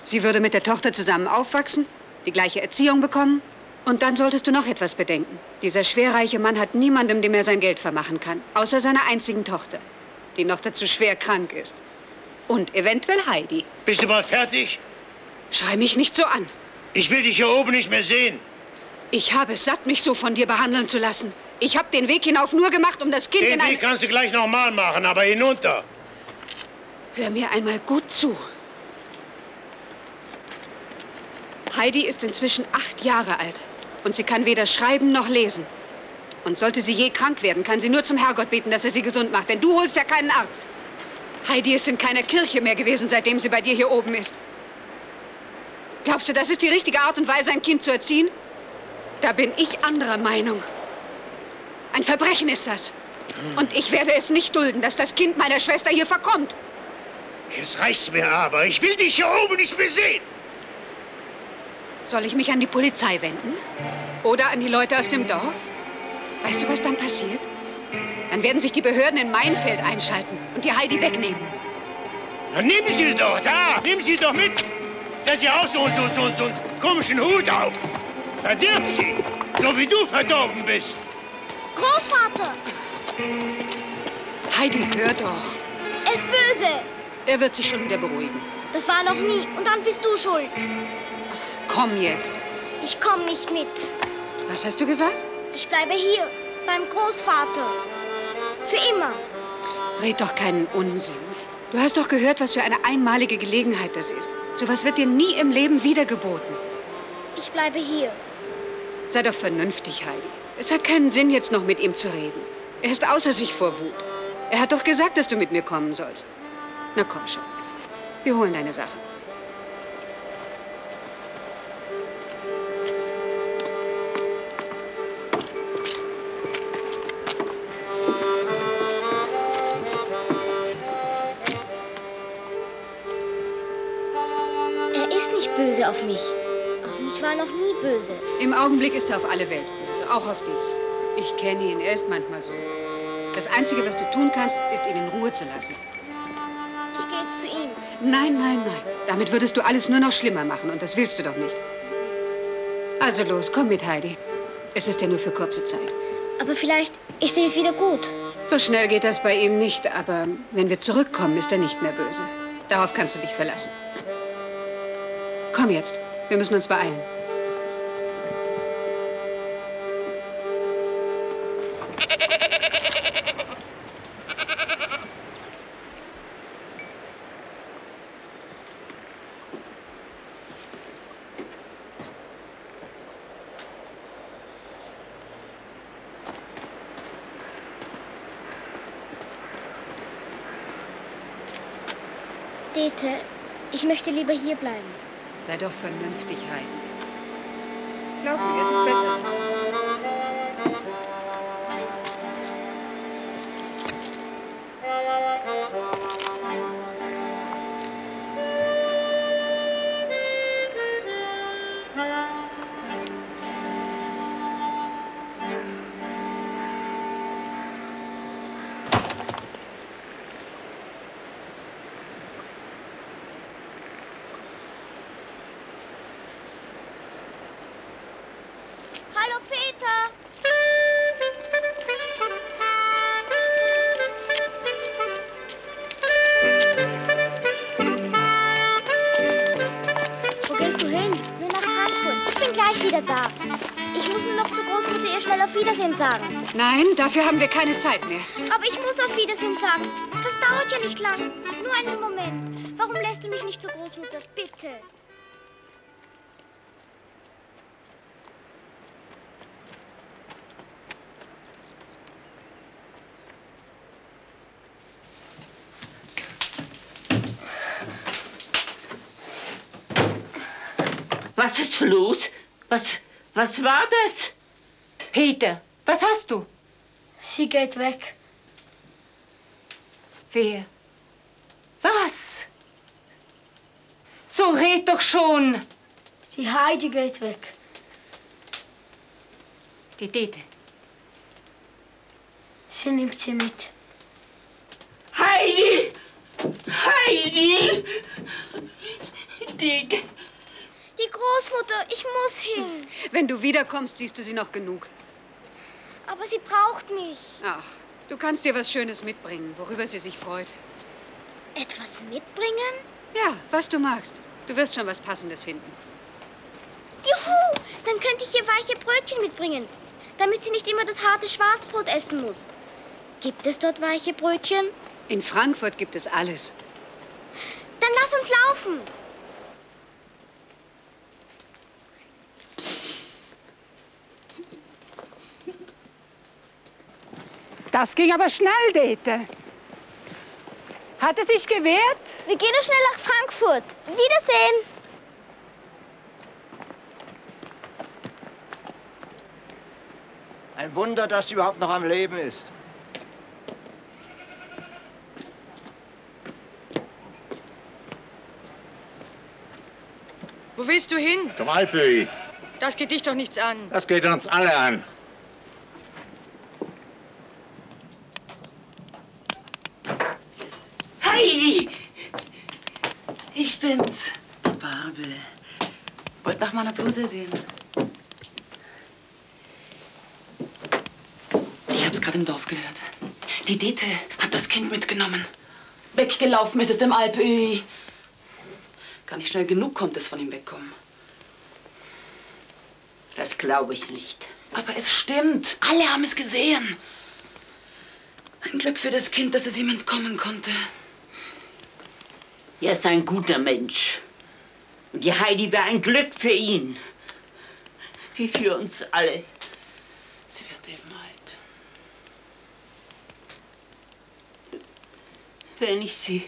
Sie würde mit der Tochter zusammen aufwachsen, die gleiche Erziehung bekommen. Und dann solltest du noch etwas bedenken. Dieser schwerreiche Mann hat niemandem, dem er sein Geld vermachen kann, außer seiner einzigen Tochter, die noch dazu schwer krank ist. Und eventuell Heidi. Bist du mal fertig? Schrei mich nicht so an. Ich will dich hier oben nicht mehr sehen. Ich habe es satt, mich so von dir behandeln zu lassen. Ich habe den Weg hinauf nur gemacht, um das Kind Den in ein... Weg kannst du gleich nochmal machen, aber hinunter. Hör mir einmal gut zu. Heidi ist inzwischen acht Jahre alt und sie kann weder schreiben noch lesen. Und sollte sie je krank werden, kann sie nur zum Herrgott beten, dass er sie gesund macht, denn du holst ja keinen Arzt. Heidi ist in keiner Kirche mehr gewesen, seitdem sie bei dir hier oben ist. Glaubst du, das ist die richtige Art und Weise, ein Kind zu erziehen? Da bin ich anderer Meinung. Ein Verbrechen ist das. Und ich werde es nicht dulden, dass das Kind meiner Schwester hier verkommt. Jetzt reicht's mir aber. Ich will dich hier oben nicht mehr sehen. Soll ich mich an die Polizei wenden? Oder an die Leute aus dem Dorf? Weißt du, was dann passiert? Dann werden sich die Behörden in mein Feld einschalten und die Heidi wegnehmen. Dann nehmen Sie doch, da, nehmen Sie doch mit. Setzen Sie auch so, so, so, so einen komischen Hut auf. Verdirbt sie, so wie du verdorben bist. Großvater, Heidi, hör doch. er ist böse. Er wird sich schon wieder beruhigen. Das war noch nie. Und dann bist du schuld. Komm jetzt. Ich komme nicht mit. Was hast du gesagt? Ich bleibe hier, beim Großvater. Für immer. Red doch keinen Unsinn. Du hast doch gehört, was für eine einmalige Gelegenheit das ist. Sowas wird dir nie im Leben wiedergeboten. Ich bleibe hier. Sei doch vernünftig, Heidi. Es hat keinen Sinn, jetzt noch mit ihm zu reden. Er ist außer sich vor Wut. Er hat doch gesagt, dass du mit mir kommen sollst. Na komm schon. Wir holen deine Sachen. Er ist nicht böse auf mich. Auf mich war er noch nie böse. Im Augenblick ist er auf alle Welt böse, auch auf dich. Ich kenne ihn, er ist manchmal so. Das Einzige, was du tun kannst, ist, ihn in Ruhe zu lassen. Ich gehe jetzt zu ihm. Nein, nein, nein. Damit würdest du alles nur noch schlimmer machen und das willst du doch nicht. Also los, komm mit, Heidi. Es ist ja nur für kurze Zeit. Aber vielleicht ist er jetzt wieder gut. So schnell geht das bei ihm nicht, aber wenn wir zurückkommen, ist er nicht mehr böse. Darauf kannst du dich verlassen. Komm jetzt, wir müssen uns beeilen. Ich möchte lieber hier bleiben. Sei doch vernünftig, Heidi. Glaub mir, es ist besser so. Nein, dafür haben wir keine Zeit mehr. Aber ich muss auf Wiedersehen sagen. Das dauert ja nicht lang. Nur einen Moment. Warum lässt du mich nicht zur Großmutter? Bitte. Was ist los? Was, was war das? Peter, was hast du? Sie geht weg. Wer? Was? So red doch schon. Die Heidi geht weg. Die Dete. Sie nimmt sie mit. Heidi! Heidi! Die, Die Großmutter, ich muss hin. Wenn du wiederkommst, siehst du sie noch genug. Aber sie braucht mich. Ach, du kannst dir was Schönes mitbringen, worüber sie sich freut. Etwas mitbringen? Ja, was du magst. Du wirst schon was Passendes finden. Juhu! Dann könnte ich ihr weiche Brötchen mitbringen, damit sie nicht immer das harte Schwarzbrot essen muss. Gibt es dort weiche Brötchen? In Frankfurt gibt es alles. Dann lass uns laufen. Das ging aber schnell, Dete. Hat es sich gewehrt? Wir gehen doch schnell nach Frankfurt. Wiedersehen. Ein Wunder, dass sie überhaupt noch am Leben ist. Wo Wo willst du hin? Zum Alpöhi. Das geht dich doch nichts an. Das geht uns alle an. Heidi! Ich bin's, Barbel. Wollt nach meiner Bluse sehen. Ich hab's gerade im Dorf gehört. Die Dete hat das Kind mitgenommen. Weggelaufen ist es dem Alpöhi. Gar nicht schnell genug konnte es von ihm wegkommen. Das glaube ich nicht. Aber es stimmt. Alle haben es gesehen. Ein Glück für das Kind, dass es ihm entkommen konnte. Er ist ein guter Mensch. Und die Heidi wäre ein Glück für ihn. Wie für uns alle. Sie wird eben alt. Wenn ich sie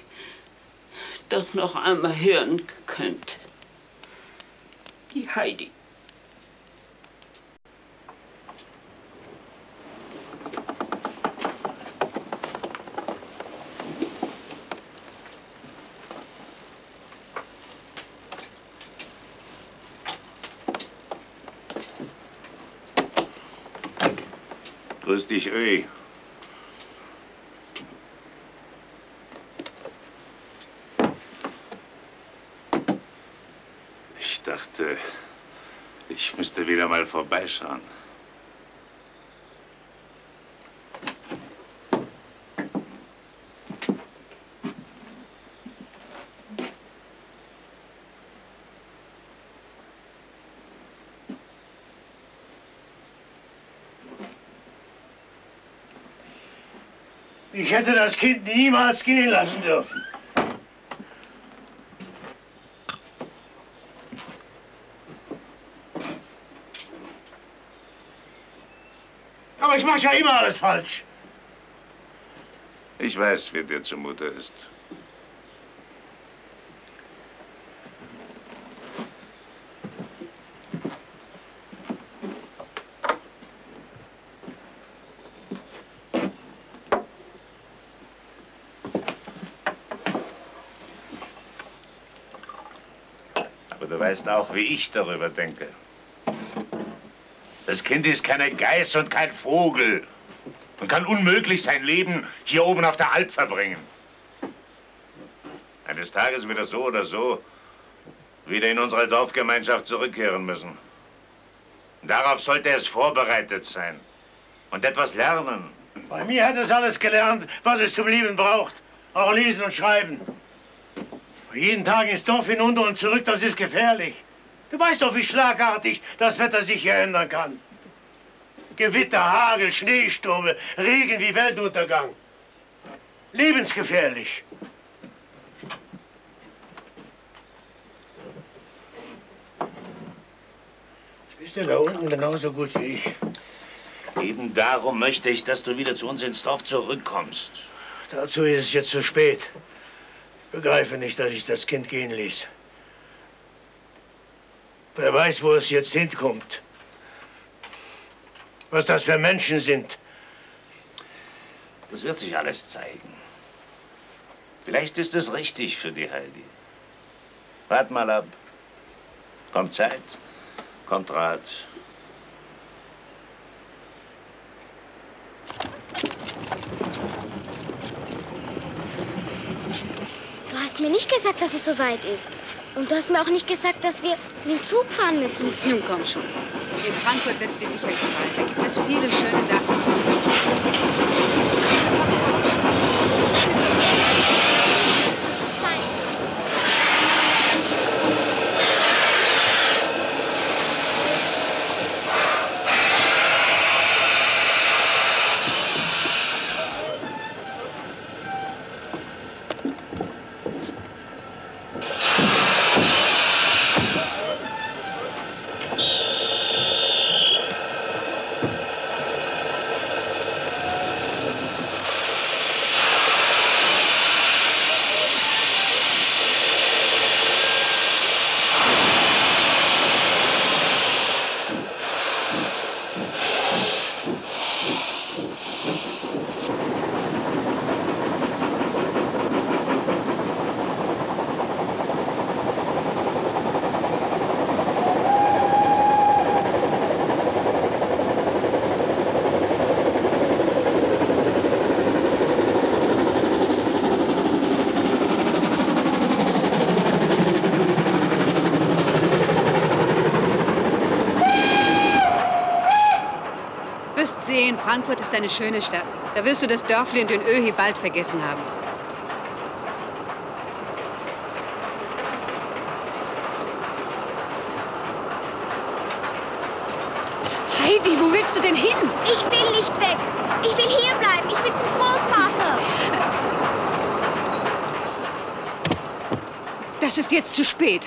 doch noch einmal hören könnte. Die Heidi. Grüß dich, Öhi. Ich dachte, ich müsste wieder mal vorbeischauen. Hätte das Kind niemals gehen lassen dürfen. Aber ich mache ja immer alles falsch. Ich weiß, wie dir zumute ist. Aber du weißt auch, wie ich darüber denke. Das Kind ist keine Geiß und kein Vogel und kann unmöglich sein Leben hier oben auf der Alp verbringen. Eines Tages wird er so oder so wieder in unsere Dorfgemeinschaft zurückkehren müssen. Darauf sollte es vorbereitet sein und etwas lernen. Bei mir hat es alles gelernt, was es zum Leben braucht. Auch lesen und schreiben. Jeden Tag ins Dorf hinunter und zurück, das ist gefährlich. Du weißt doch, wie schlagartig das Wetter sich hier ändern kann. Gewitter, Hagel, Schneestürme, Regen wie Weltuntergang. Lebensgefährlich. Du bist ja da unten genauso gut wie ich. Eben darum möchte ich, dass du wieder zu uns ins Dorf zurückkommst. Dazu ist es jetzt zu spät. Begreife nicht, dass ich das Kind gehen ließ. Wer weiß, wo es jetzt hinkommt. Was das für Menschen sind. Das wird sich alles zeigen. Vielleicht ist es richtig für die Heidi. Wart mal ab. Kommt Zeit, kommt Rat. Du hast mir nicht gesagt, dass es so weit ist. Und du hast mir auch nicht gesagt, dass wir mit dem Zug fahren müssen. Nun komm schon. In Frankfurt wird es dir sicher gefallen. Da gibt es viele schöne Sachen zu tun. Frankfurt ist eine schöne Stadt. Da wirst du das Dörfli und den Öhi bald vergessen haben. Heidi, wo willst du denn hin? Ich will nicht weg. Ich will hier bleiben. Ich will zum Großvater. Das ist jetzt zu spät.